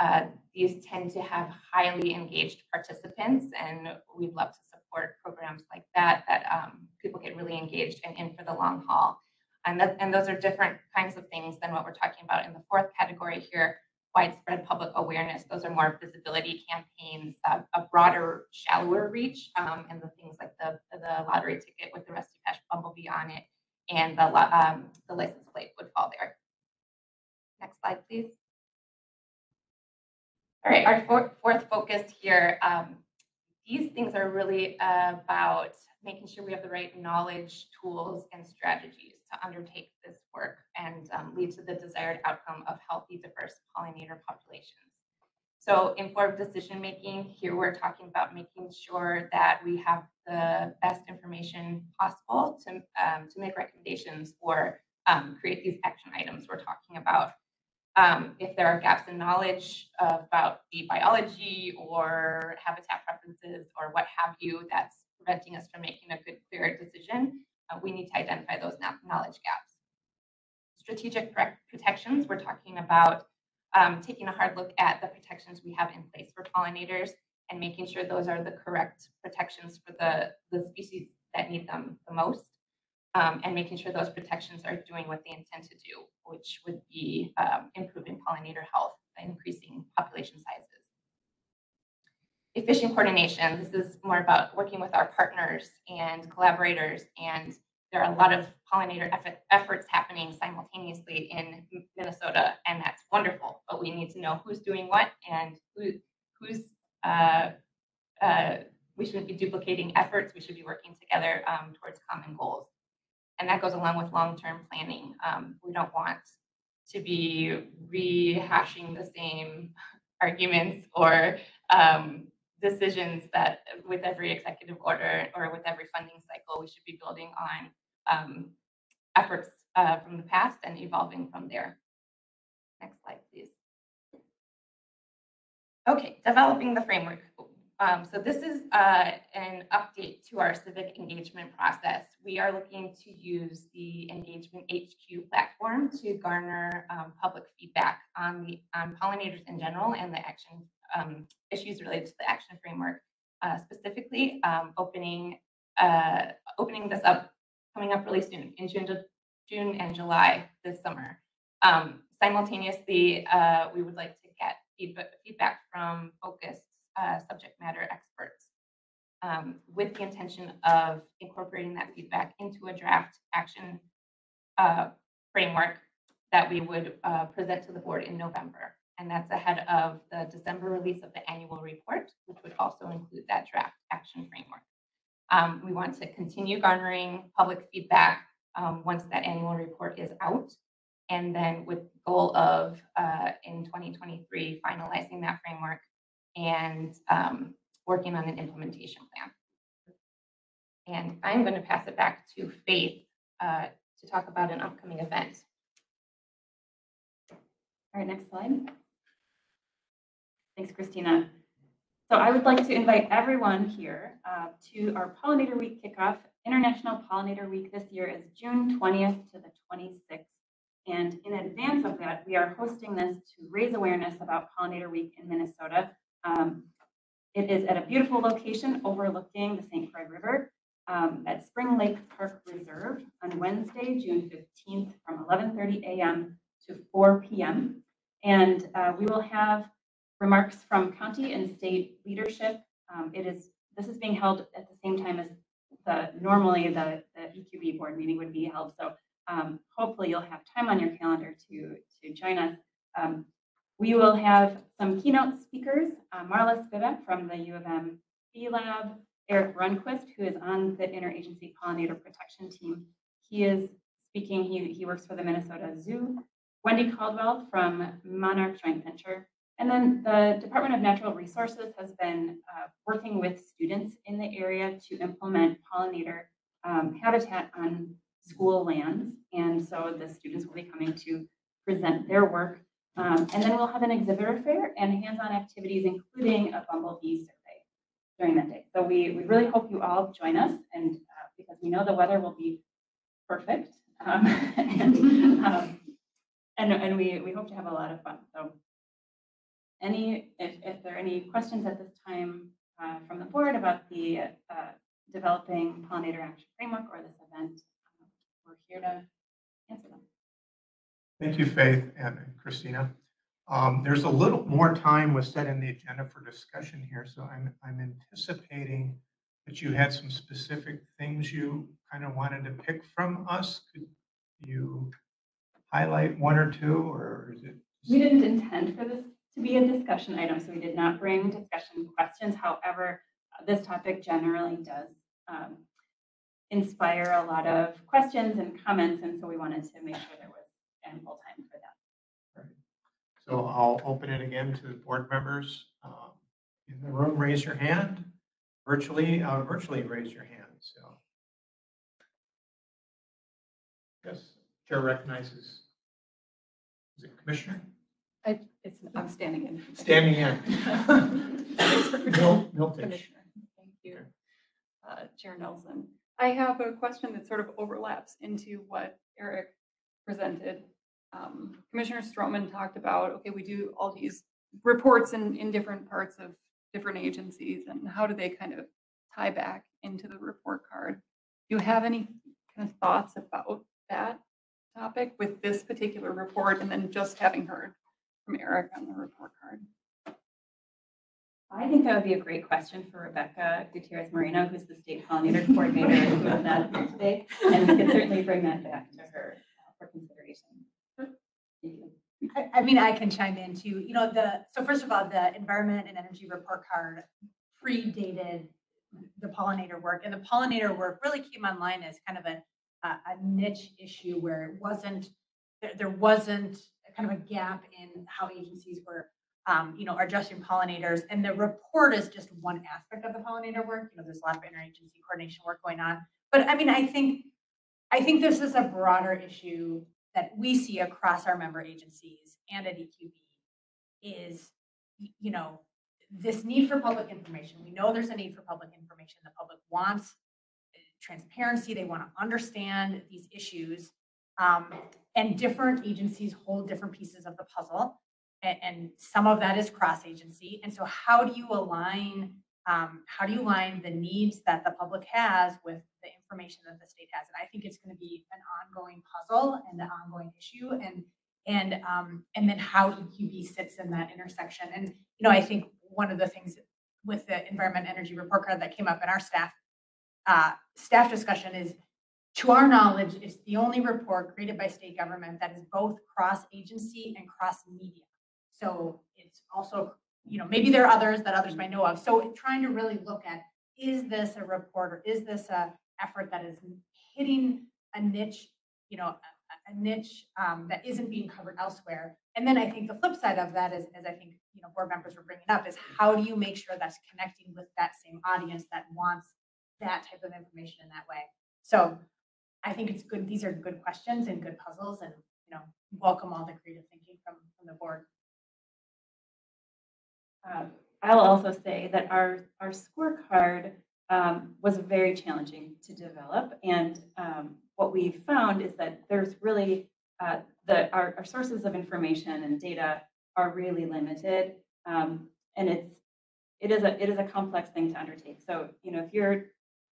uh, these tend to have highly engaged participants, and we'd love to support programs like that, that um, people get really engaged and in for the long haul. And, that, and those are different kinds of things than what we're talking about in the fourth category here, widespread public awareness. Those are more visibility campaigns, uh, a broader, shallower reach, um, and the things like the, the lottery ticket with the Rusty Patch Bumblebee on it, and the, um, the license plate would fall there. Next slide, please. All right, our fourth, focus here, um, these things are really about making sure we have the right knowledge, tools, and strategies to undertake this work and um, lead to the desired outcome of healthy, diverse pollinator populations. So informed decision-making, here we're talking about making sure that we have the best information possible to, um, to make recommendations or um, create these action items we're talking about. Um, if there are gaps in knowledge about the biology or habitat preferences or what have you, that's preventing us from making a good, clear decision, uh, we need to identify those knowledge gaps. Strategic protections, we're talking about um, taking a hard look at the protections we have in place for pollinators and making sure those are the correct protections for the, the species that need them the most. Um, and making sure those protections are doing what they intend to do, which would be um, improving pollinator health, by increasing population sizes. Efficient coordination, this is more about working with our partners and collaborators and there are a lot of pollinator effort, efforts happening simultaneously in Minnesota, and that's wonderful. But we need to know who's doing what and who, who's. Uh, uh, we shouldn't be duplicating efforts. We should be working together um, towards common goals, and that goes along with long-term planning. Um, we don't want to be rehashing the same arguments or um, decisions that with every executive order or with every funding cycle, we should be building on um, efforts uh, from the past and evolving from there. Next slide, please. Okay, developing the framework. Um, so this is uh, an update to our civic engagement process. We are looking to use the Engagement HQ platform to garner um, public feedback on the on pollinators in general and the action um, issues related to the action framework. Uh, specifically, um, opening uh, opening this up coming up really soon in June, June and July this summer. Um, simultaneously, uh, we would like to get feedback, feedback from focused uh, subject matter experts um, with the intention of incorporating that feedback into a draft action uh, framework that we would uh, present to the board in November. And that's ahead of the December release of the annual report, which would also include that draft action framework. Um, we want to continue garnering public feedback um, once that annual report is out. And then with the goal of uh, in 2023 finalizing that framework and um, working on an implementation plan. And I'm going to pass it back to Faith uh, to talk about an upcoming event. All right, next slide. Thanks, Christina. So I would like to invite everyone here uh, to our Pollinator Week kickoff. International Pollinator Week this year is June 20th to the 26th. And in advance of that, we are hosting this to raise awareness about Pollinator Week in Minnesota. Um, it is at a beautiful location overlooking the St. Croix River um, at Spring Lake Park Reserve on Wednesday, June 15th from 11:30 a.m. to 4 p.m. And uh, we will have remarks from county and state leadership. Um, it is this is being held at the same time as the normally the, the EQB board meeting would be held. So um, hopefully you'll have time on your calendar to to join us. Um, we will have some keynote speakers, uh, Marla Spivak from the U of M Bee Lab, Eric Runquist, who is on the Interagency Pollinator Protection Team. He is speaking, he, he works for the Minnesota Zoo. Wendy Caldwell from Monarch Joint Venture. And then the Department of Natural Resources has been uh, working with students in the area to implement pollinator um, habitat on school lands. And so the students will be coming to present their work um, and then we'll have an exhibitor fair and hands-on activities, including a bumblebee survey during that day. So we, we really hope you all join us and uh, because we know the weather will be perfect. Um, and, um, and, and we, we hope to have a lot of fun. So any, if, if there are any questions at this time uh, from the board about the uh, developing pollinator action framework or this event, uh, we're here to answer them. Thank you, Faith and Christina. Um, there's a little more time was set in the agenda for discussion here, so I'm, I'm anticipating that you had some specific things you kind of wanted to pick from us. Could you highlight one or two, or is it? We didn't intend for this to be a discussion item, so we did not bring discussion questions. However, this topic generally does um, inspire a lot of questions and comments, and so we wanted to make sure there was ample time for that. So I'll open it again to the board members. Um, In the room, raise your hand. Virtually, uh, virtually raise your hand, so. Yes, Chair recognizes. Is it Commissioner? I, it's, I'm standing in. Standing in. Mil- Milton. Commissioner, thank you. Uh, Chair Nelson. I have a question that sort of overlaps into what Eric presented. Um, Commissioner Strommen talked about, okay, we do all these reports in, in different parts of different agencies and how do they kind of tie back into the report card? Do you have any kind of thoughts about that topic with this particular report and then just having heard from Eric on the report card? I think that would be a great question for Rebecca Gutierrez Moreno, who's the state pollinator coordinator who is not here today. And we can certainly bring that back to her uh, for consideration. I, mean, I can chime in too. You know, the, so first of all, the environment and energy report card predated the pollinator work. And the pollinator work really came online as kind of a, a a niche issue where it wasn't, there, there wasn't kind of a gap in how agencies were, um, you know, addressing pollinators. And the report is just one aspect of the pollinator work. You know, there's a lot of interagency coordination work going on. But I mean, I think, I think this is a broader issue that we see across our member agencies and at EQB is, you know, this need for public information. We know there's a need for public information. The public wants uh, transparency. They want to understand these issues. Um, and different agencies hold different pieces of the puzzle. And, and some of that is cross-agency. And so how do you align, um, how do you align the needs that the public has with the information that the state has? And I think it's going to be an ongoing puzzle and an ongoing issue. And, and, um, and then how EQB sits in that intersection. And, you know, I think one of the things with the environment energy report card that came up in our staff, uh, staff discussion is to our knowledge, it's the only report created by state government that is both cross-agency and cross-media. So it's also, you know, maybe there are others that others might know of. So trying to really look at, is this a report or is this a effort that is hitting a niche, you know, a, a niche um, that isn't being covered elsewhere? And then I think the flip side of that is, as I think, you know, board members were bringing up, is how do you make sure that's connecting with that same audience that wants that type of information in that way? So I think it's good, these are good questions and good puzzles and, you know, welcome all the creative thinking from, from the board. Um, I'll also say that our, our scorecard um, was very challenging to develop. And um, what we found is that there's really, uh, the, our, our sources of information and data are really limited. Um, and it's, it is a, it is a complex thing to undertake. So, you know, if you're,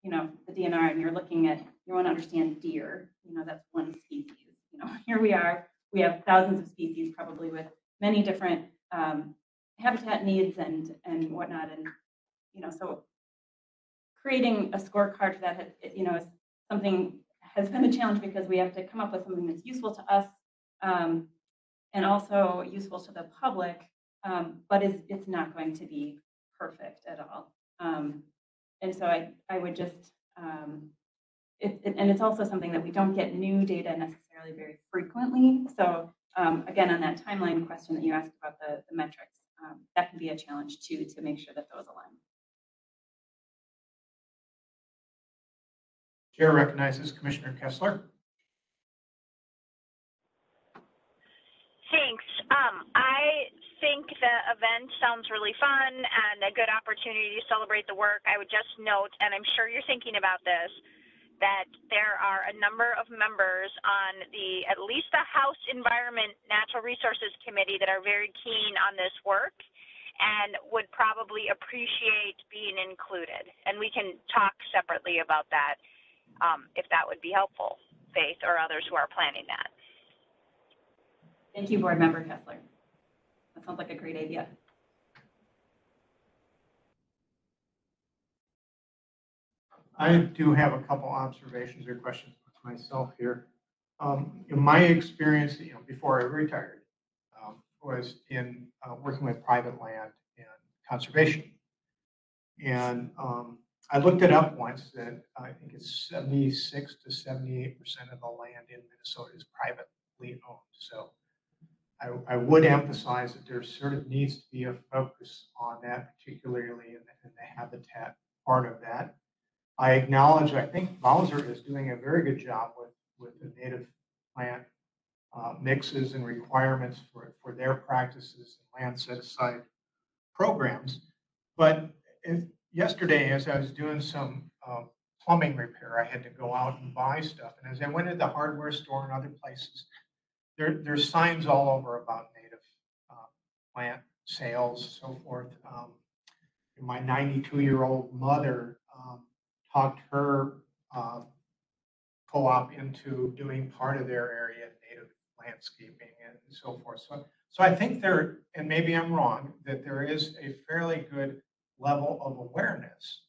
you know, the DNR and you're looking at, you want to understand deer, you know, that's one species. You know, here we are, we have thousands of species, probably with many different um, habitat needs and, and whatnot. And, you know, so creating a scorecard for that, you know, is something has been a challenge because we have to come up with something that's useful to us um, and also useful to the public, um, but is, it's not going to be perfect at all. Um, and so I, I would just, um, it, it- and it's also something that we don't get new data necessarily very frequently. So um, again, on that timeline question that you asked about the, the metrics, um, that can be a challenge too, to make sure that those align. Chair recognizes Commissioner Kessler. Thanks. Um, I think the event sounds really fun and a good opportunity to celebrate the work. I would just note, and I'm sure you're thinking about this, that there are a number of members on the, at least the House Environment Natural Resources Committee that are very keen on this work and would probably appreciate being included. And we can talk separately about that, um, if that would be helpful, Faith or others who are planning that. Thank you, Board Member Kessler. That sounds like a great idea. I do have a couple observations or questions myself here. Um, in my experience, you know, before I retired, um, was in uh, working with private land and conservation. And um, I looked it up once that I think it's 76 to 78% of the land in Minnesota is privately owned. So I, I would emphasize that there sort of needs to be a focus on that, particularly in the, in the habitat part of that. I acknowledge, I think BWSR is doing a very good job with, with the native plant uh, mixes and requirements for, for their practices and land set aside programs. But if, yesterday, as I was doing some uh, plumbing repair, I had to go out and buy stuff. And as I went to the hardware store and other places, there, there's signs all over about native uh, plant sales, so forth. Um, my 92 year old mother um, talked her uh, co-op into doing part of their area native landscaping and so forth. So, so I think there, and maybe I'm wrong, that there is a fairly good level of awareness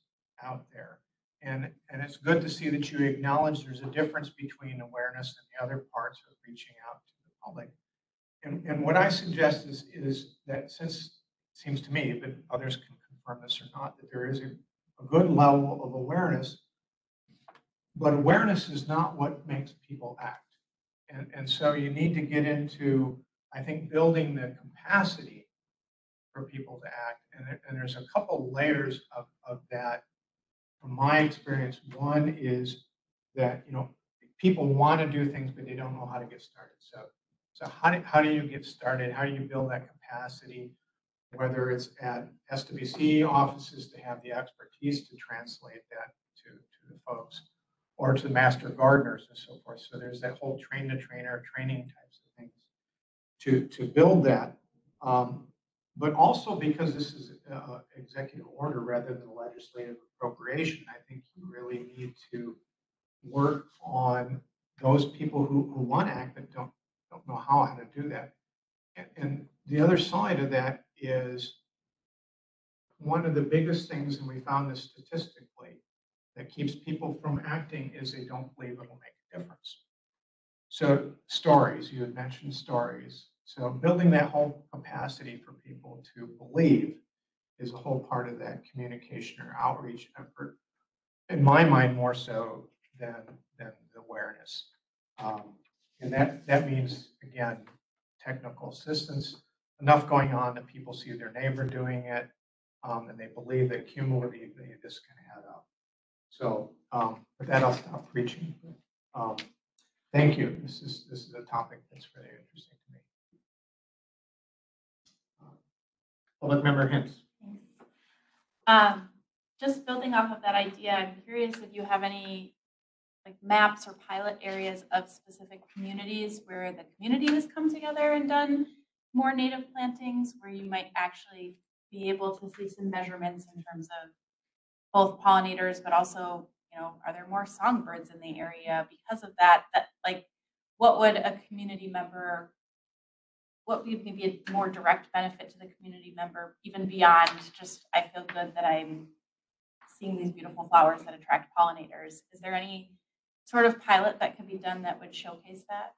out there. And, and it's good to see that you acknowledge there's a difference between awareness and the other parts of reaching out to the public. And, and what I suggest is, is that since it seems to me, but others can confirm this or not, that there is a, a good level of awareness, but awareness is not what makes people act. And, and so you need to get into, I think, building the capacity for people to act. And, there- and there's a couple layers of, of that from my experience. One is that, you know, people want to do things, but they don't know how to get started. So, so how do, how do you get started? How do you build that capacity? Whether it's at SWC offices to have the expertise to translate that to, to the folks or to the master gardeners and so forth. So there's that whole train the trainer training types of things to, to build that. Um, but also because this is an executive order rather than a legislative appropriation, I think you really need to work on those people who, who want to act but don't, don't know how, how to do that. And, and the other side of that is one of the biggest things, and we found this statistically, that keeps people from acting is they don't believe it'll make a difference. So stories, you had mentioned stories. So building that whole capacity for people to believe is a whole part of that communication or outreach effort. In my mind, more so than, than the awareness. Um, and that, that means, again, technical assistance, enough going on that people see their neighbor doing it, um, and they believe that cumulatively this can add up. So, um, with that, I'll stop preaching. Um, thank you. This is, this is a topic that's really interesting to me. Public member Hintz. Um, just building off of that idea, I'm curious if you have any like maps or pilot areas of specific communities where the community has come together and done more native plantings, where you might actually be able to see some measurements in terms of both pollinators, but also, you know, are there more songbirds in the area because of that? That like, what would a community member what would maybe a more direct benefit to the community member, even beyond just, I feel good that I'm seeing these beautiful flowers that attract pollinators? Is there any sort of pilot that could be done that would showcase that?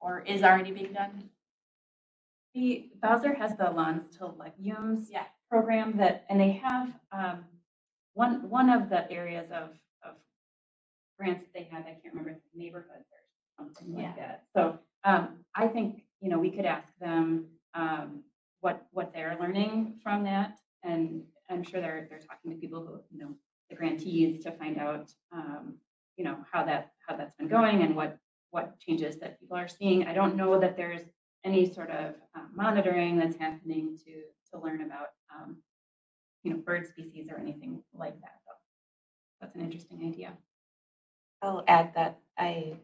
Or is already being done? The BWSR has the Lawns to Legumes Yeah. program that, and they have, um, one, one of the areas of, of grants that they have, I can't remember, neighborhoods or something like that. So, um, I think, you know, we could ask them, um, what, what they're learning from that. And I'm sure they're, they're talking to people who, you know, the grantees to find out, um, you know, how that, how that's been going and what, what changes that people are seeing. I don't know that there's any sort of uh, monitoring that's happening to, to learn about, um, you know, bird species or anything like that, though. That's an interesting idea. I'll add that I,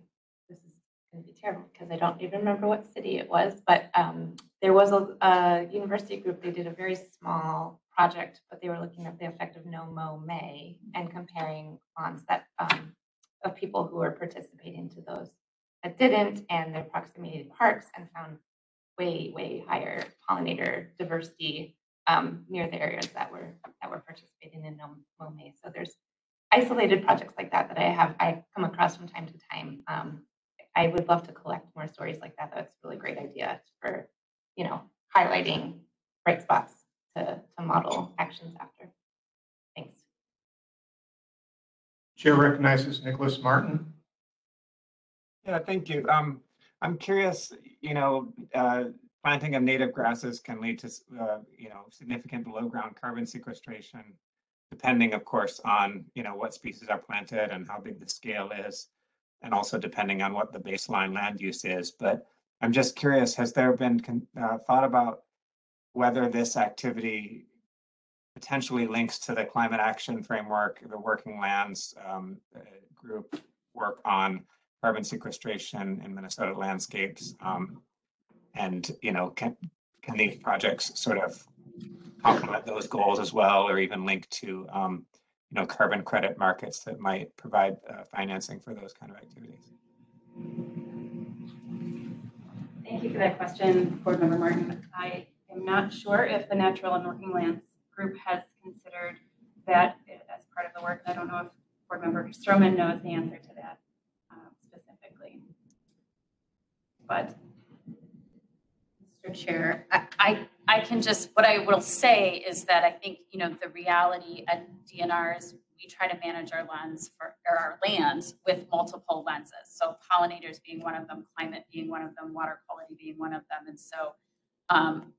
going to be terrible because I don't even remember what city it was, but um, there was a, a university group, they did a very small project, but they were looking at the effect of No Mow May and comparing lawns that, um, of people who were participating to those that didn't and their proximity to parks and found way, way higher pollinator diversity um, near the areas that were, that were participating in No Mow May. So there's isolated projects like that that I have, I come across from time to time. I would love to collect more stories like that. That's a really great idea for, you know, highlighting bright spots to, to model actions after. Thanks. Chair recognizes Nicholas Martin. Yeah, thank you. Um, I'm curious, you know, uh, planting of native grasses can lead to, uh, you know, significant below ground carbon sequestration, depending, of course, on, you know, what species are planted and how big the scale is, and also depending on what the baseline land use is. But I'm just curious, has there been uh, thought about whether this activity potentially links to the climate action framework, the working lands um, uh, group work on carbon sequestration in Minnesota landscapes. Um, and, you know, can, can these projects sort of complement those goals as well, or even link to, um, you know, carbon credit markets that might provide uh, financing for those kind of activities? Thank you for that question, Board Member Martin. I am not sure if the Natural and Working Lands Group has considered that as part of the work. I don't know if Board Member Strommen knows the answer to that um, specifically. But Mr. Chair, I, I, I can just, what I will say is that I think, you know, the reality at DNR is we try to manage our lens for, or our lands with multiple lenses. So pollinators being one of them, climate being one of them, water quality being one of them. And so um,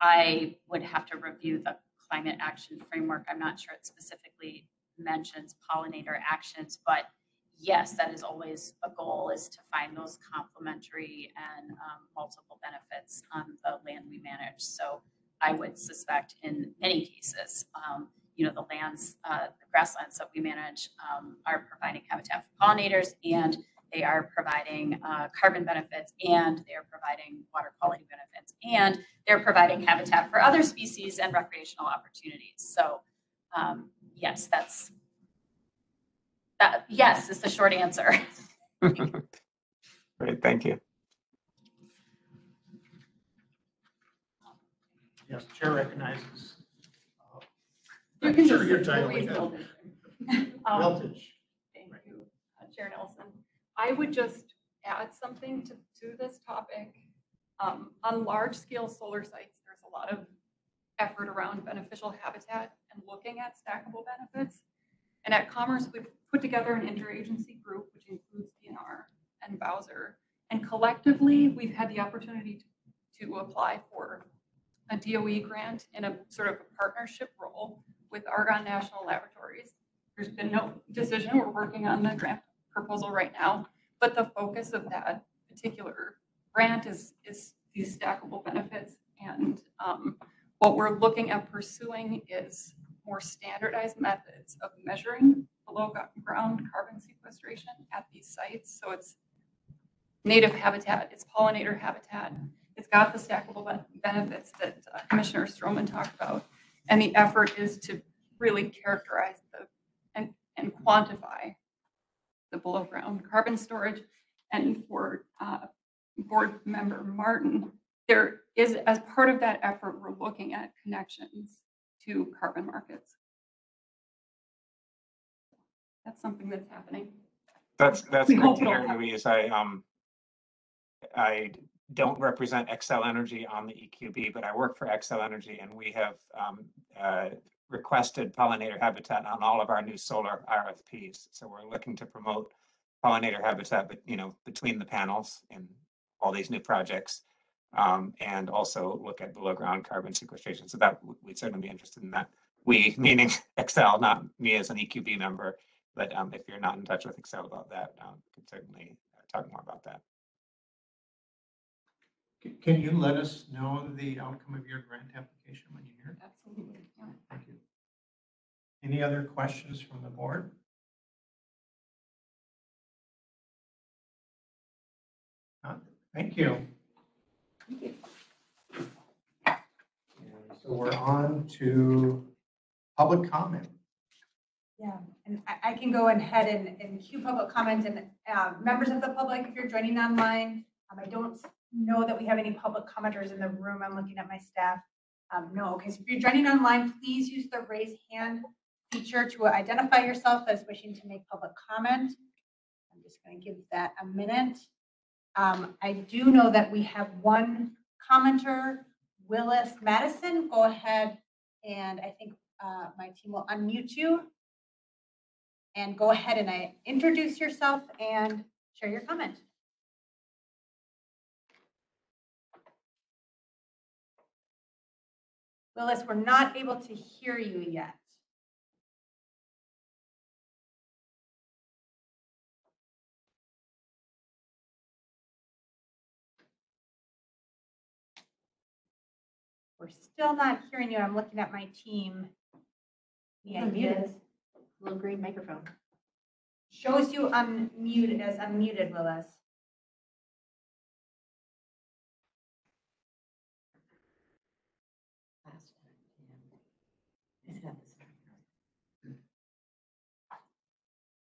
I would have to review the climate action framework. I'm not sure it specifically mentions pollinator actions, but yes, that is always a goal is to find those complementary and um, multiple benefits on the land we manage. So I would suspect in many cases, um, you know, the lands, uh, the grasslands that we manage um, are providing habitat for pollinators and they are providing uh, carbon benefits and they are providing water quality benefits and they're providing habitat for other species and recreational opportunities. So um, yes, that's that, yes is the short answer. Great, thank you. Yes, Chair recognizes. uh, You can Sure, just your say title Louise again. Eldridge. Um, Weltage. Thank you, uh, Chair Nelson. I would just add something to, to this topic. Um, on large scale solar sites, there's a lot of effort around beneficial habitat and looking at stackable benefits. And at Commerce, we've put together an interagency group, which includes DNR and BWSR. And collectively, we've had the opportunity to, to apply for a DOE grant in a sort of a partnership role with Argonne National Laboratories. There's been no decision. We're working on the grant proposal right now. But the focus of that particular grant is, is these stackable benefits. And um, what we're looking at pursuing is more standardized methods of measuring below ground carbon sequestration at these sites. So it's native habitat, it's pollinator habitat. It's got the stackable ben- benefits that uh, Commissioner Strommen talked about. And the effort is to really characterize the and, and quantify the below ground carbon storage. And for uh, board member Martin, there is, as part of that effort, we're looking at connections to carbon markets. That's something that's happening. That's, that's We great hope to hear. Louise. I, um, I don't represent Xcel Energy on the EQB, but I work for Xcel Energy and we have, um, uh, requested pollinator habitat on all of our new solar RFPs. So we're looking to promote pollinator habitat, but, you know, between the panels in all these new projects. Um, and also look at below ground carbon sequestration. So that, we'd certainly be interested in that. We, meaning Xcel, not me as an EQB member. But um, if you're not in touch with Xcel about that, um, could certainly uh, talk more about that. Can you let us know the outcome of your grant application when you hear? it? Absolutely. yeah. Thank you. Any other questions from the board? None? Thank you. So we're on to public comment. Yeah, and I, I can go ahead and, and cue public comment and, uh, members of the public, if you're joining online, um, I don't know that we have any public commenters in the room. I'm looking at my staff. Um, no, okay, so if you're joining online, please use the raise hand feature to identify yourself as wishing to make public comment. I'm just gonna give that a minute. Um, I do know that we have one commenter, Willis Madison. Go ahead and I think uh, my team will unmute you. And go ahead and I introduce yourself and share your comment. Willis, we're not able to hear you yet. We're still not hearing you. I'm looking at my team. Yeah, ideas? Little green microphone. Shows you unmuted as unmuted, Willis.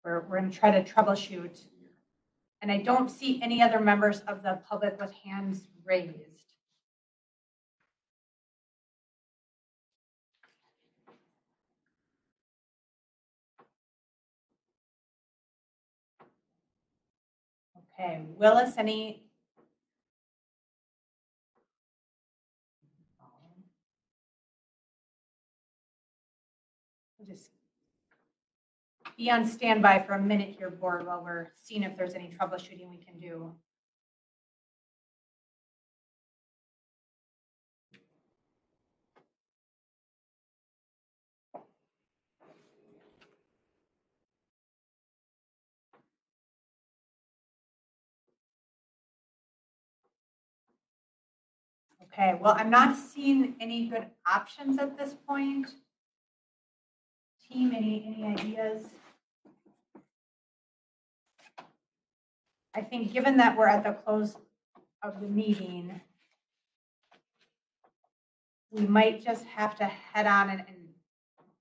We're, we're gonna try to troubleshoot. And I don't see any other members of the public with hands raised. Okay, Willis, any? Just be on standby for a minute here, board, while we're seeing if there's any troubleshooting we can do. Okay, well, I'm not seeing any good options at this point. Team, any, any ideas? I think given that we're at the close of the meeting, we might just have to head on and, and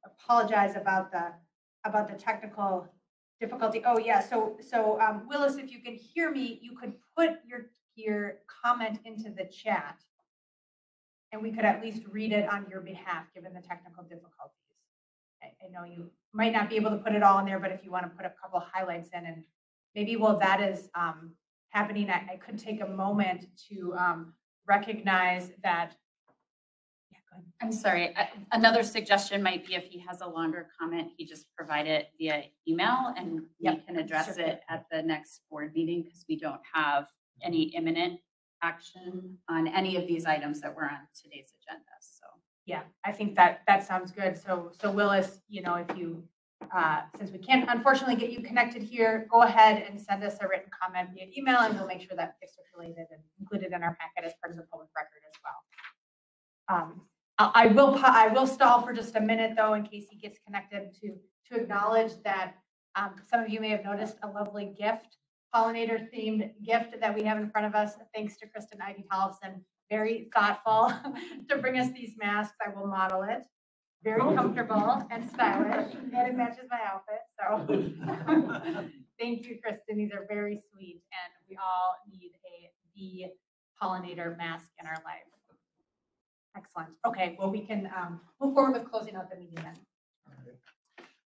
apologize about the, about the technical difficulty. Oh, yeah, so, so um, Willis, if you can hear me, you could put your, your comment into the chat. And we could at least read it on your behalf, given the technical difficulties. I, I know you might not be able to put it all in there, but if you want to put a couple of highlights in and maybe while that is um, happening, I, I could take a moment to um, recognize that. Yeah. I'm sorry, a- another suggestion might be if he has a longer comment, he just provide it via email and we can address certainly. it at the next board meeting because we don't have any imminent action on any of these items that were on today's agenda, so. Yeah, I think that, that sounds good. So, so Willis, you know, if you, uh, since we can't unfortunately get you connected here, go ahead and send us a written comment via email and we'll make sure that gets circulated and included in our packet as part of the public record as well. Um, I, will, pa- I will stall for just a minute though, in case he gets connected to, to acknowledge that, um, some of you may have noticed a lovely gift, pollinator themed gift that we have in front of us, thanks to Kristen Ivy Tollefson very thoughtful to bring us these masks. I will model it. Very comfortable and stylish, and it matches my outfit, so. Thank you, Kristen. These are very sweet, and we all need a bee pollinator mask in our life. Excellent. Okay, well, we can um, move forward with closing out the meeting then.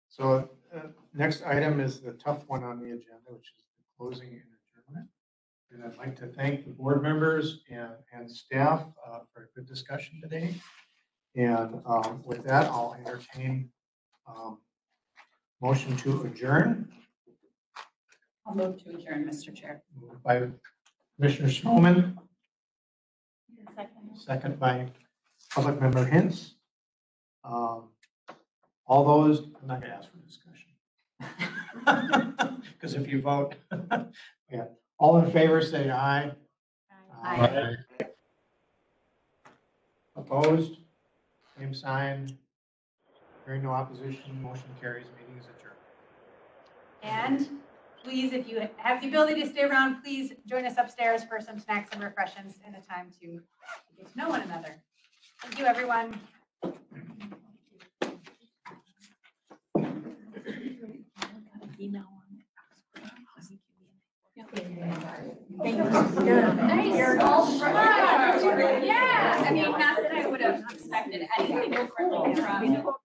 So uh, next item is the tough one on the agenda, which is closing and adjournment. And I'd like to thank the board members and, and staff uh, for a good discussion today. And um, with that, I'll entertain um, motion to adjourn I'll move to adjourn, Mr. Chair. moved by Commissioner Schulman, Second. second by Public Member Hintz. Um, All those, I'm not gonna ask for discussion. Because if you vote, yeah, all in favor, say aye. Aye. Opposed? Same sign. Hearing no opposition, motion carries, meeting is adjourned. And please, if you have the ability to stay around, please join us upstairs for some snacks and refreshments and a time to get to know one another. Thank you, everyone. Thank you. All right. Yeah, I mean, not that I would have expected anything differently from